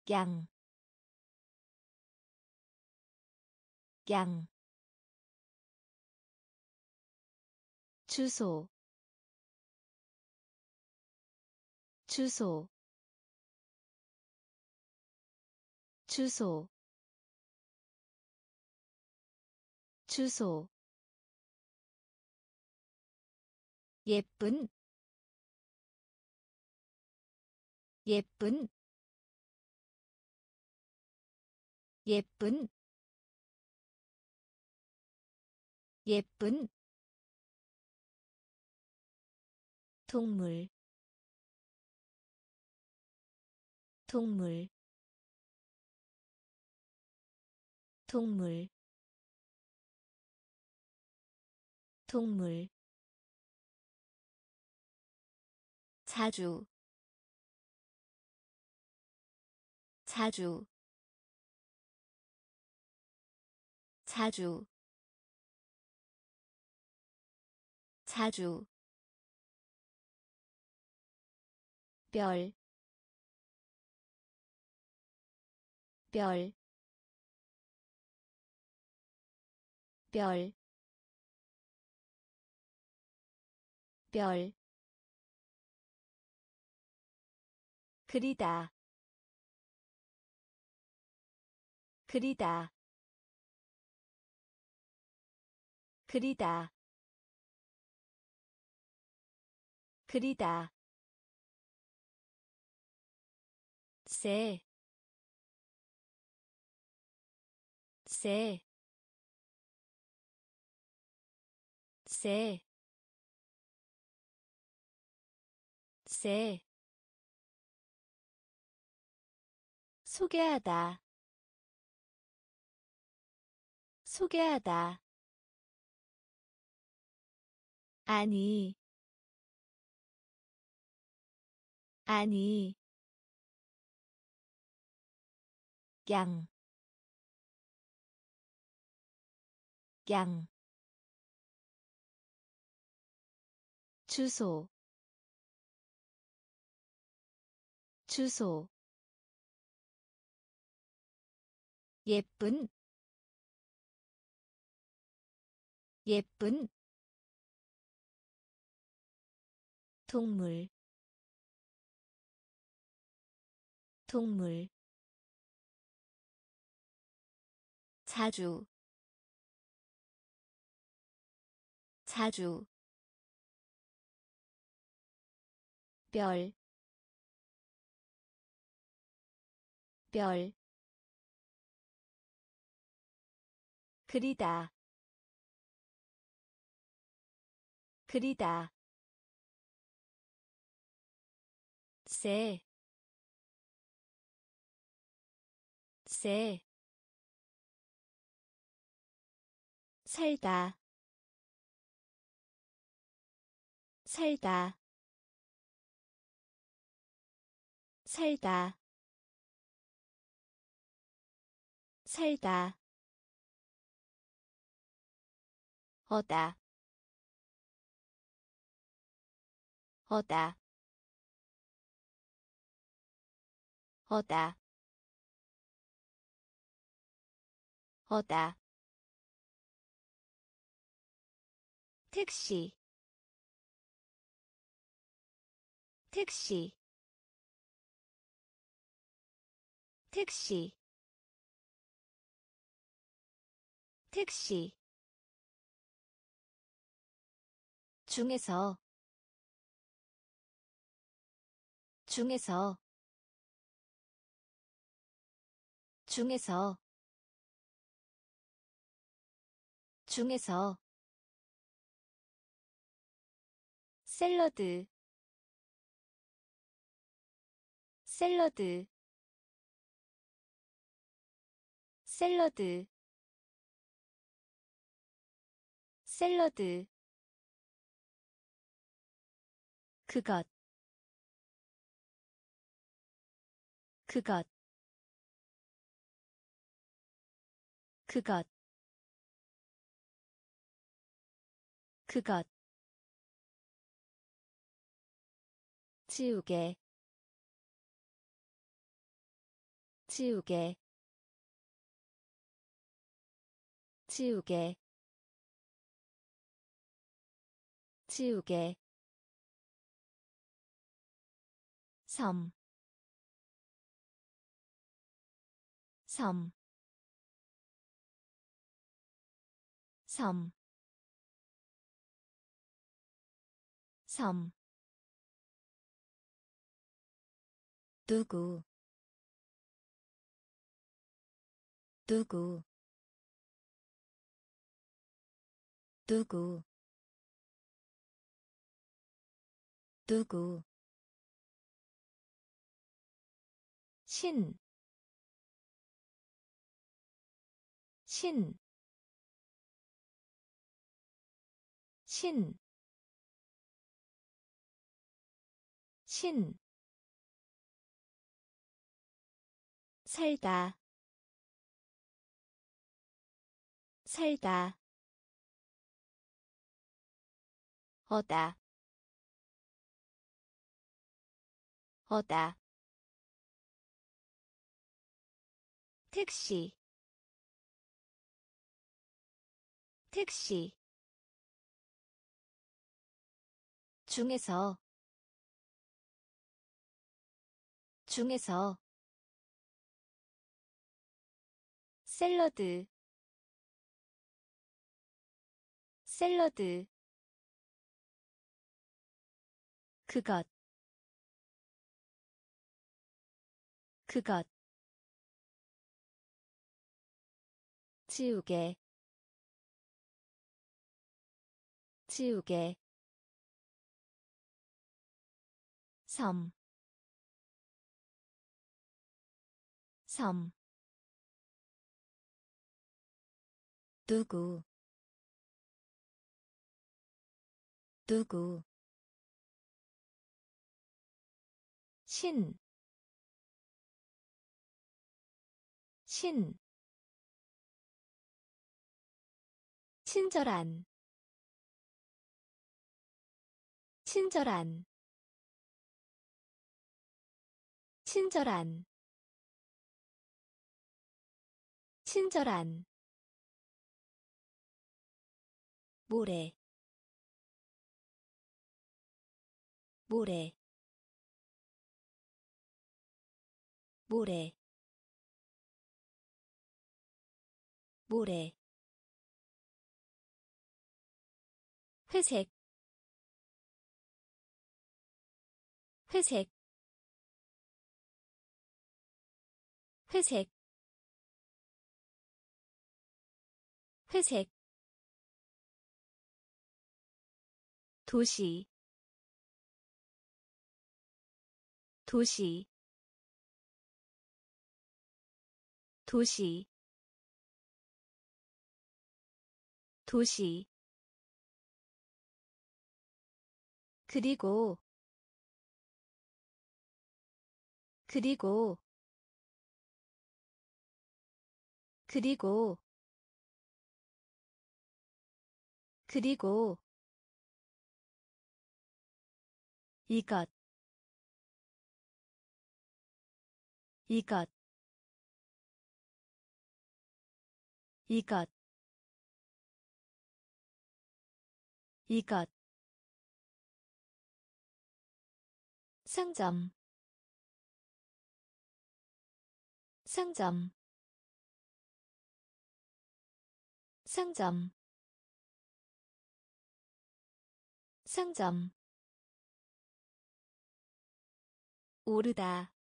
양, 양, 주소, 주소, 주소, 주소 예쁜 예쁜 예쁜 예쁜 동물 동물 동물 동물 자주 자주 자주 자주. 별, 별, 별, 별, 그리다. 그리다. 그리다. 그리다. 세, 세, 세, 세. 소개하다. 소개하다. 아니. 아니. 양, 양, 주소, 주소, 예쁜 예쁜 동물 동물. 자주 자주. 별, 별, 그리다. 그리다. 세, 세, 살다, 살다, 살다, 살다. 어다 어다 어다 어다 택시 택시 택시 택시 중에서 중에서 중에서 중에서. 샐러드 샐러드. 샐러드. 샐러드 그것 그것 그것 그것. 지우개 지우개. 지우개 지우개 섬, 섬, 섬, 섬. 누구? 누구? 누구? 누구 신, 신, 신, 신, 살다, 살다, 어다, 어다. 택시 택시 중에서 중에서 샐러드 샐러드 그것 그것 지우개 지우개 섬, 섬. 누구, 누구. 신, 신. 친절한 친절한 친절한 친절한. 모래 모래 모래 모래 회색 회색 회색 회색. 도시 도시. 도시 도시 그리고 그리고 그리고 그리고 이것 이것 이것 이것 상점. 상점. 상점. 상점. 오르다.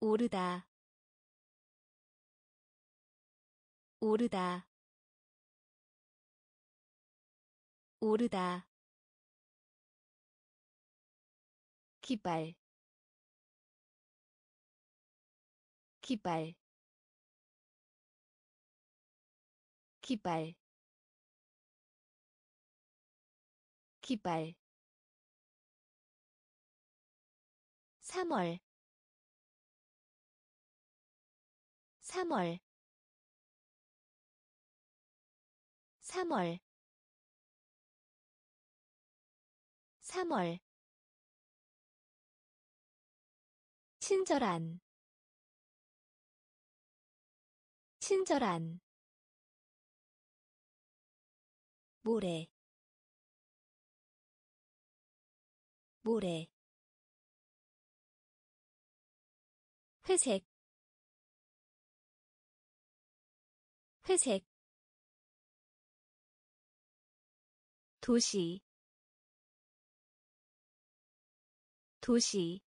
오르다. 오르다. 오르다 기발. 기발. 기발. 기발. 3월. 3월. 3월. 3월 친절한 친절한 모래 모래 회색 회색 도시 도시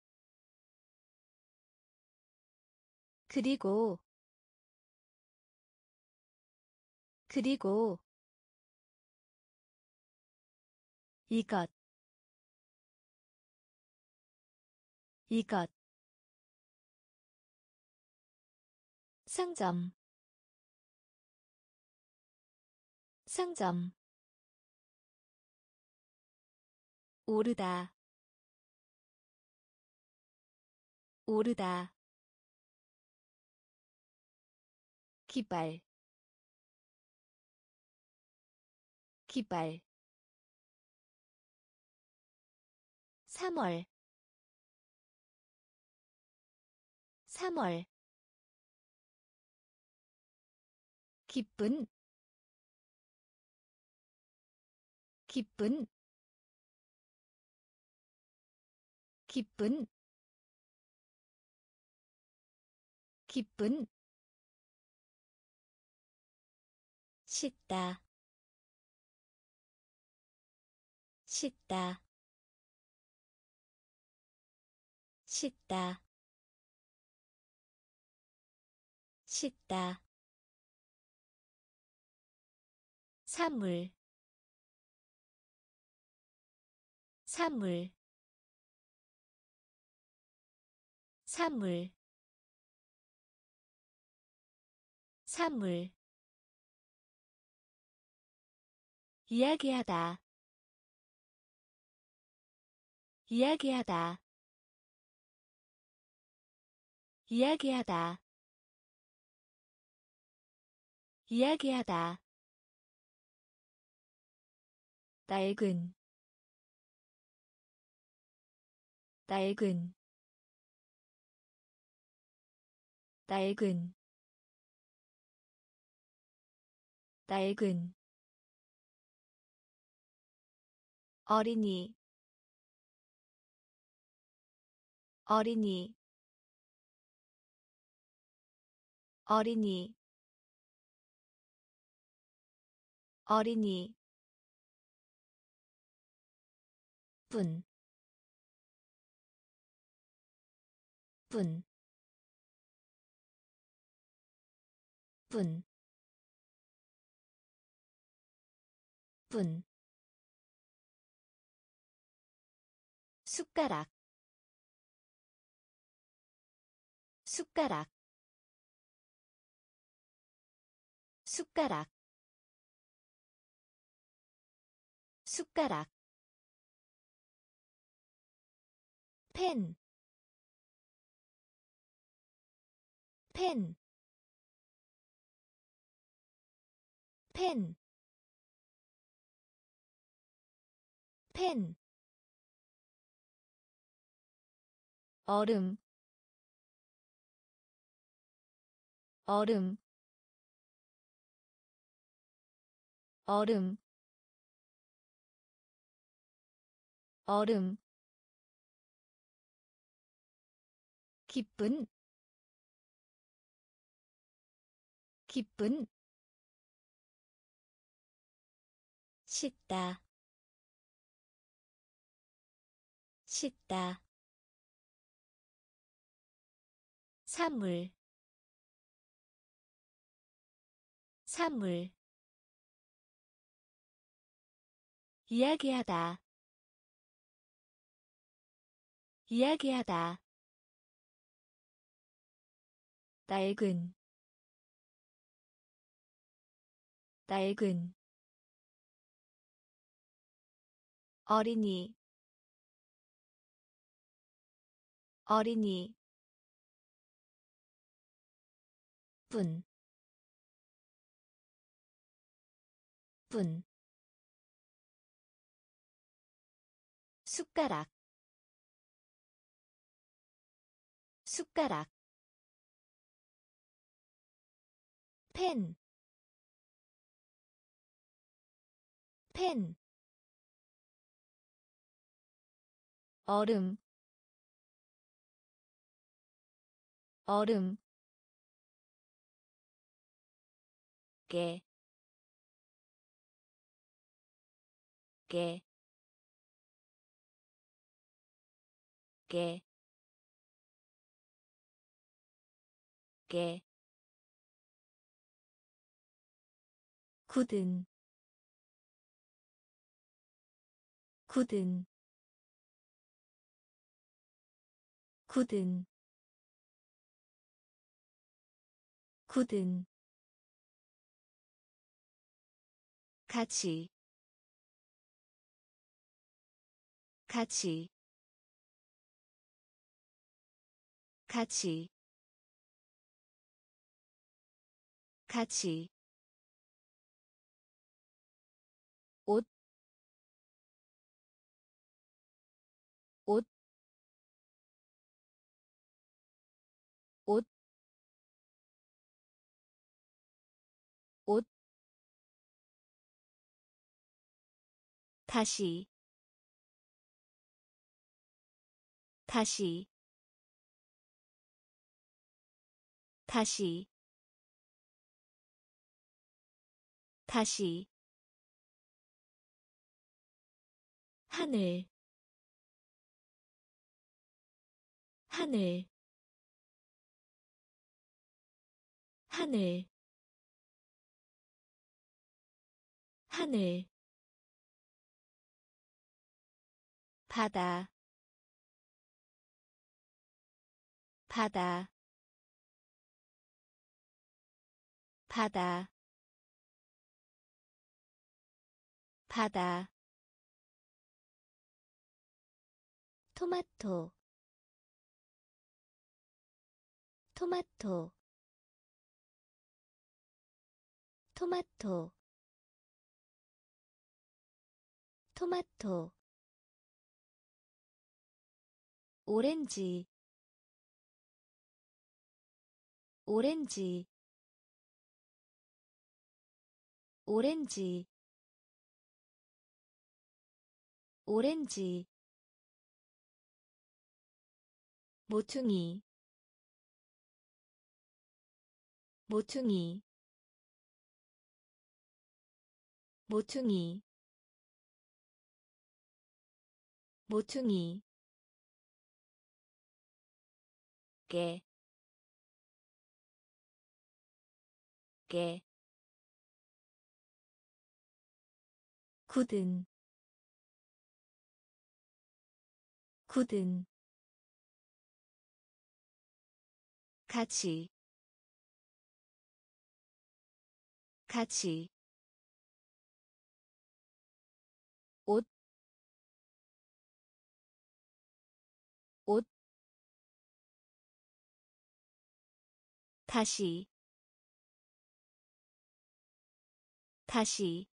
그리고 그리고 이것 이것. 상점 상점. 오르다 오르다 기발. 기발. 3월. 3월. 기쁜. 기쁜. 기쁜. 기쁜 씻다. 씻다. 씻다. 씻다. 사물. 사물. 사물. 사물 이야기하다. 이야기하다. 이야기하다. 이야기하다. 낡은. 낡은. 낡은. 낡은 어린이 어린이 어린이 어린이 분, 분, 분, 분. 숟가락. 숟가락. 숟가락. 숟가락. 펜, 펜, 펜, 펜, 얼음, 얼음, 얼음, 얼음. 기쁜 기쁜 씻다 씻다 사물 사물. 이야기하다 이야기하다. 낡은 낡은. 어린이 어린이 분, 분, 숟가락, 숟가락, 펜, 펜, 얼음, 얼음, 깨, 깨, 깨, 깨. 굳은 굳은 굳은 굳은 같이. 같이. 같이. 같이. 옷, 옷, 옷, 다시, 다시, 다시, 다시, 하늘. 하늘. 하늘. 하늘 바다 바다 바다 바다. 토마토 토마토 토마토 토마토 오렌지 오렌지 오렌지 오렌지 모퉁이 모퉁이 모퉁이 모퉁이 깨, 깨, 굳은, 굳은, 같이 같이 다시, 다시,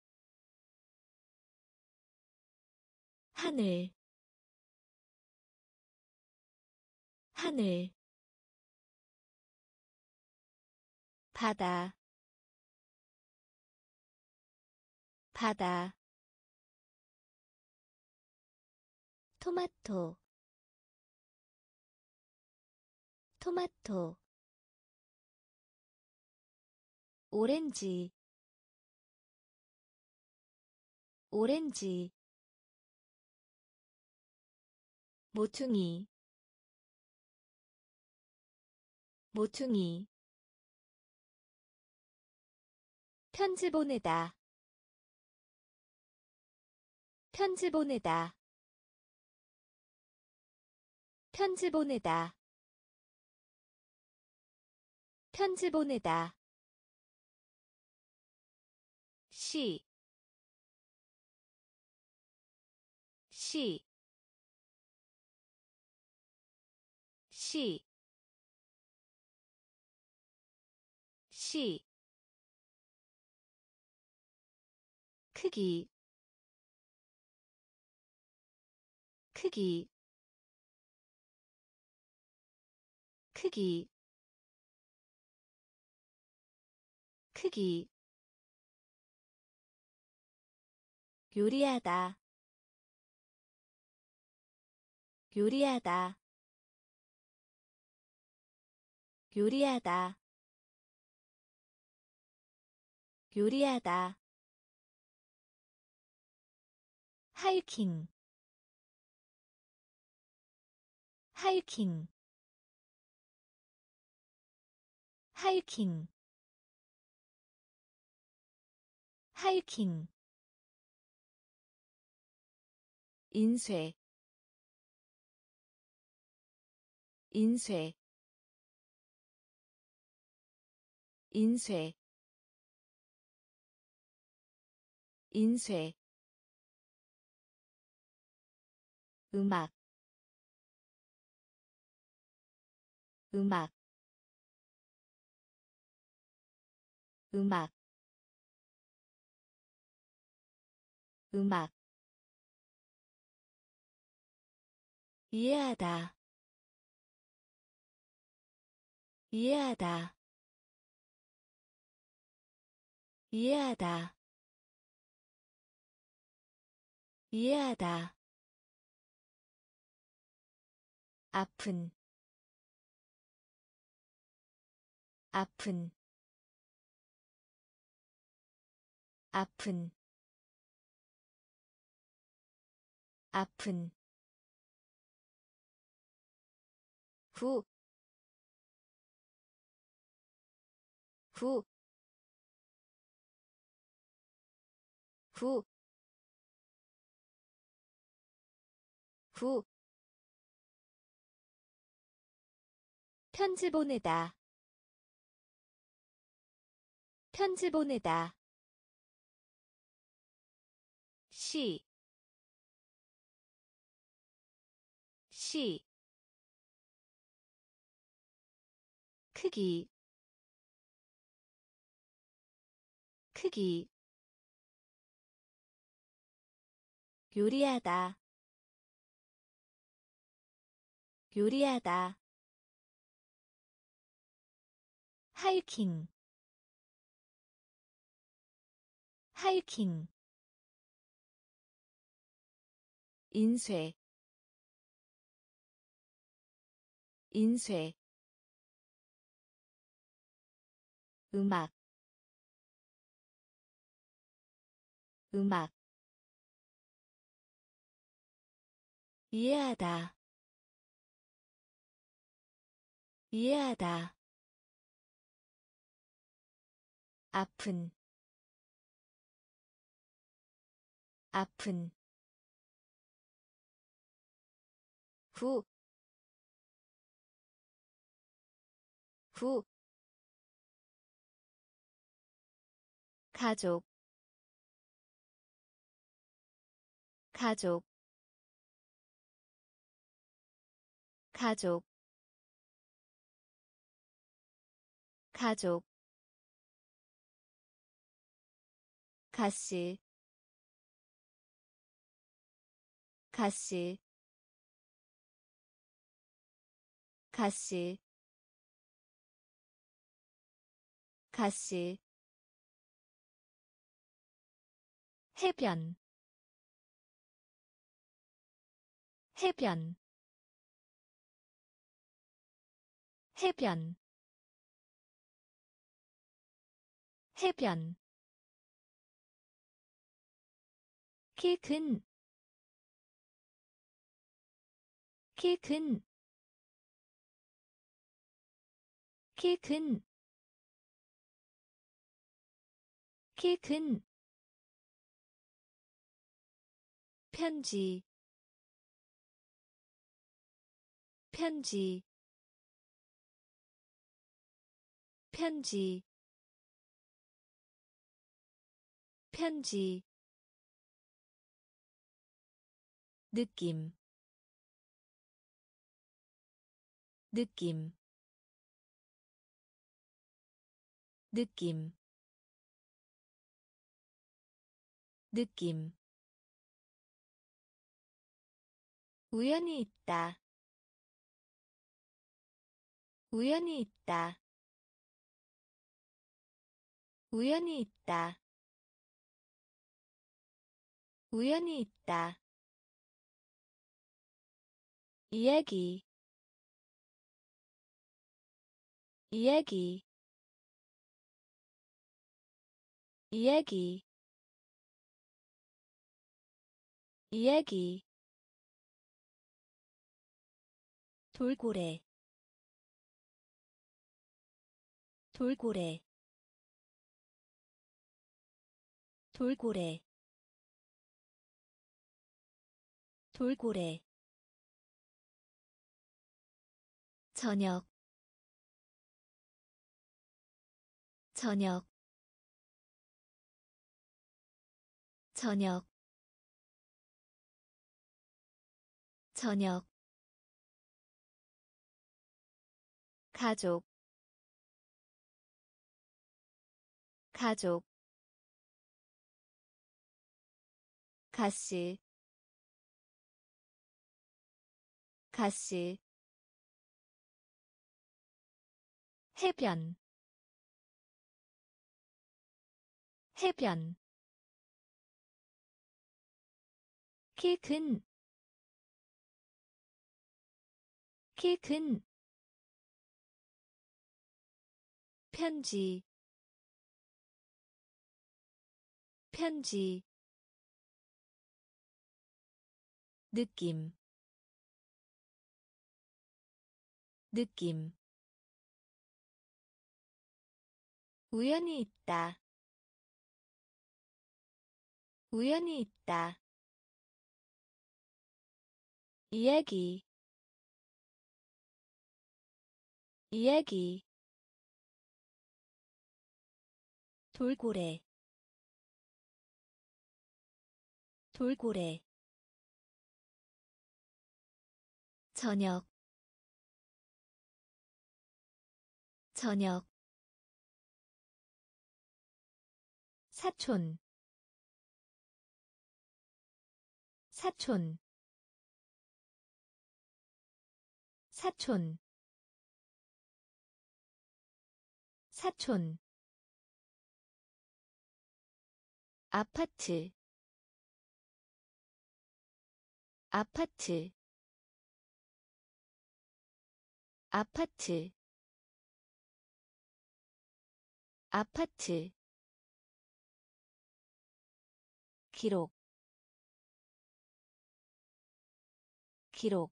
하늘, 하늘, 바다. 바다. 토마토. 토마토 오렌지 오렌지 모퉁이 모퉁이. 편지 보내다 편지 보내다 편지 보내다 편지 보내다 시, 시, 시, 시, 크기, 크기, 크기, 크기 요리하다. 요리하다. 요리하다. 요리하다. 하이킹. 하이킹. 하이킹. 하이킹 인쇄 인쇄 인쇄 인쇄 음악 음악 음악 음악 이해하다. 이해하다. 이해하다. 이해하다. 아픈. 아픈. 아픈. 아픈 후, 후, 후, 후. 편지 보내다. 편지 보내다. 시, 시, 크기 크기 요리하다 요리하다 하이킹 하이킹 인쇄 인쇄 음악 음악. 이해하다 이해하다. 아픈 아픈. 후, 후, 가족 가족 가족 가족. 가시 가시 가시 가시 해변 해변 해변 해변. 키큰 키큰 키큰 키큰 편지. 편지. 편지. 편지. 느낌. 느낌. 느낌. 느낌 우연히 있다. 우연히 있다. 우연히 있다. 우연히 있다. 이야기. 이야기. 이야기. 이야기 돌고래 돌고래 돌고래 돌고래. 저녁 저녁 저녁 저녁 가족 가족 가시 가시 해변 해변 키 큰 키큰 편지. 편지. 느낌. 느낌. 우연히 있다. 우연히 있다. 이야기. 이야기 돌고래 돌고래 저녁 저녁 사촌 사촌 사촌 사촌 아파트 아파트 아파트 아파트. 기록 기록.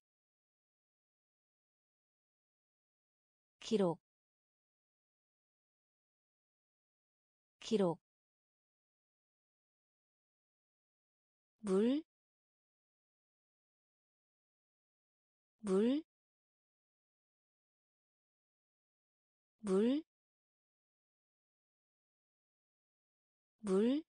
기록 기록 물, 물, 물, 물,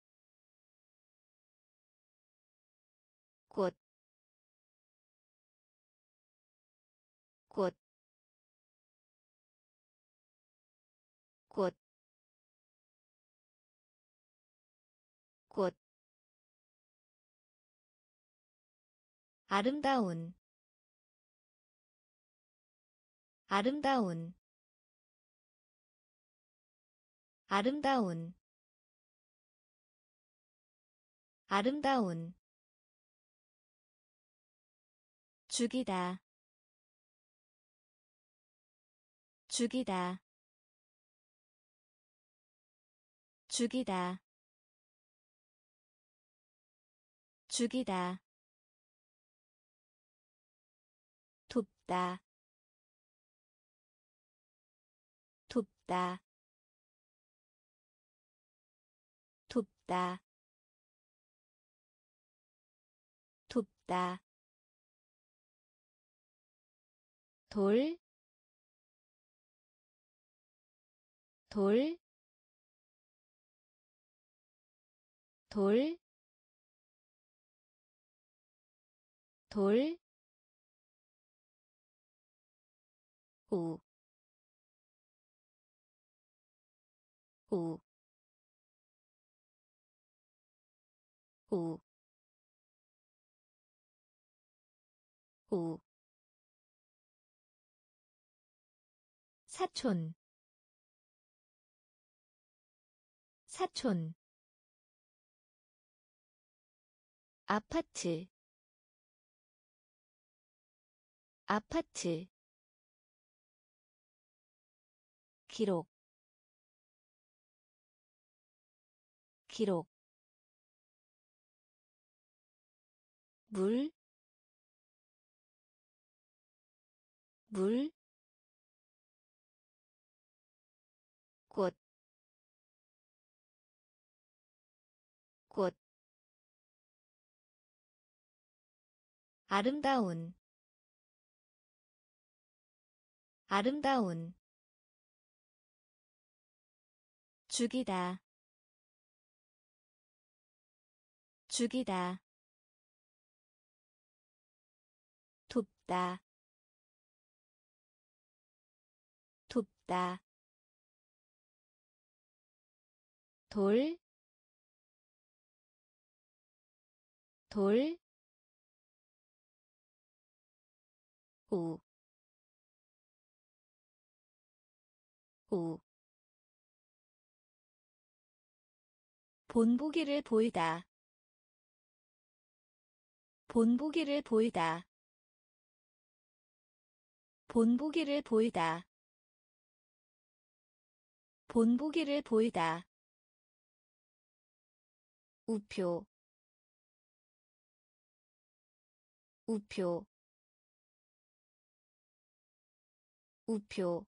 아름다운 아름다운 아름다운 아름다운. 죽이다 죽이다 죽이다 죽이다 돕다. 돕다. 돕다. 돕다. 돌, 돌, 돌, 돌, 우, 우, 우, 우. 사촌. 사촌. 아파트. 아파트 기록 기록 물, 물, 꽃, 꽃, 아름다운, 아름다운, 죽이다, 죽이다, 돕다, 돕다. 돌, 돌, 우, 우. 본보기를 보이다. 본보기를 보이다. 본보기를 보이다. 본보기를 보이다. 우표 우표 우표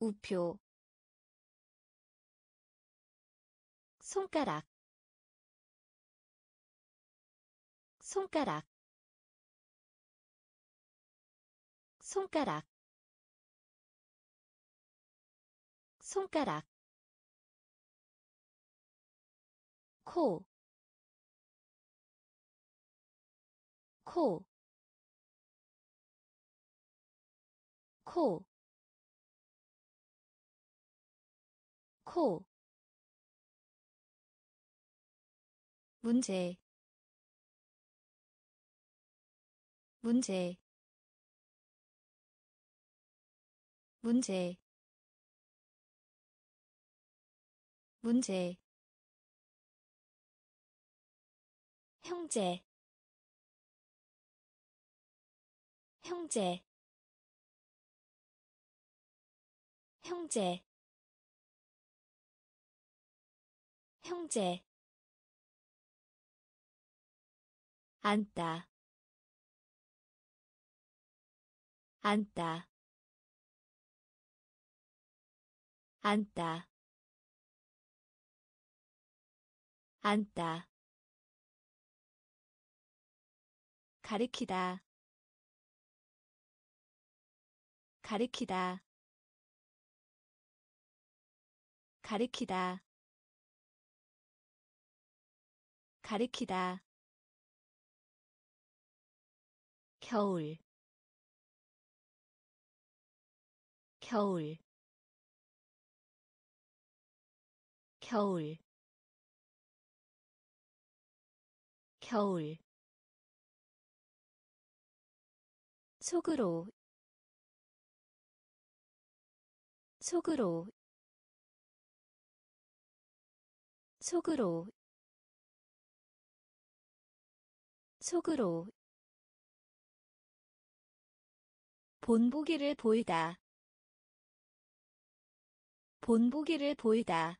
우표 손가락 손가락 손가락 손가락 코, 코, 코, 코. 문제, 문제, 문제, 문제. 형제 형제 형제 형제 앉다. 앉다. 앉다. 앉다. 가리키다. 가리키다. 가리키다. 가리키다 겨울 겨울 겨울 겨울. 속으로 속으로 속으로 속으로 본보기를 보이다. 본보기를 보이다.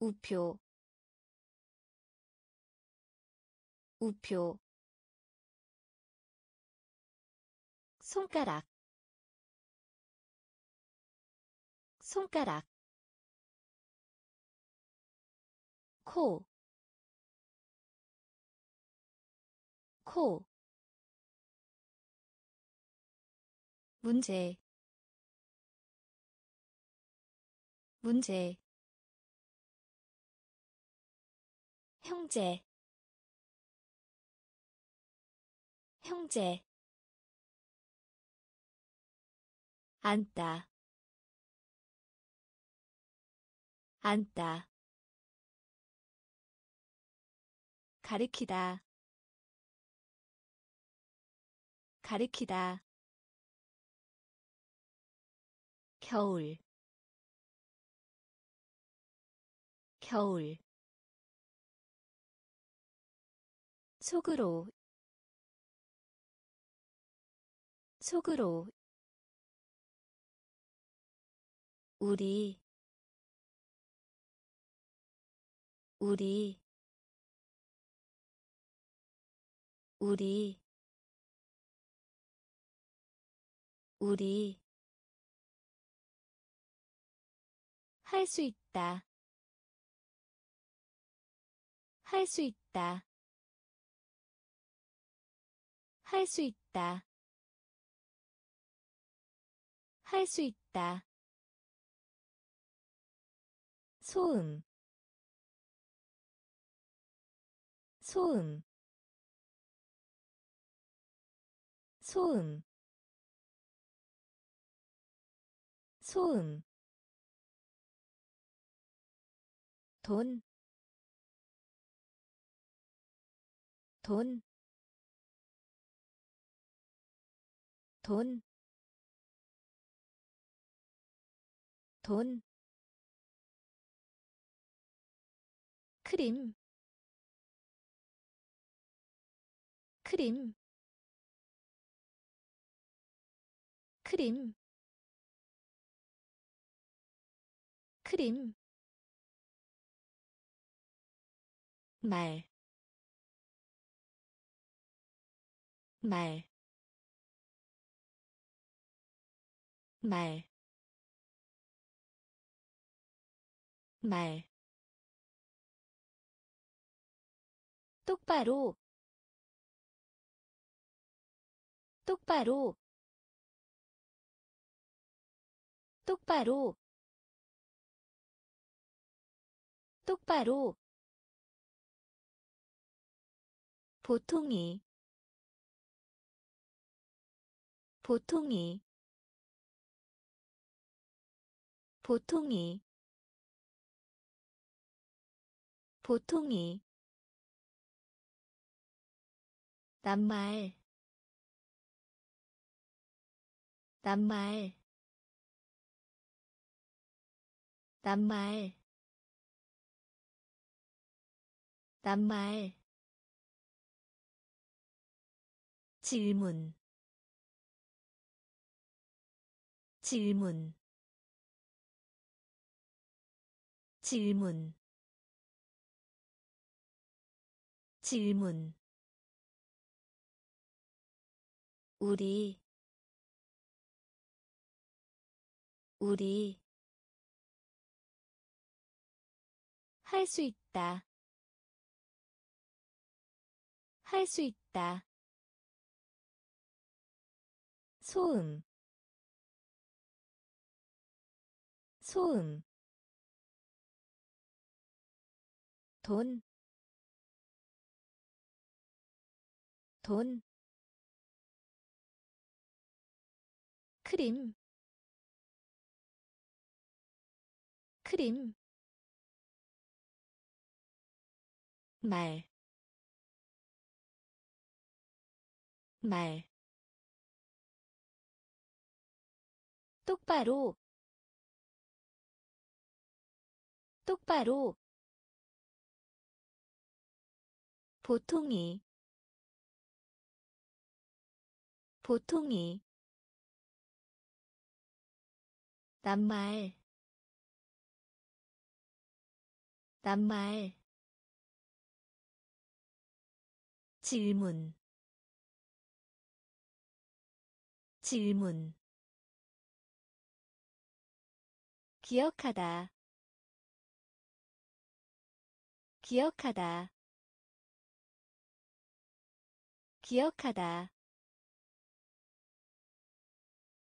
우표. 우표. 손가락. 손가락. 코, 코, 문제, 문제, 형제, 형제 앉다 앉다 가리키다 가리키다 겨울 겨울 속으로 속으로 우리 우리 우리 우리 할 수 있다. 할 수 있다. 할 수 있다. 할 수 있다. 소음. 소음. 소음. 소음 돈, 돈, 돈, 돈, 크림, 크림, 크림, 크림 말, 말, 말, 말. 똑바로, 똑바로, 똑바로, 똑바로 보통이 보통이 보통이 보통이. 낱말 낱말 낱말 낱말 질문. 질문. 질문. 질문. 우리. 우리. 할 수 있다. 할 수 있다 소음 소음 돈, 돈, 크림, 크림, 말, 말. 똑바로. 똑바로. 보통이. 보통이. 낱말. 낱말. 질문. 질문 기억하다. 기억하다. 기억하다.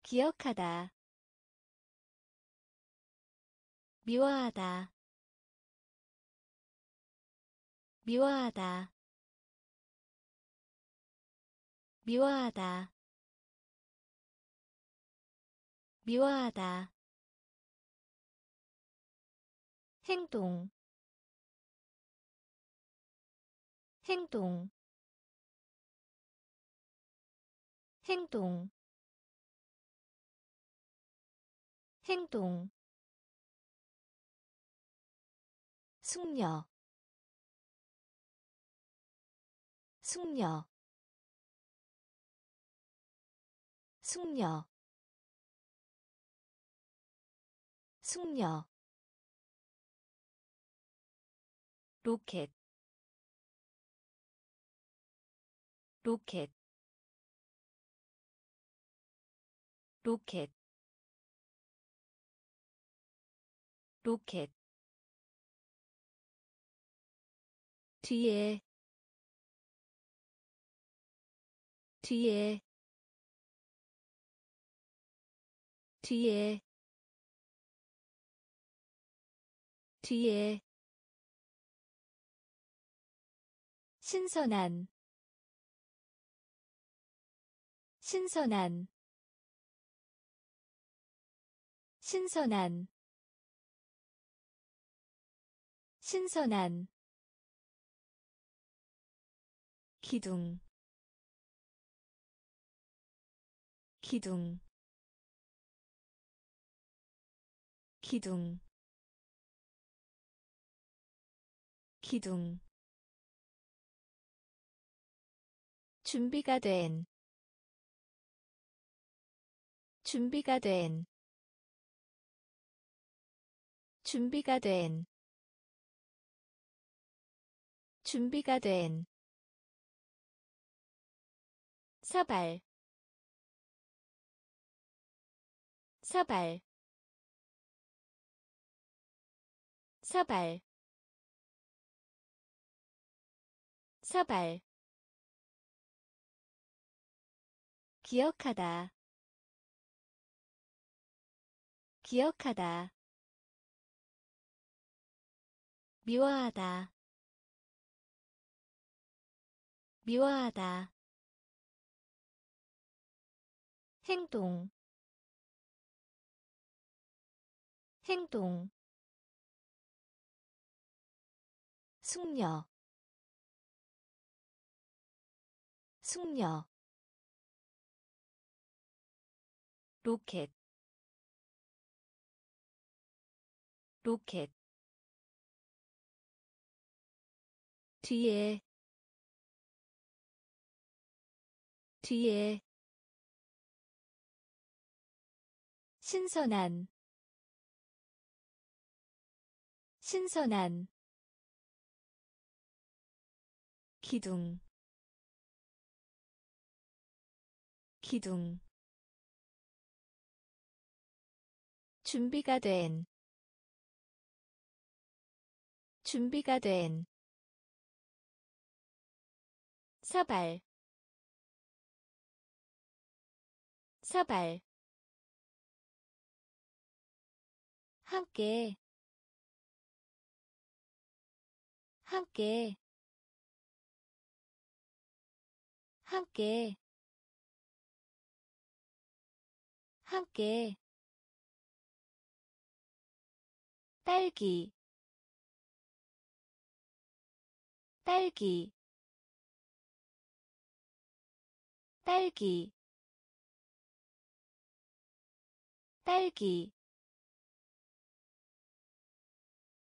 기억하다. 미워하다. 미워하다. 미워하다. 미워하다 행동. 행동. 행동. 행동. 숙녀. 숙녀. 숙녀. 숙녀 로켓 로켓 로켓 로켓. 뒤에 뒤에 뒤에 뒤에 신선한 신선한 신선한 신선한. 기둥 기둥. 기둥 기둥 준비가 된 준비가 된 준비가 된 준비가 된. 서발 서발 서발 서발 기억하다. 기억하다. 미워하다. 미워하다. 행동. 행동. 숙녀. 숙녀 로켓 로켓. 뒤에 뒤에. 신선한 신선한. 기둥 기둥 준비가 된 준비가 된 서발 서발 함께 함께 함께 함께 딸기. 딸기. 딸기. 딸기.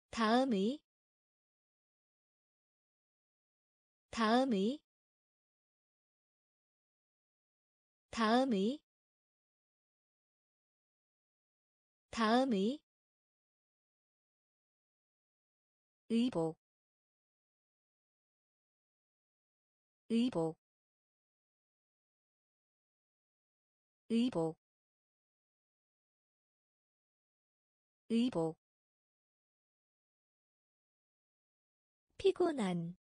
다음의. 다음의. 다음의. 다음의 의복 의복 의복 의복. 피곤한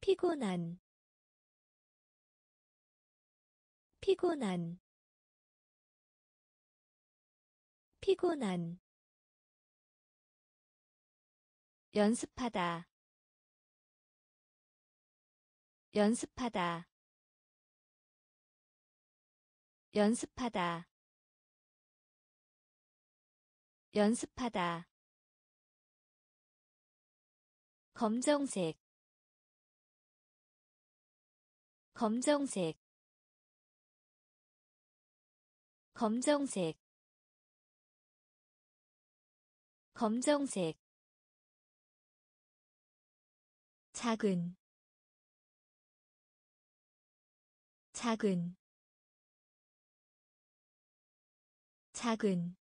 피곤한 피곤한 피곤한 연습하다. 연습하다. 연습하다. 연습하다. 검정색. 검정색. 검정색. 검정색 작은 작은 작은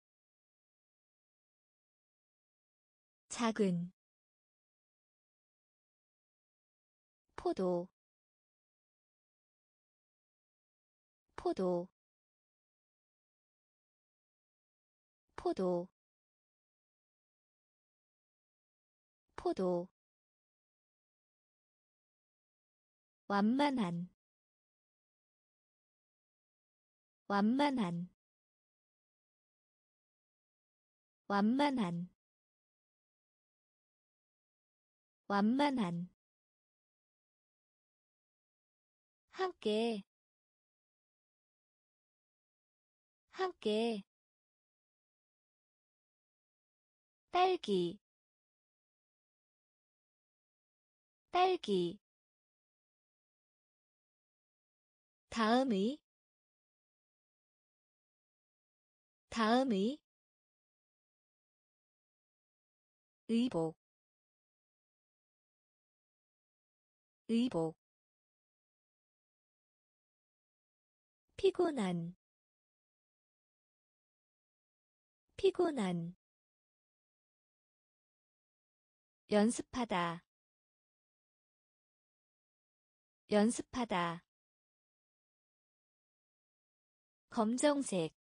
작은. 포도 포도. 포도. 포도 완만한 완만한 완만한 완만한. 함께 함께. 딸기 딸기 다음의 다음의 의복 의복 피곤한 피곤한 연습하다 연습하다 검정색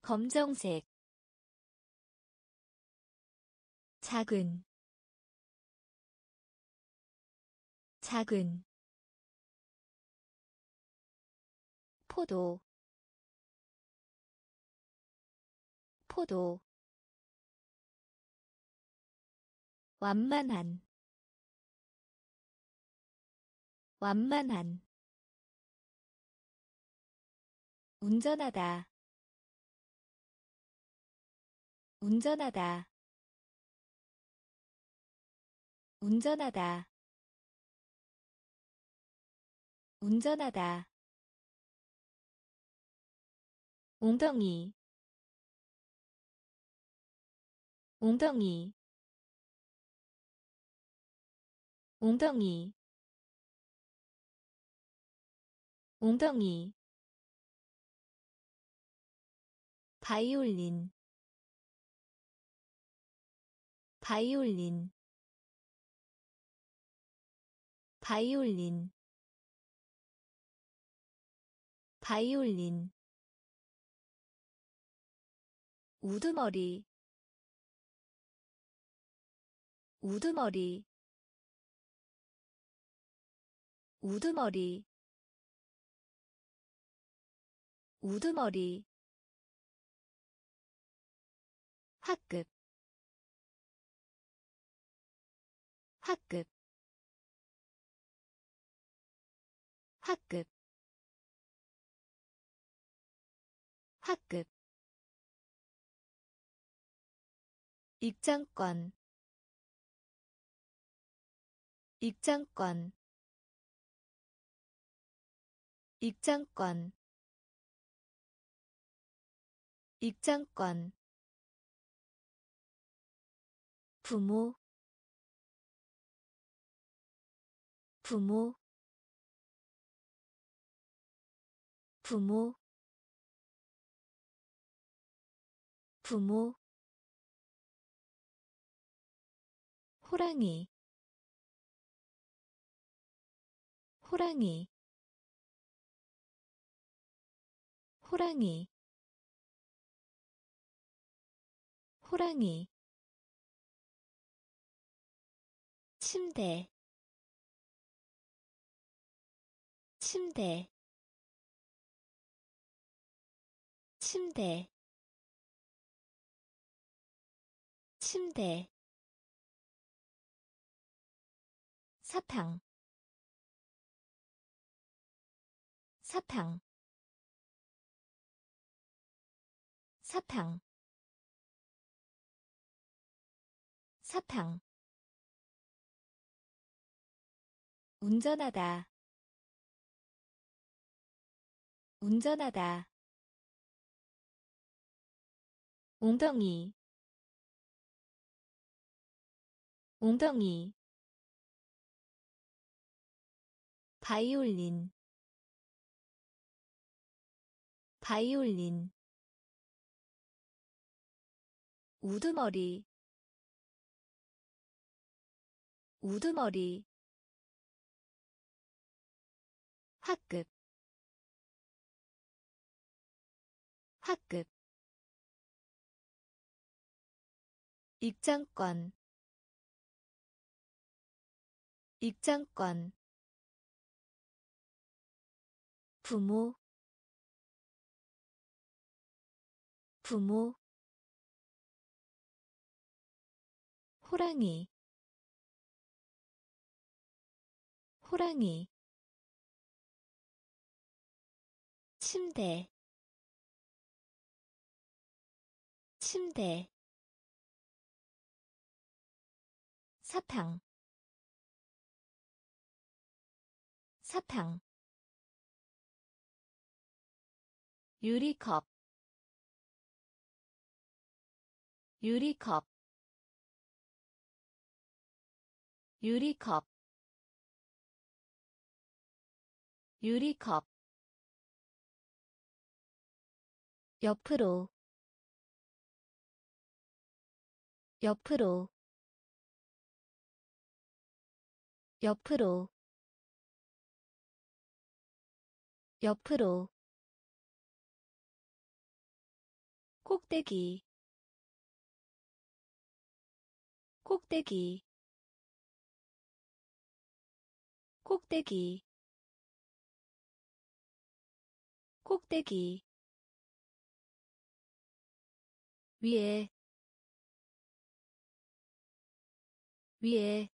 검정색 작은 작은 포도 포도 완만한 완만한 운전하다. 운전하다. 운전하다. 운전하다. 웅덩이. 웅덩이. 웅덩이. 웅덩이 바이올린. 바이올린. 바이올린. 바이올린. 우두머리. 우두머리. 우두머리. 우두머리 학급. 학급. 학급. 학급. 입장권. 입장권. 입장권. 입장권 부모 부모 부모 부모. 호랑이 호랑이. 호랑이. 호랑이 침대 침대 침대 침대 사탕 사탕 사탕 사탕 운전하다. 운전하다. 웅덩이. 웅덩이. 바이올린. 바이올린. 우두머리. 우두머리 학급. 학급. 입장권. 입장권. 부모. 부모. 호랑이. 호랑이 침대 침대 사탕 사탕 유리컵 유리컵 유리컵 유리컵 옆으로 옆으로 옆으로 옆으로. 꼭대기 꼭대기 꼭대기 꼭대기 위에 위에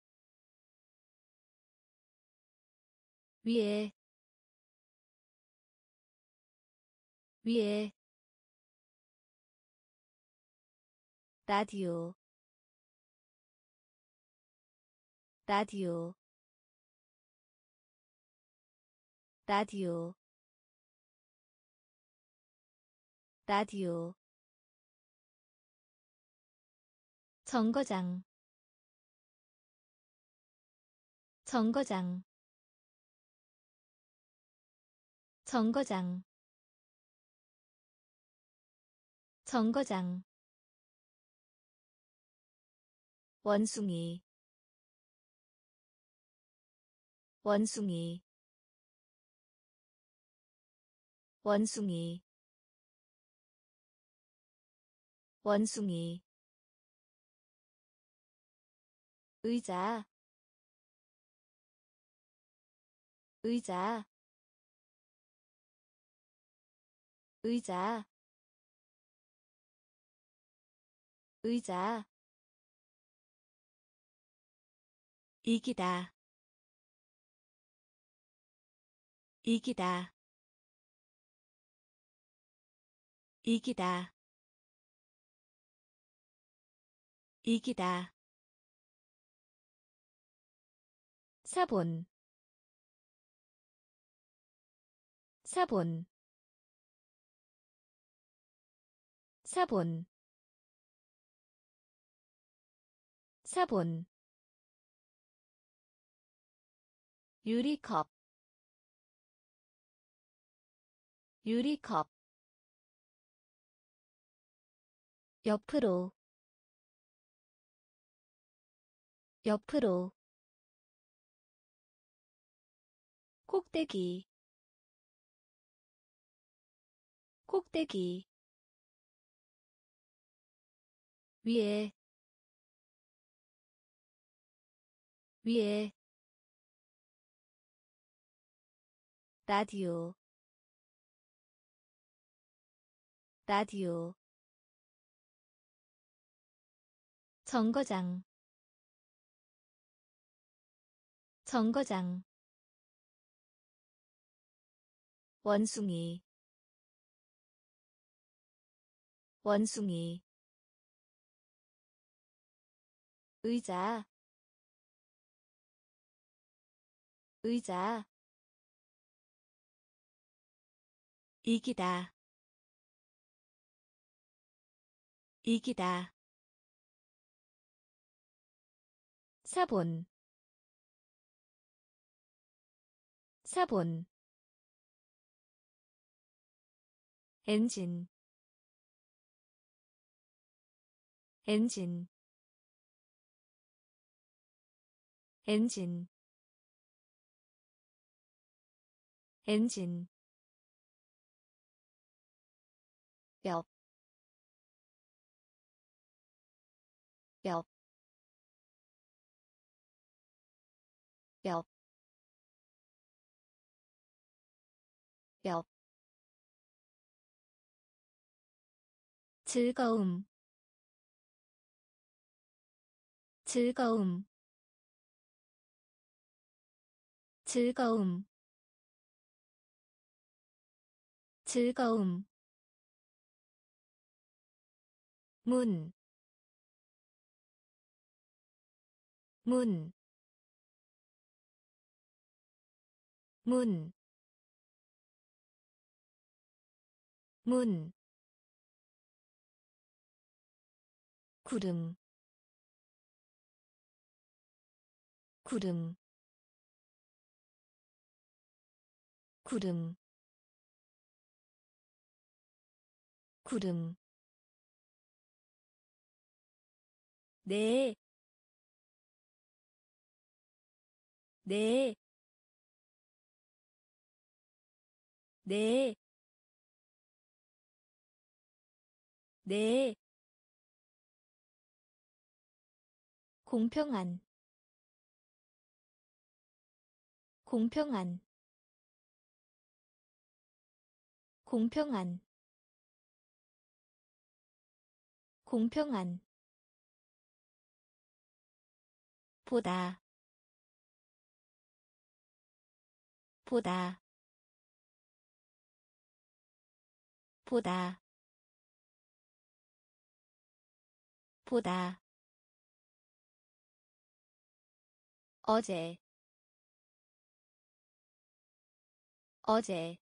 위에 위에. 라디오 라디오. 라디오 라디오 정거장. 정거장. 정거장. 정거장. 원숭이. 원숭이. 원숭이. 원숭이 의자 의자 의자 의자. 이기다 이기다 이기다 이기다 사본. 사본. 사본. 사본. 유리컵. 유리컵. 옆으로. 옆으로 꼭대기 꼭대기 위에 위에 라디오 라디오 정거장 정거장 원숭이. 원숭이. 의자. 의자. 이기다. 이기다. 사본. 사본 엔진. 엔진. 엔진. 엔진. 뼈, 뼈, 뼈, 뼈. 즐거움, 즐거움, 즐거움, 즐거움. 문, 문, 문, 문, 구름, 구름, 구름, 구름 네, 네, 네, 네. 공평한, 공평한, 공평한, 공평한. 보다. 보다. 보다. 보다 어제. 어제.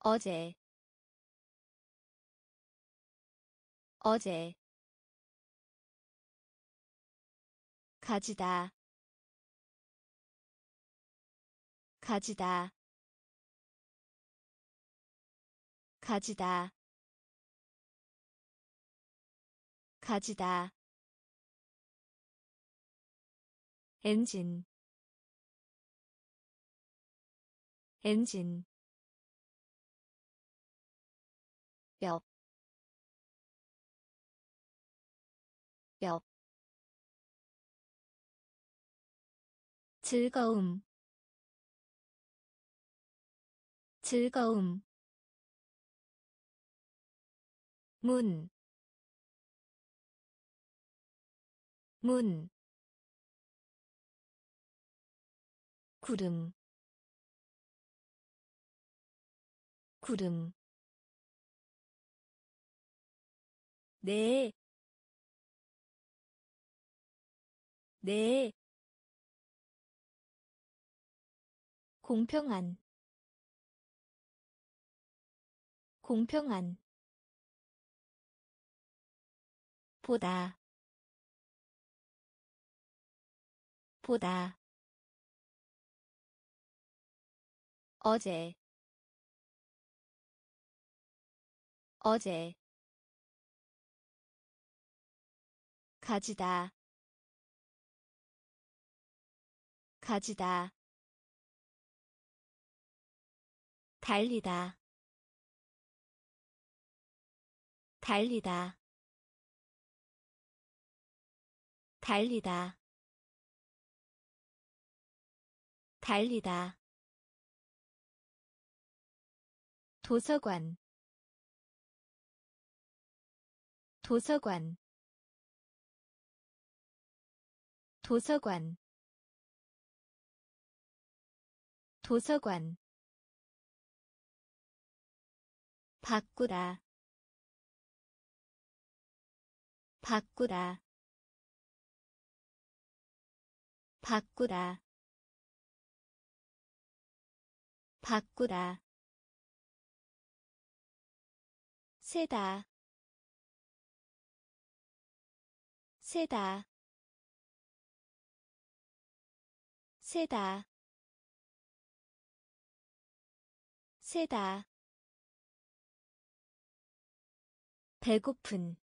어제. 어제. 가지다. 가지다. 가지다. 가지다 엔진. 엔진. 즐거움. 즐거움. 문, 문, 구름, 구름, 네, 네, 공평한 공평한. 보다 보다 어제. 어제. 가지다. 가지다. 달리다. 달리다. 달리다. 달리다 도서관 도서관 도서관 도서관. 바꾸다 바꾸다 바꾸다 바꾸다 세다. 세다. 세다. 세다. 배고픈.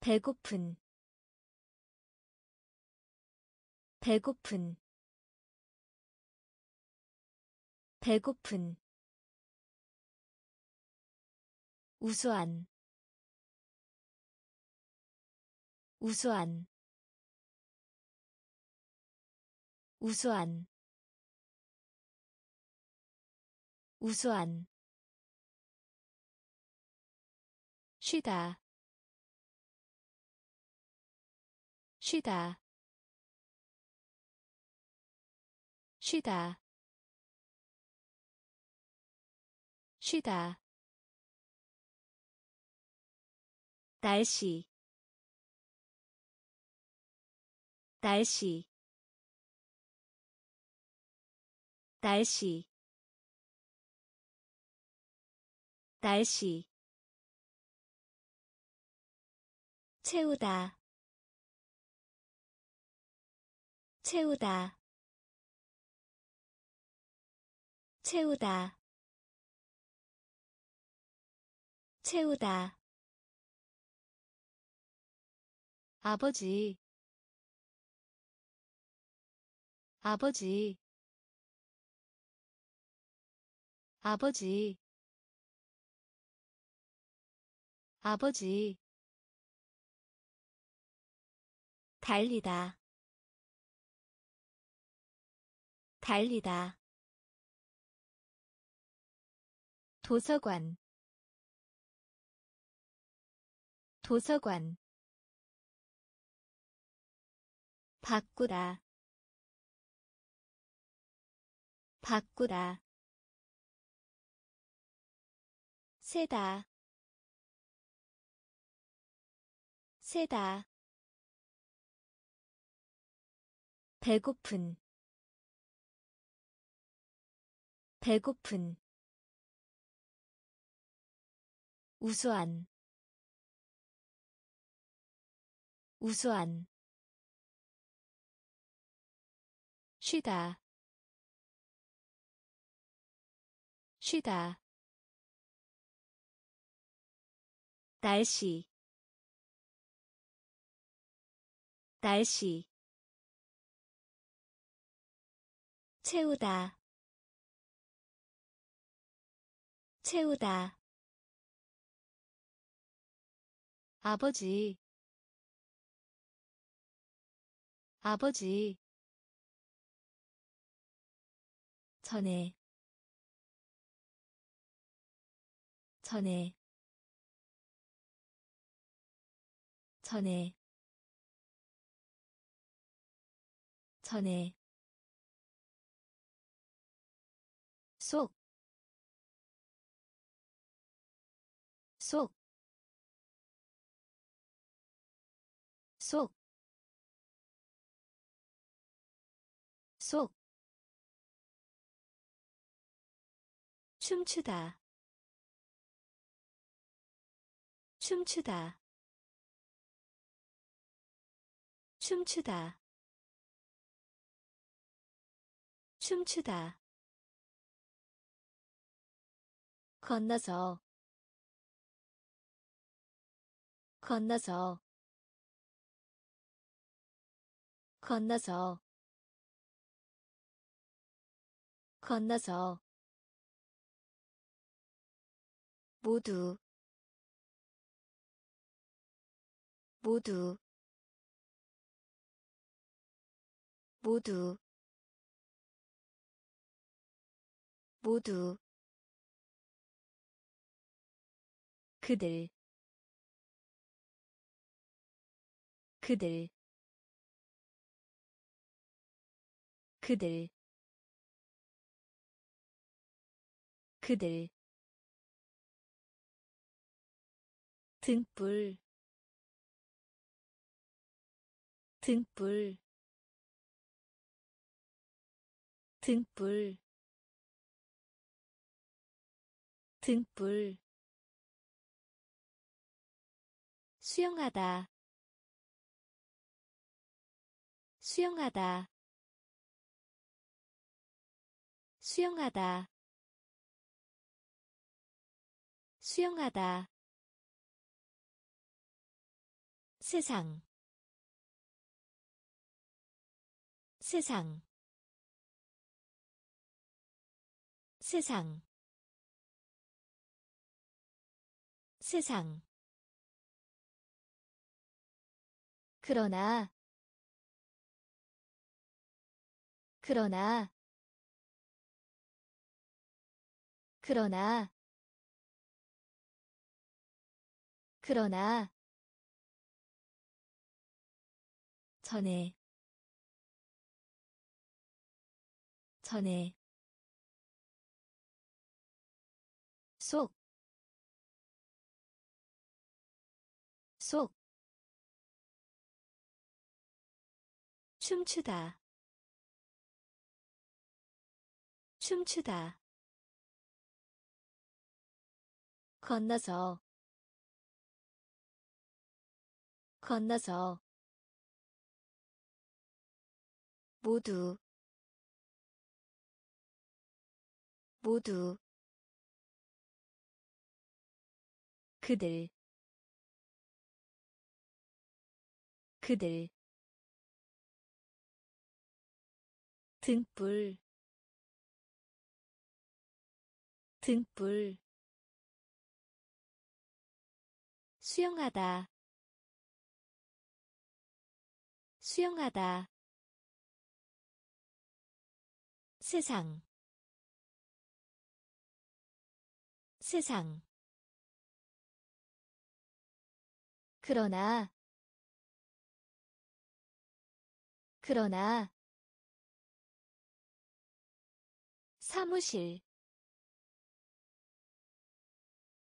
배고픈. 배고픈. 배고픈 우수한 우수한 우수한 우수한. 쉬다 쉬다. 쉬다 쉬다 날씨. 날씨. 날씨. 날씨. 채우다. 채우다. 채우다. 채우다 아버지. 아버지. 아버지. 아버지. 달리다. 달리다. 도서관. 도서관 바꾸다 바꾸다 세다. 세다. 배고픈. 배고픈. 우수한. 우수한 쉬다. 쉬다. 날씨. 날씨. 채우다. 채우다. 아버지. 아버지 전에 전에 전에 전에. 속, 속, 속, 속, 춤추다, 춤추다, 춤추다, 춤추다. 건너서. 건너서. 건너서. 건너서 모두 모두 모두 모두. 그들 그들 그들 그들 등불 등불 등불 등불. 수영하다 수영하다 수영하다 수영하다 세상. 세상. 세상. 세상. 그러나 그러나 그러나 그러나 전에 전에 속, 속, 춤추다, 춤추다, 건너서, 건너서, 모두 모두 그들 그들 등불 등불 수영하다 수영하다 세상. 세상. 그러나 그러나 사무실.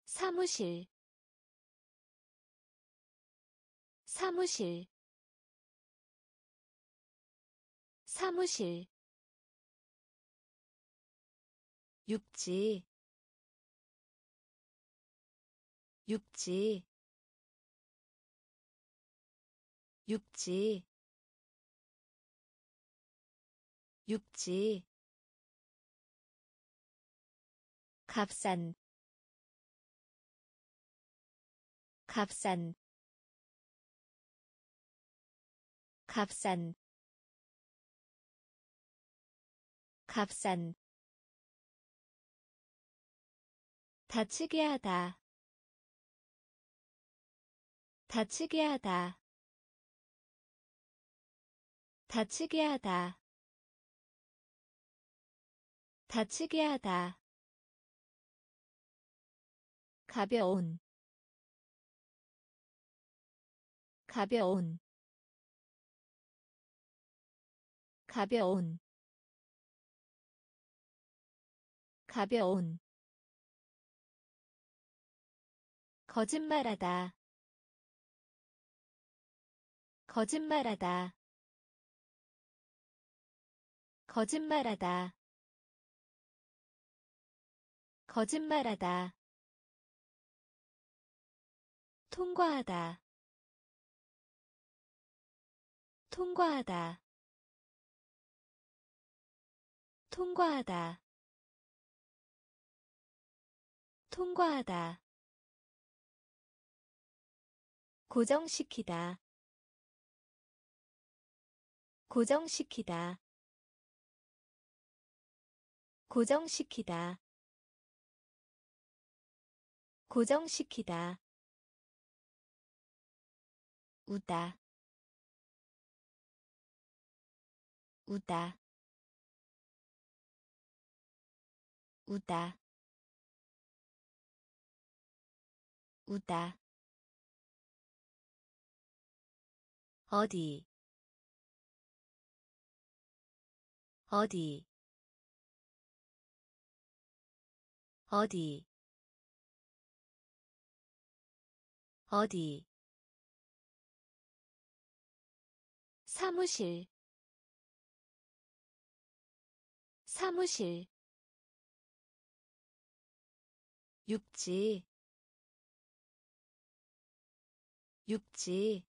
사무실. 사무실. 사무실 육지 육지 육지 육지. 값싼 값싼 값싼 값싼 다치게 하다. 다치게 하다. 다치게 하다. 다치게 하다. 가벼운. 가벼운. 가벼운. 가벼운 거짓말하다. 거짓말하다. 거짓말하다. 거짓말하다. 통과하다. 통과하다. 통과하다. 통과하다 고정시키다. 고정시키다. 고정시키다. 고정시키다. 우다. 우다. 우다. 우다 어디? 어디? 어디? 어디? 사무실. 사무실. 육지. 육지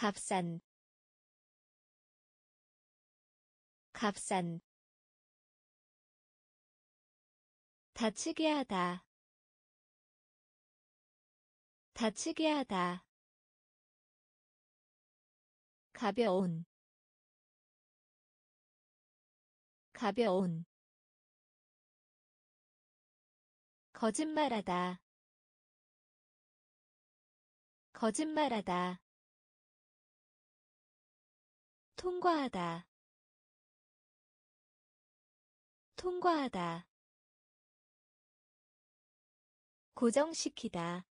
값싼 값싼. 다치게 하다 다치게 하다. 가벼운 가벼운. 거짓말하다 거짓말하다 통과하다. 통과하다. 고정시키다.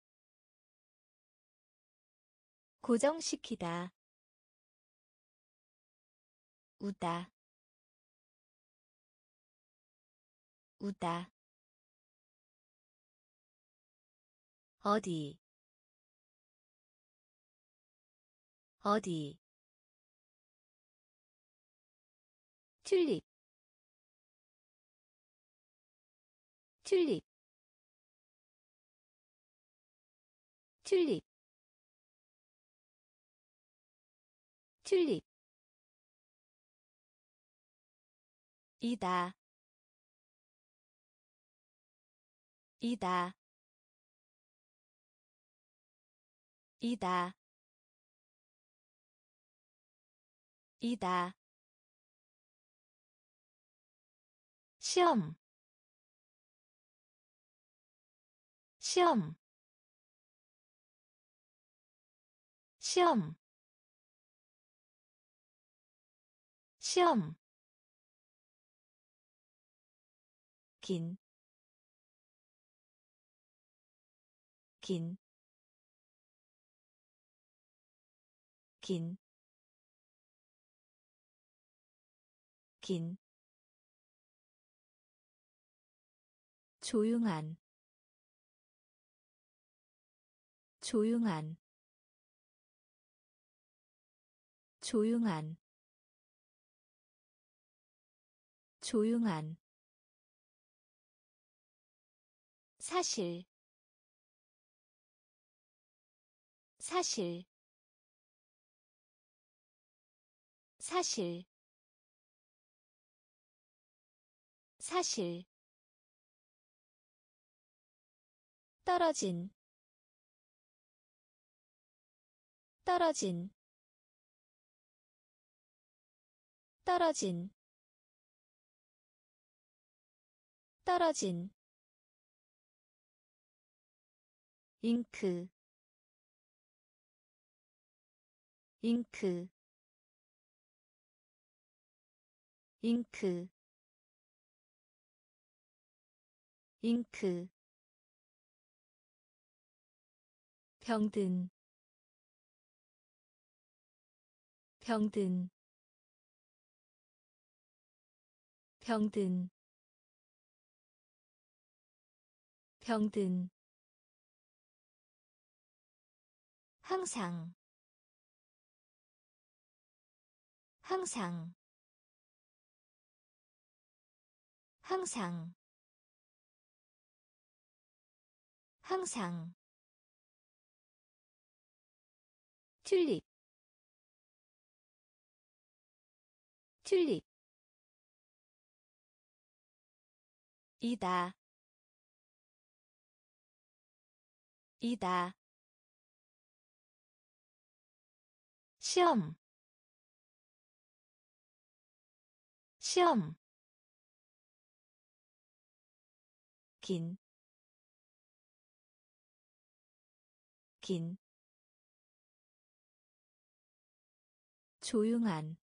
고정시키다. 우다. 우다. 어디? 어디 튤립 튤립 튤립 튤립 이다. 이다. 이다. 이다 시험 시험 시험 시험 긴, 긴, 긴, 긴, 조용한, 조용한, 조용한, 조용한. 사실 사실 사실 사실 떨어진 떨어진 떨어진 떨어진. 잉크 잉크 잉크 잉크 병든 병든 병든 병든. 항상 항상 항상. 항상 튤립 튤립 이다. 이다. 시험. 시험. 긴, 긴, 조용한,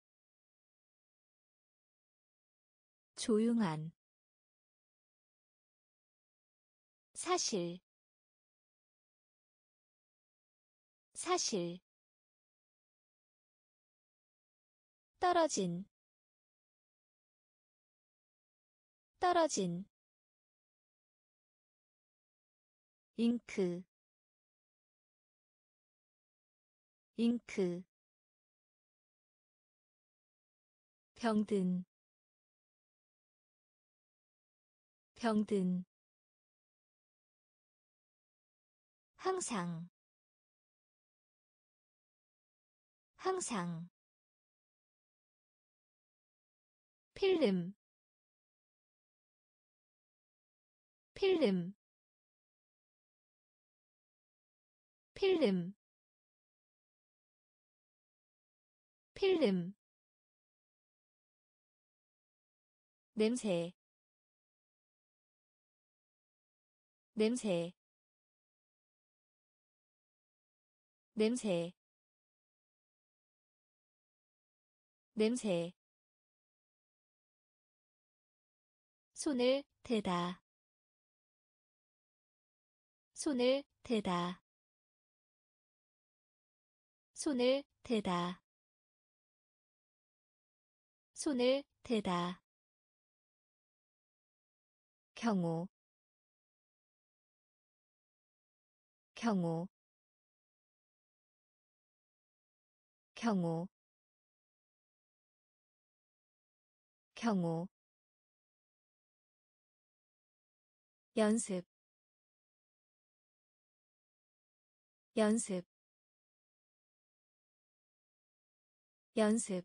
조용한, 사실, 사실. 떨어진 떨어진. 잉크 잉크 병든 병든. 항상 항상. 필름 필름. 필름. 필름 냄새 냄새 냄새 냄새. 손을 대다. 손을 대다. 손을 대다. 손을 대다 경우 경우 경우 경우. 연습 연습. 연습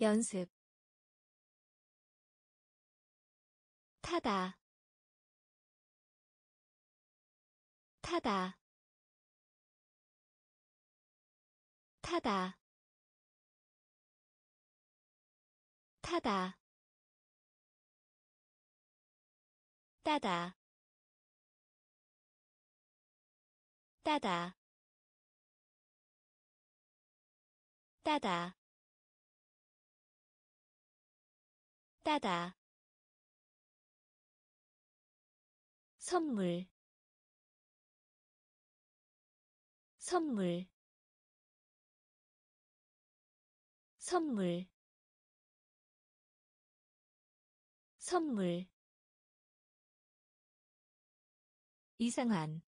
연습 타다. 타다. 타다. 타다. 따다. 따다. 따다. 따다 선물 선물 선물 선물. 이상한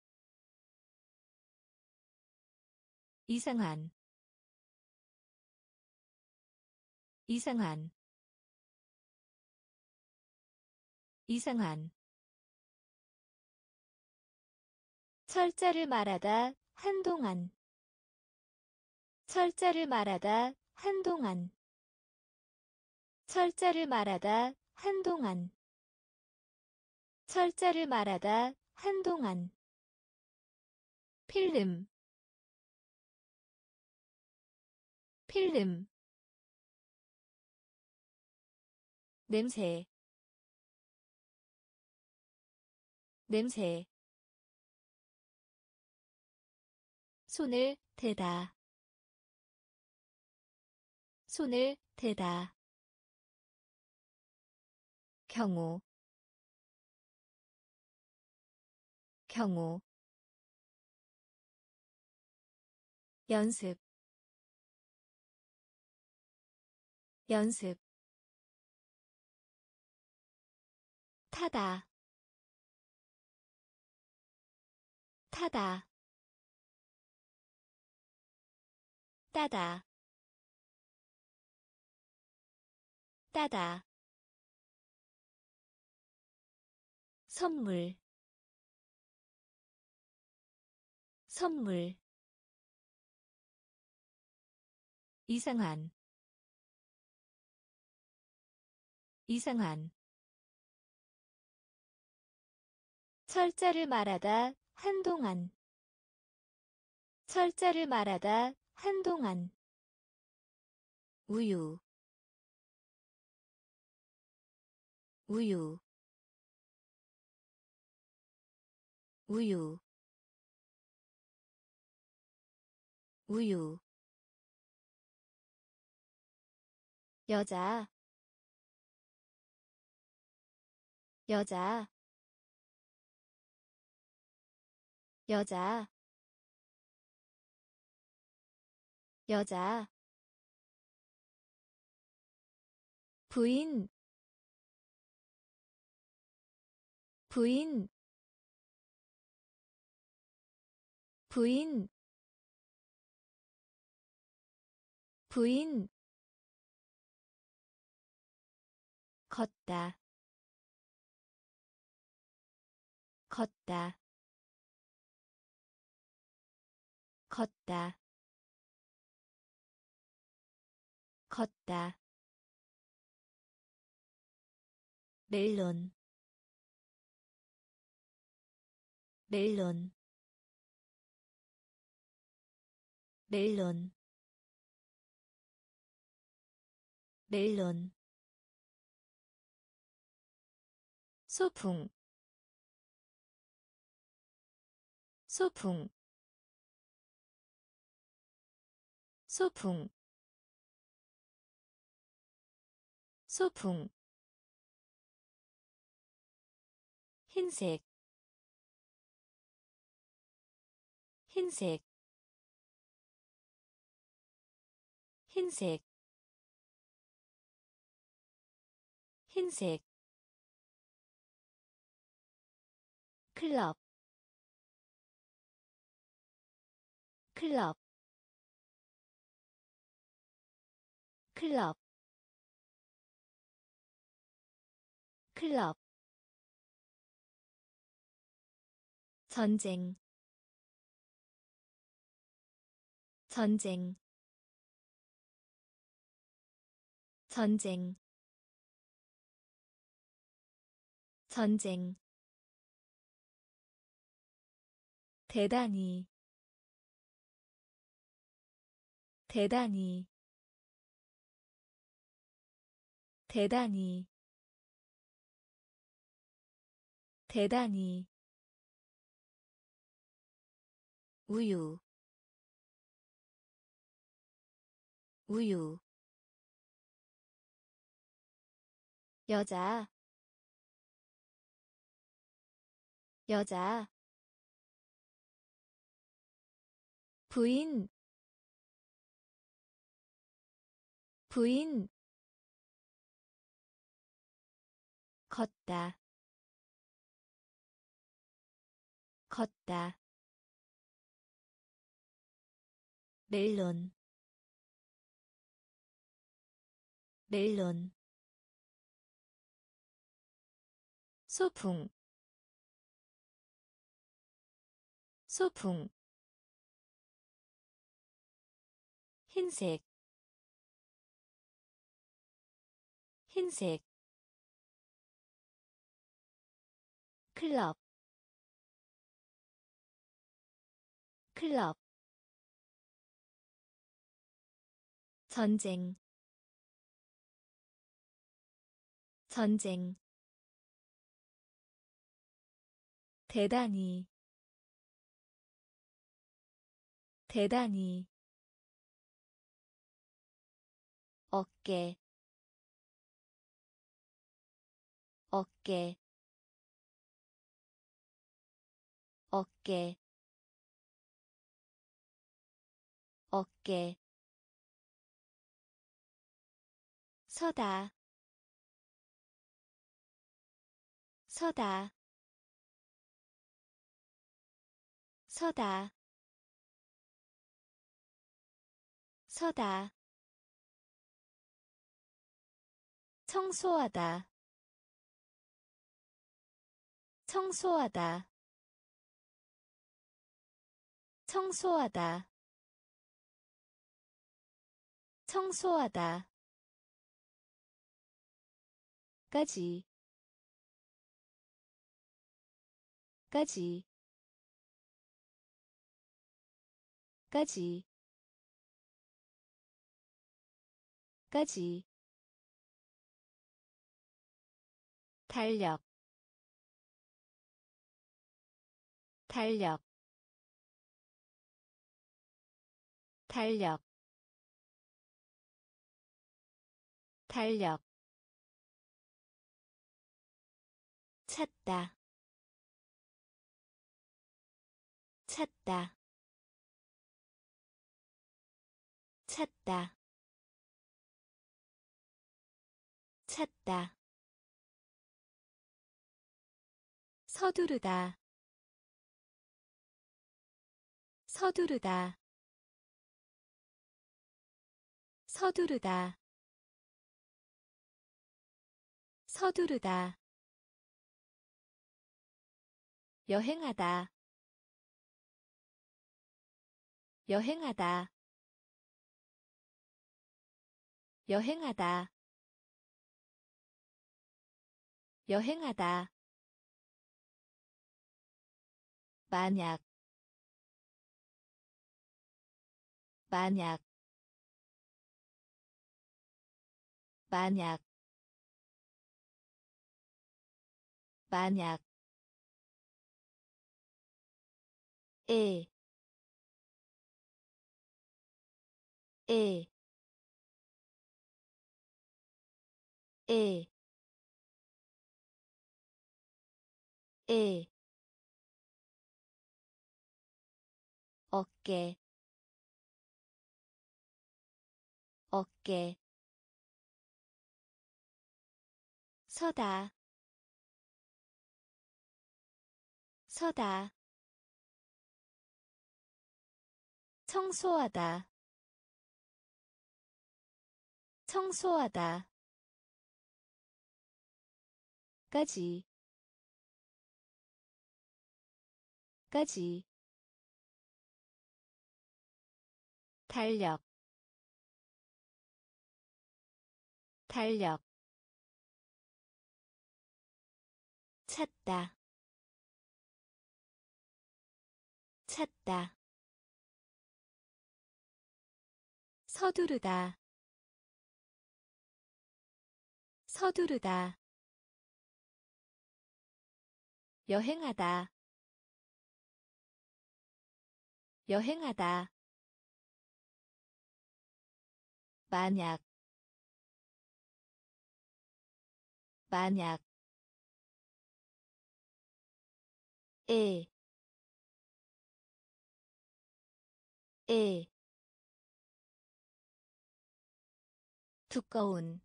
이상한 이상한 이상한 철자를 말하다 한동안. 철자를 말하다 한동안. 철자를 말하다 한동안. 철자를 말하다 한동안. 필름. 필름. 냄새. 냄새 손을 대다. 손을 대다. 경우. 경우. 연습. 연습. 타다. 타다 따다. 따다. 선물. 선물. 이상한. 이상한. 철자를 말하다 한동안. 철자를 말하다 한동안. 우유. 우유. 우유. 우유. 여자. 여자. 여자 여자. 부인. 부인. 부인. 부인. 걷다. 걷다. 걷다 걷다. 멜론. 멜론. 멜론. 멜론. 소풍. 소풍. 소풍 소풍 흰색 흰색 흰색 흰색. 클럽 클럽. 클럽 클럽 전쟁 전쟁 전쟁 전쟁. 대단히 대단히 대단히 대단히. 우유. 우유. 여자. 여자. 부인. 부인. 걷다 걷다. 멜론. 멜론. 소풍. 소풍. 흰색. 흰색. 클럽 클럽. 전쟁. 전쟁. 대단히. 대단히. 어깨. 어깨. 어깨 어깨. 서다. 서다. 서다. 서다. 청소하다. 청소하다. 청소하다 청소하다. 까지. 까지. 까지. 까지. 달력. 달력. 달력 달력. 찾다. 찾다. 찾다. 찾다. 서두르다. 서두르다. 서두르다 서두르다. 여행하다. 여행하다. 여행하다. 여행하다. 만약. 만약. 만약 만약. 에, 에, 에, 에, 어깨, 어깨, 서다, 서다, 청소하다. 청소하다. 까지. 까지. 달력. 달력. 찾다 찾다. 서두르다. 서두르다. 여행하다. 여행하다. 만약. 만약. 에, 에, 두꺼운.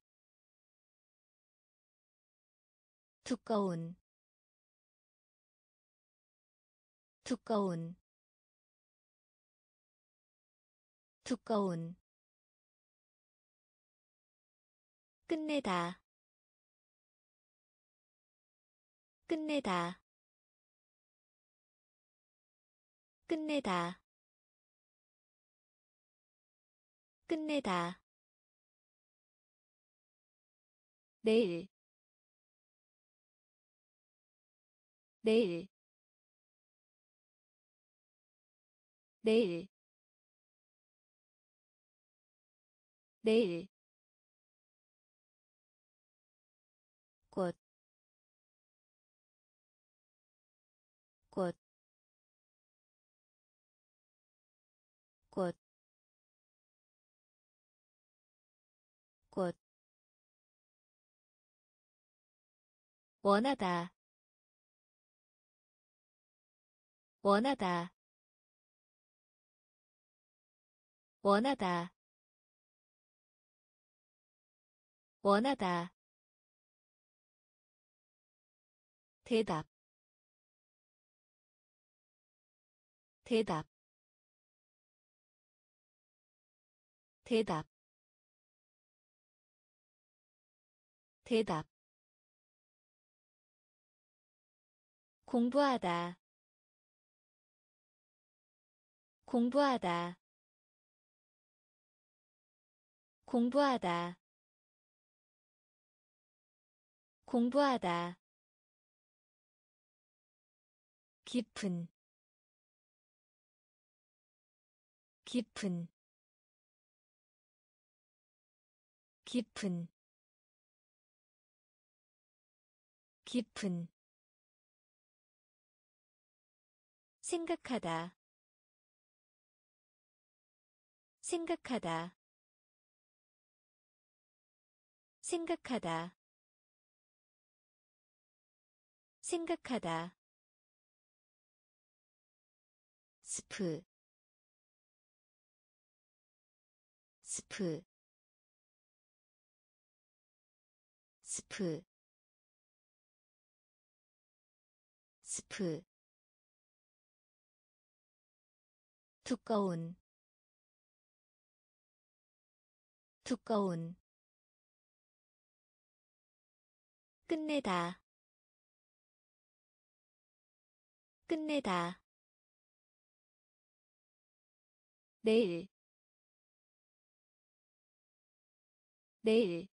두꺼운. 두꺼운. 두꺼운. 끝내다. 끝내다. 끝내다 끝내다. 내일. 내일. 내일. 내일 원하다. 원하다. 원하다. 원하다. 대답. 대답. 대답. 대답 공부하다. 공부하다. 공부하다. 공부하다. 깊은. 깊은. 깊은. 깊은 생각하다. 생각하다. 생각하다. 생각하다. 스프. 스프. 스프. 스프 두꺼운 두꺼운 끝내다 끝내다. 내일 내일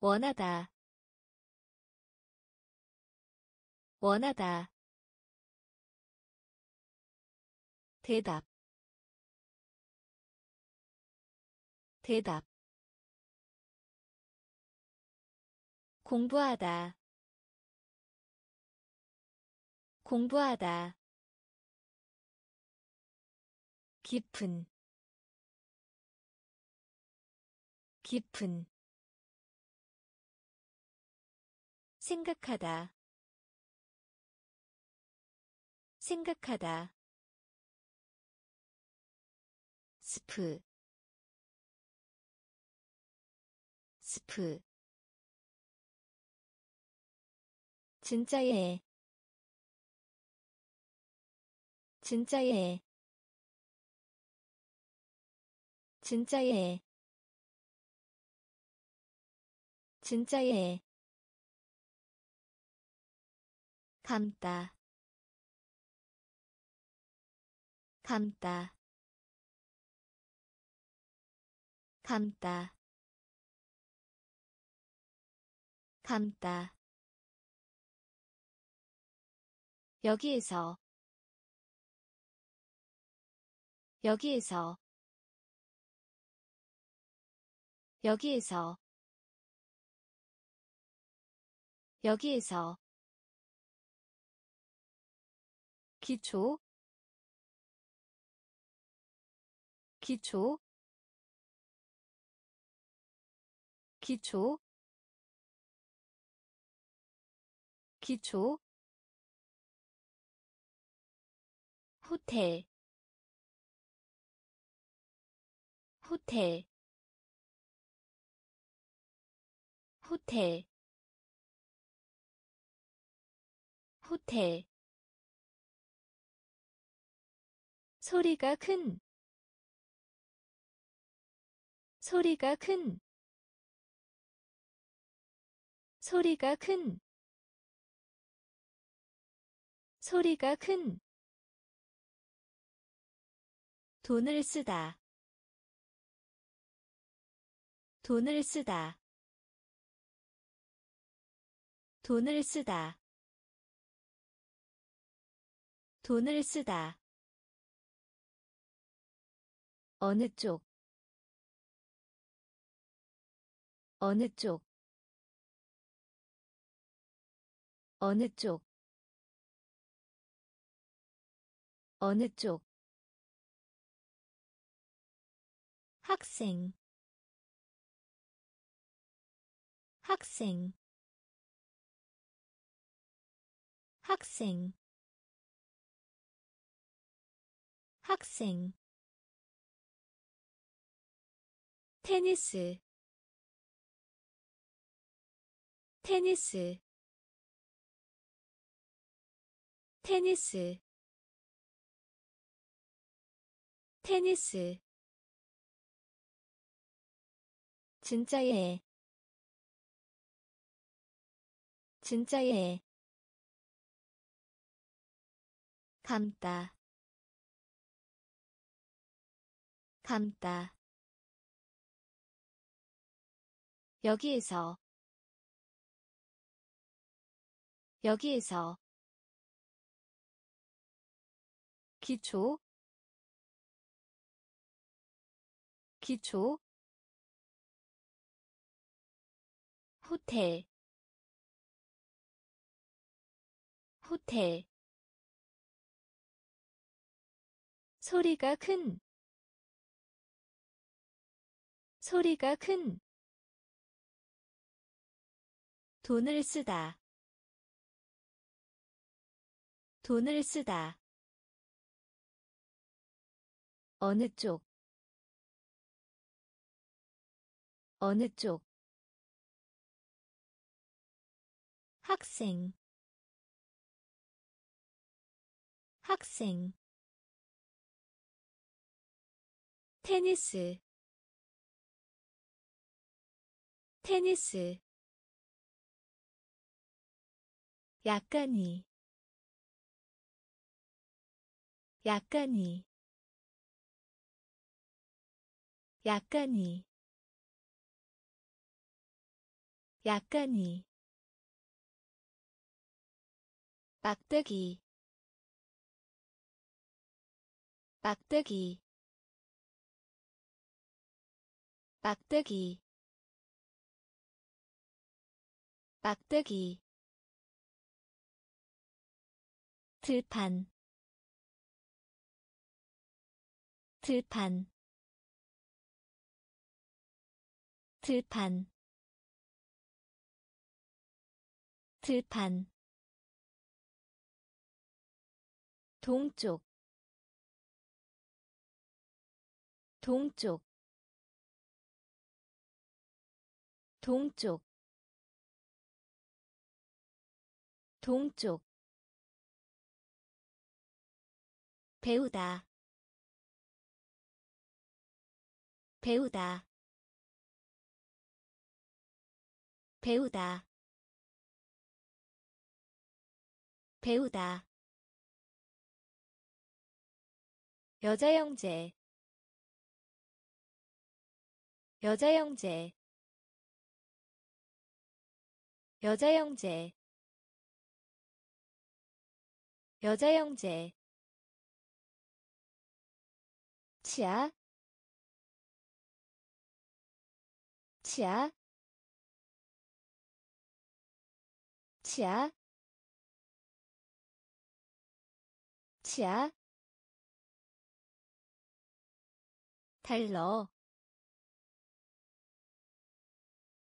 원하다, 원하다, 대답, 대답, 공부하다, 공부하다. 깊은. 깊은 생각하다. 생각하다. 스프. 스프. 진짜예 진짜예 진짜예 진짜예 감다. 감다. 감다. 감다. 여기에서. 여기에서. 여기에서. 여기에서 기초 기초 기초 기초. 호텔 호텔 호텔 호텔 소리가 큰. 소리가 큰. 소리가 큰. 소리가 큰. 돈을 쓰다. 돈을 쓰다. 돈을 쓰다. 돈을 쓰다 어느 쪽? 어느 쪽? 어느 쪽? 어느 쪽? 학생. 학생. 학생. 학생 테니스. 테니스. 테니스. 테니스. 진짜예 진짜예 감다. 감다 여기에서 여기에서 기초 기초 호텔 호텔. 소리가 큰 소리가 큰 돈을 쓰다. 돈을 쓰다. 어느 쪽? 어느 쪽? 학생. 학생. 테니스. 테니스 약간이. 약간이. 약간이. 약간이. 막대기. 막대기. 막대기. 막대기 들판. 들판. 들판. 들판. 동쪽. 동쪽. 동쪽. 동쪽 배우다. 배우다. 배우다. 배우다. 여자 형제. 여자 형제. 여자 형제. 여자 형제 치아 치아 치아 치아. 달러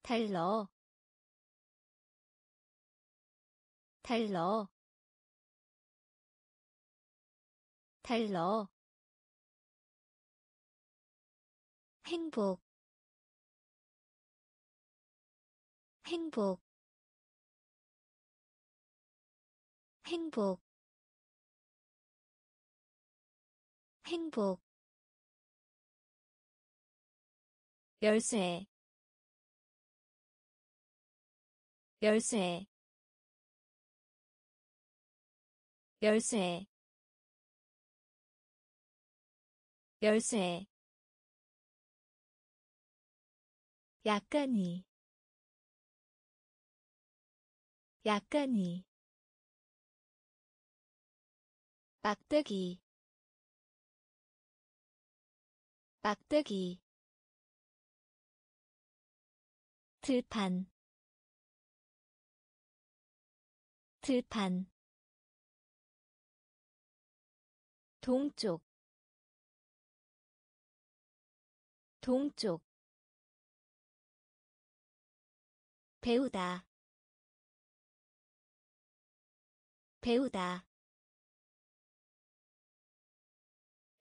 달러 달러 달러 행복 행복 행복 행복. 열쇠 열쇠 열쇠. 열쇠 약간이. 약간이. 막대기. 막대기. 들판. 들판. 동쪽. 동쪽 배우다. 배우다.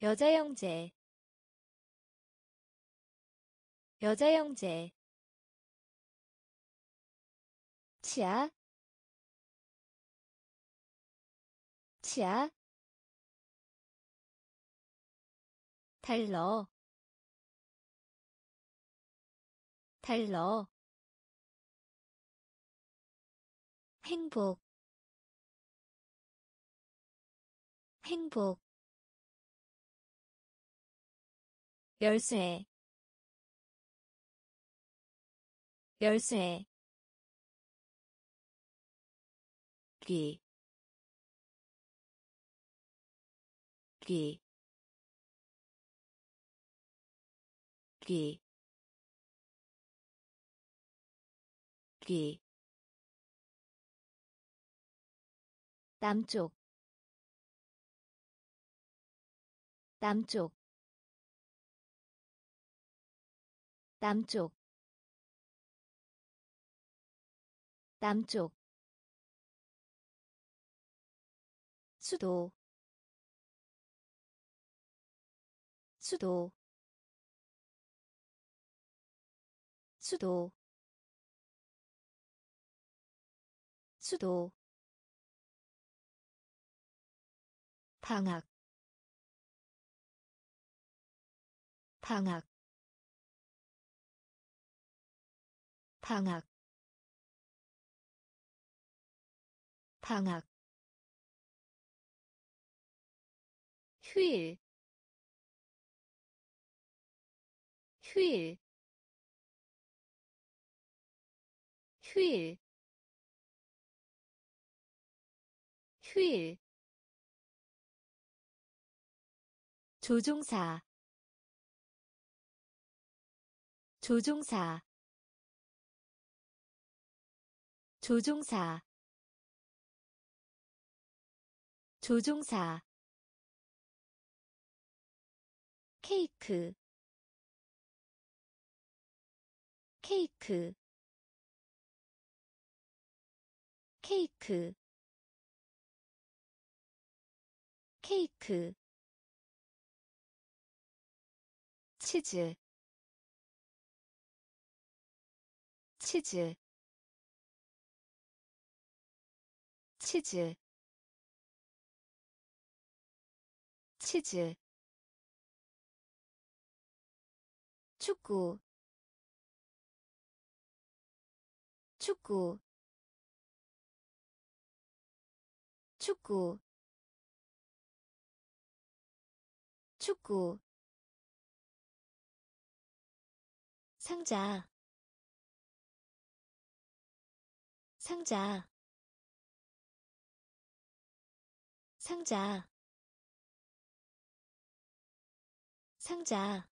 여자 형제 여자 형제 치아. 치아. 달러. 달러 행복 행복. 열쇠 열쇠. 귀, 귀, 귀, 귀. 남쪽 남쪽 남쪽 남쪽. 수도 수도 수도 수도 방학. 방학. 방학. 방학. 휴일. 휴일. 휴일. 휴일 조종사 조종사 조종사 조종사. 케이크 케이크 케이크 케이크 치즈 치즈 치즈 치즈. 축구 축구. 축구. 축구 상자. 상자. 상자. 상자.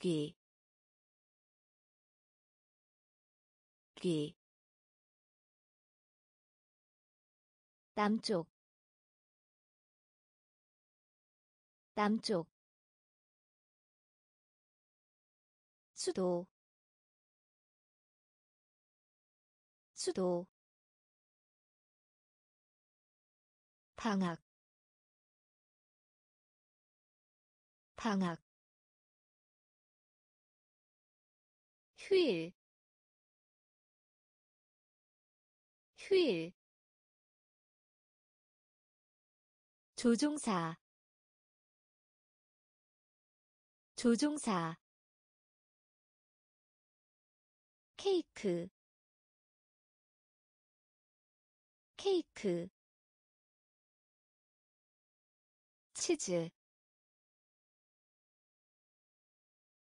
귀, 귀, 남쪽, 남쪽, 수도, 수도, 방학, 방학, 휴일 휴일 조종사 조종사 케이크 케이크 치즈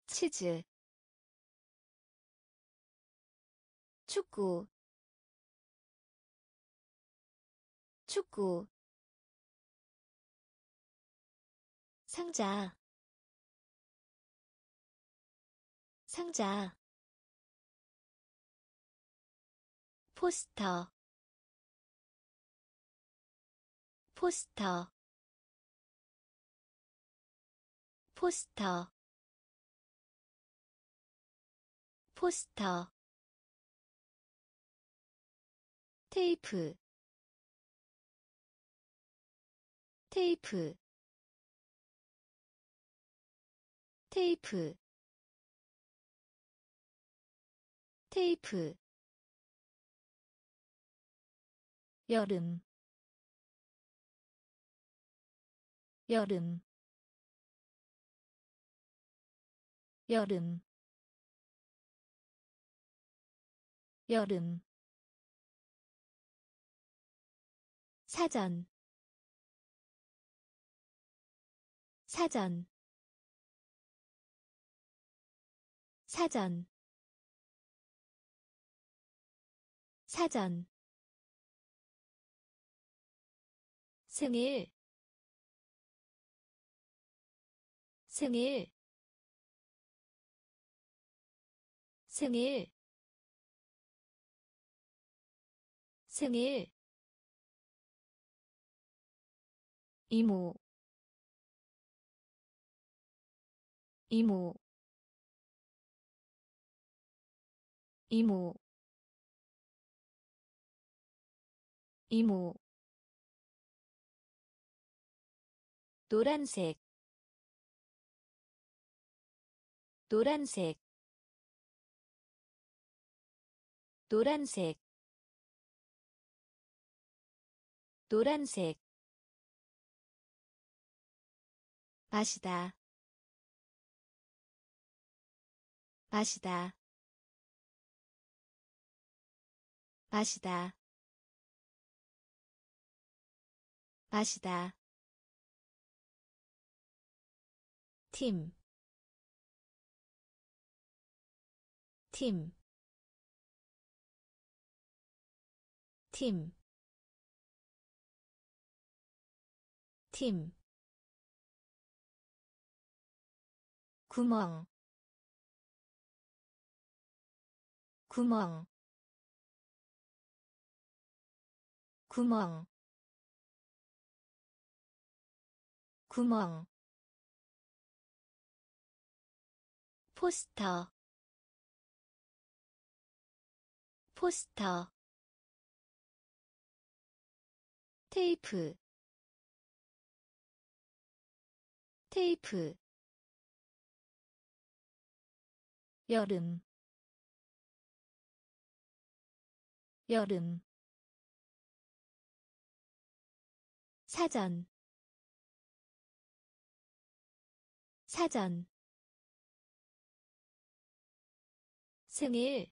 치즈 축구 축구 상자 상자 포스터 포스터 포스터 포스터 테이프 테이프 테이프 테이프 여름. 여름. 여름. 여름. 사전. 사전. 사전. 사전 생일 생일 생일 생일. 이모 이모. 이모 이모 노란색 노란색 노란색 노란색. 마시다. 마시다. 마시다. 마시다 팀, 팀, 팀, 팀, 구멍, 구멍, 구멍, 구멍 포스터 포스터 테이프 테이프 여름 여름 사전 사전 생일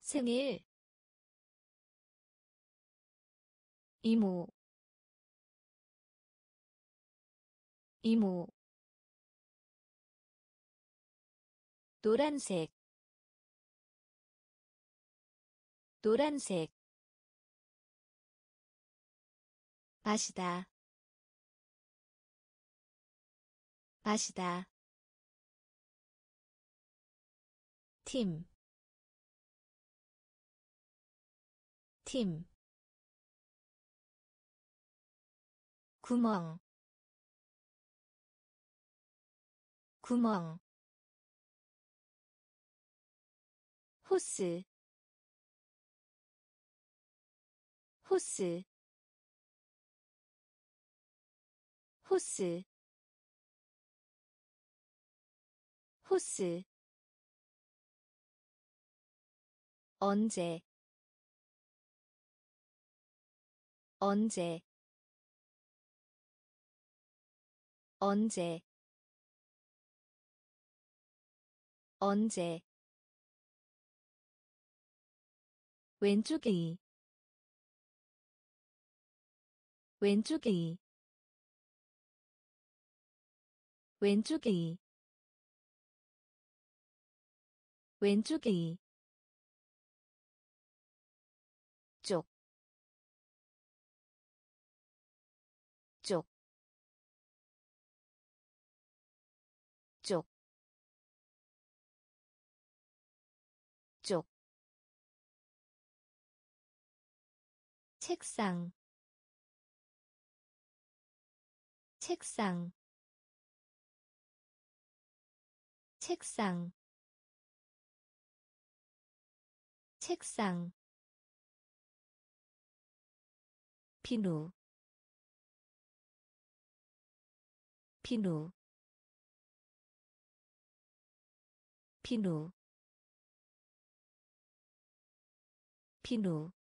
생일 이모 이모 노란색 노란색 마시다 마시다 팀, 팀, 구멍, 구멍, 호스, 호스, 호스, 호스 언제 언제 언제 언제. 왼쪽이 왼쪽이 왼쪽이 왼쪽이 책상, 책상, 책상, 책상. 비누. 비누. 비누. 비누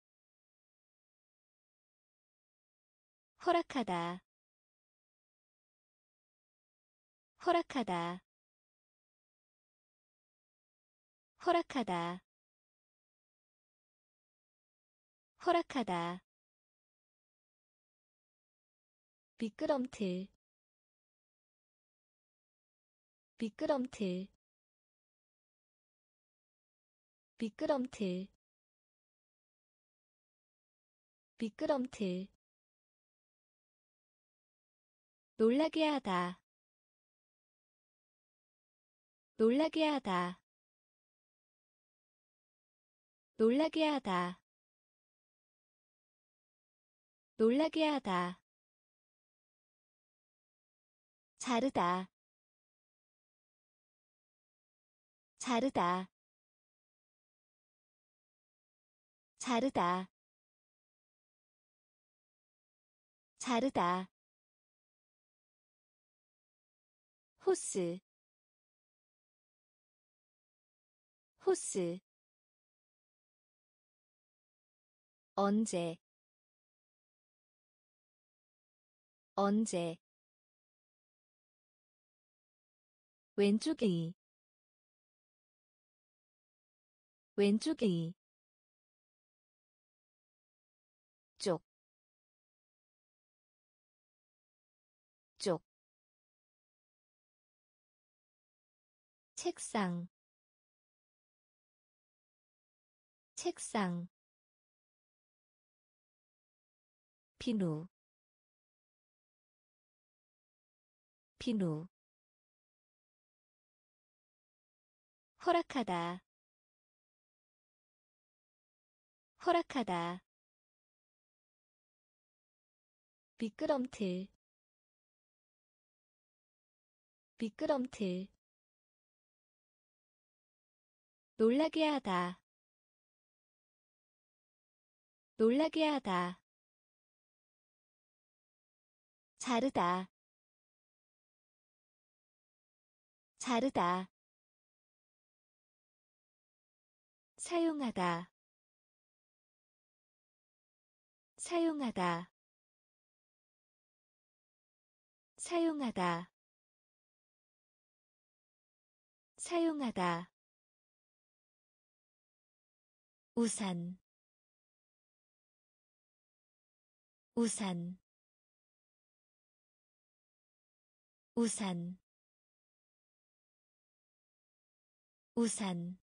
허락하다. 허락하다. 허락하다. 허락하다. 미끄럼틀. 미끄럼틀. 미끄럼틀. 미끄럼틀 놀라게 하다. 놀라게 하다. 놀라게 하다. 놀라게 하다. 자르다. 자르다. 자르다. 자르다 호스 호스 언제 언제 왼쪽이 왼쪽이 책상, 책상, 비누, 비누, 허락하다. 허락하다. 미끄럼틀. 미끄럼틀 놀라게 하다. 놀라게 하다. 자르다. 자르다. 사용하다. 사용하다. 사용하다. 사용하다 우산. 우산. 우산. 우산.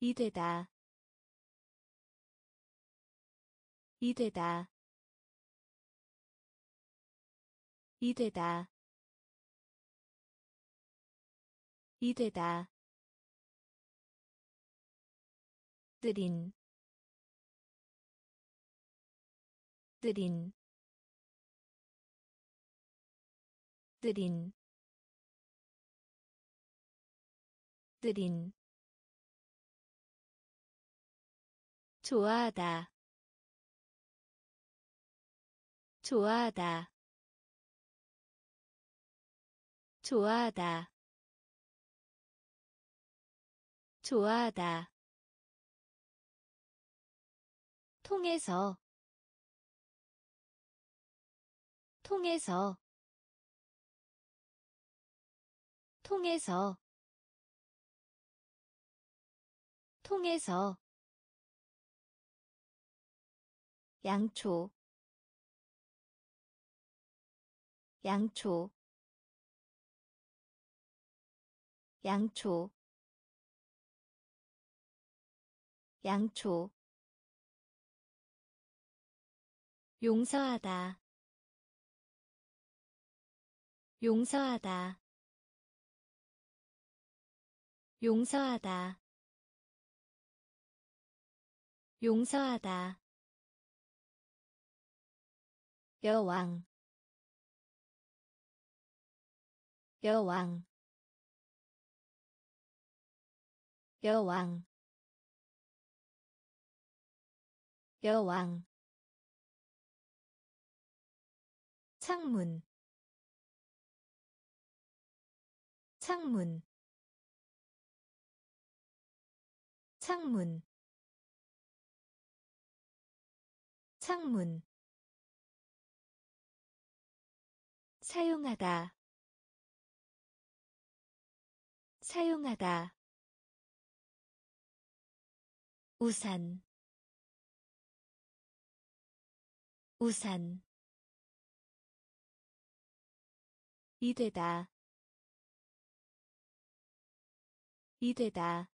이되다. 이되다. 이되다. 이되다 느린 느린 느린 느린 좋아하다 좋아하다 좋아하다 좋아하다 통해서 통해서 통해서 통해서 양초 양초 양초 양초 용서하다. 용서하다. 용서하다. 용서하다. 여왕. 여왕. 여왕. 여왕 창문. 창문. 창문. 창문. 사용하다. 사용하다. 우산. 우산 이되다. 이되다.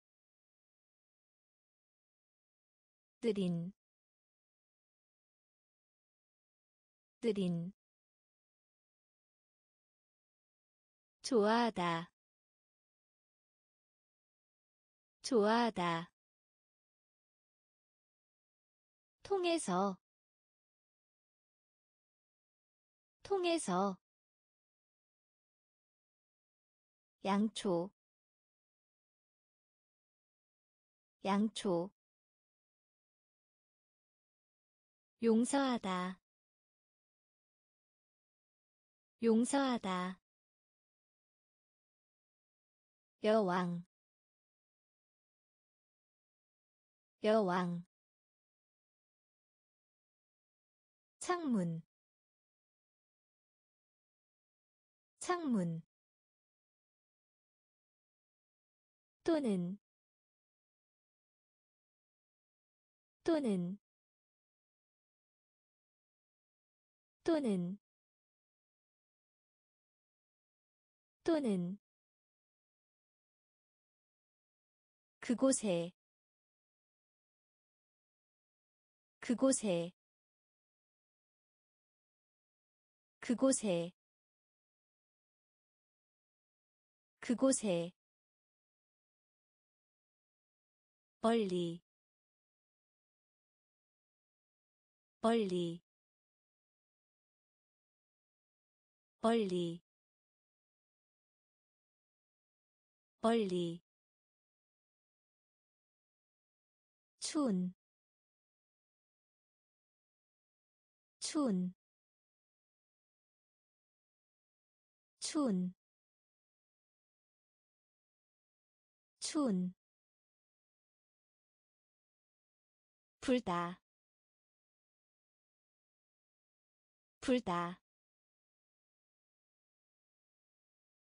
느린. 느린. 좋아하다. 좋아하다. 통해서. 통해서 양초 양초 용서하다 용서하다 여왕 여왕 창문 창문 또는 또는 또는 또는. 그곳에 그곳에 그곳에 그곳에 멀리 멀리 멀리 멀리. 추운 추운. 추운. 추운 불다. 불다.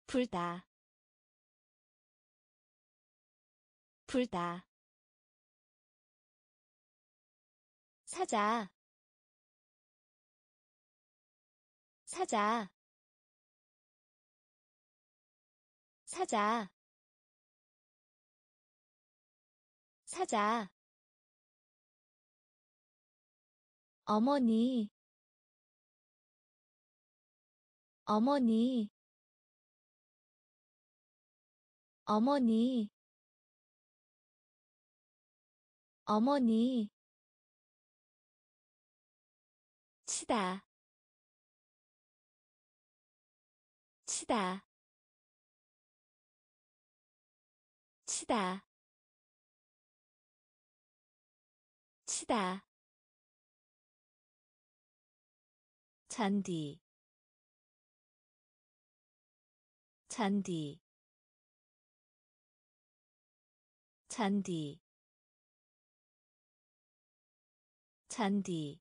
불다. 불다. 사자. 사자. 사자. 사자 어머니. 어머니. 어머니. 어머니. 치다. 치다. 치다. 치다 잔디 잔디 잔디 잔디.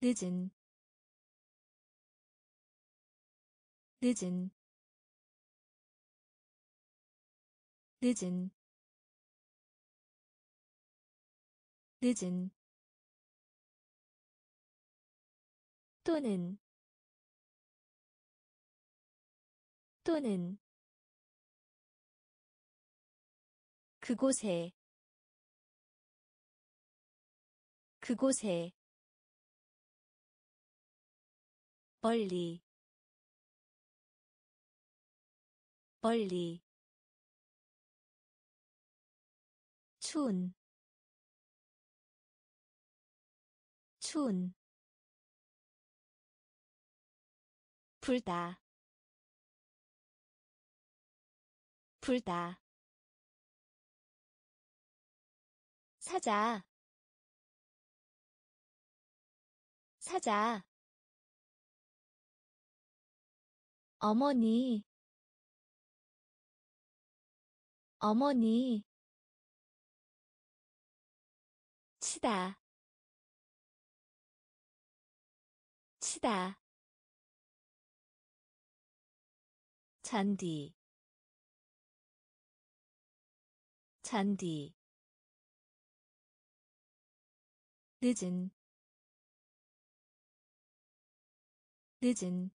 늦은 늦은 늦은 늦은 또는 또는 그곳에 그곳에 멀리 멀리 추운 추운 불다. 불다. 사자. 사자. 어머니. 어머니. 치다. 치다 잔디 잔디 늦은 늦은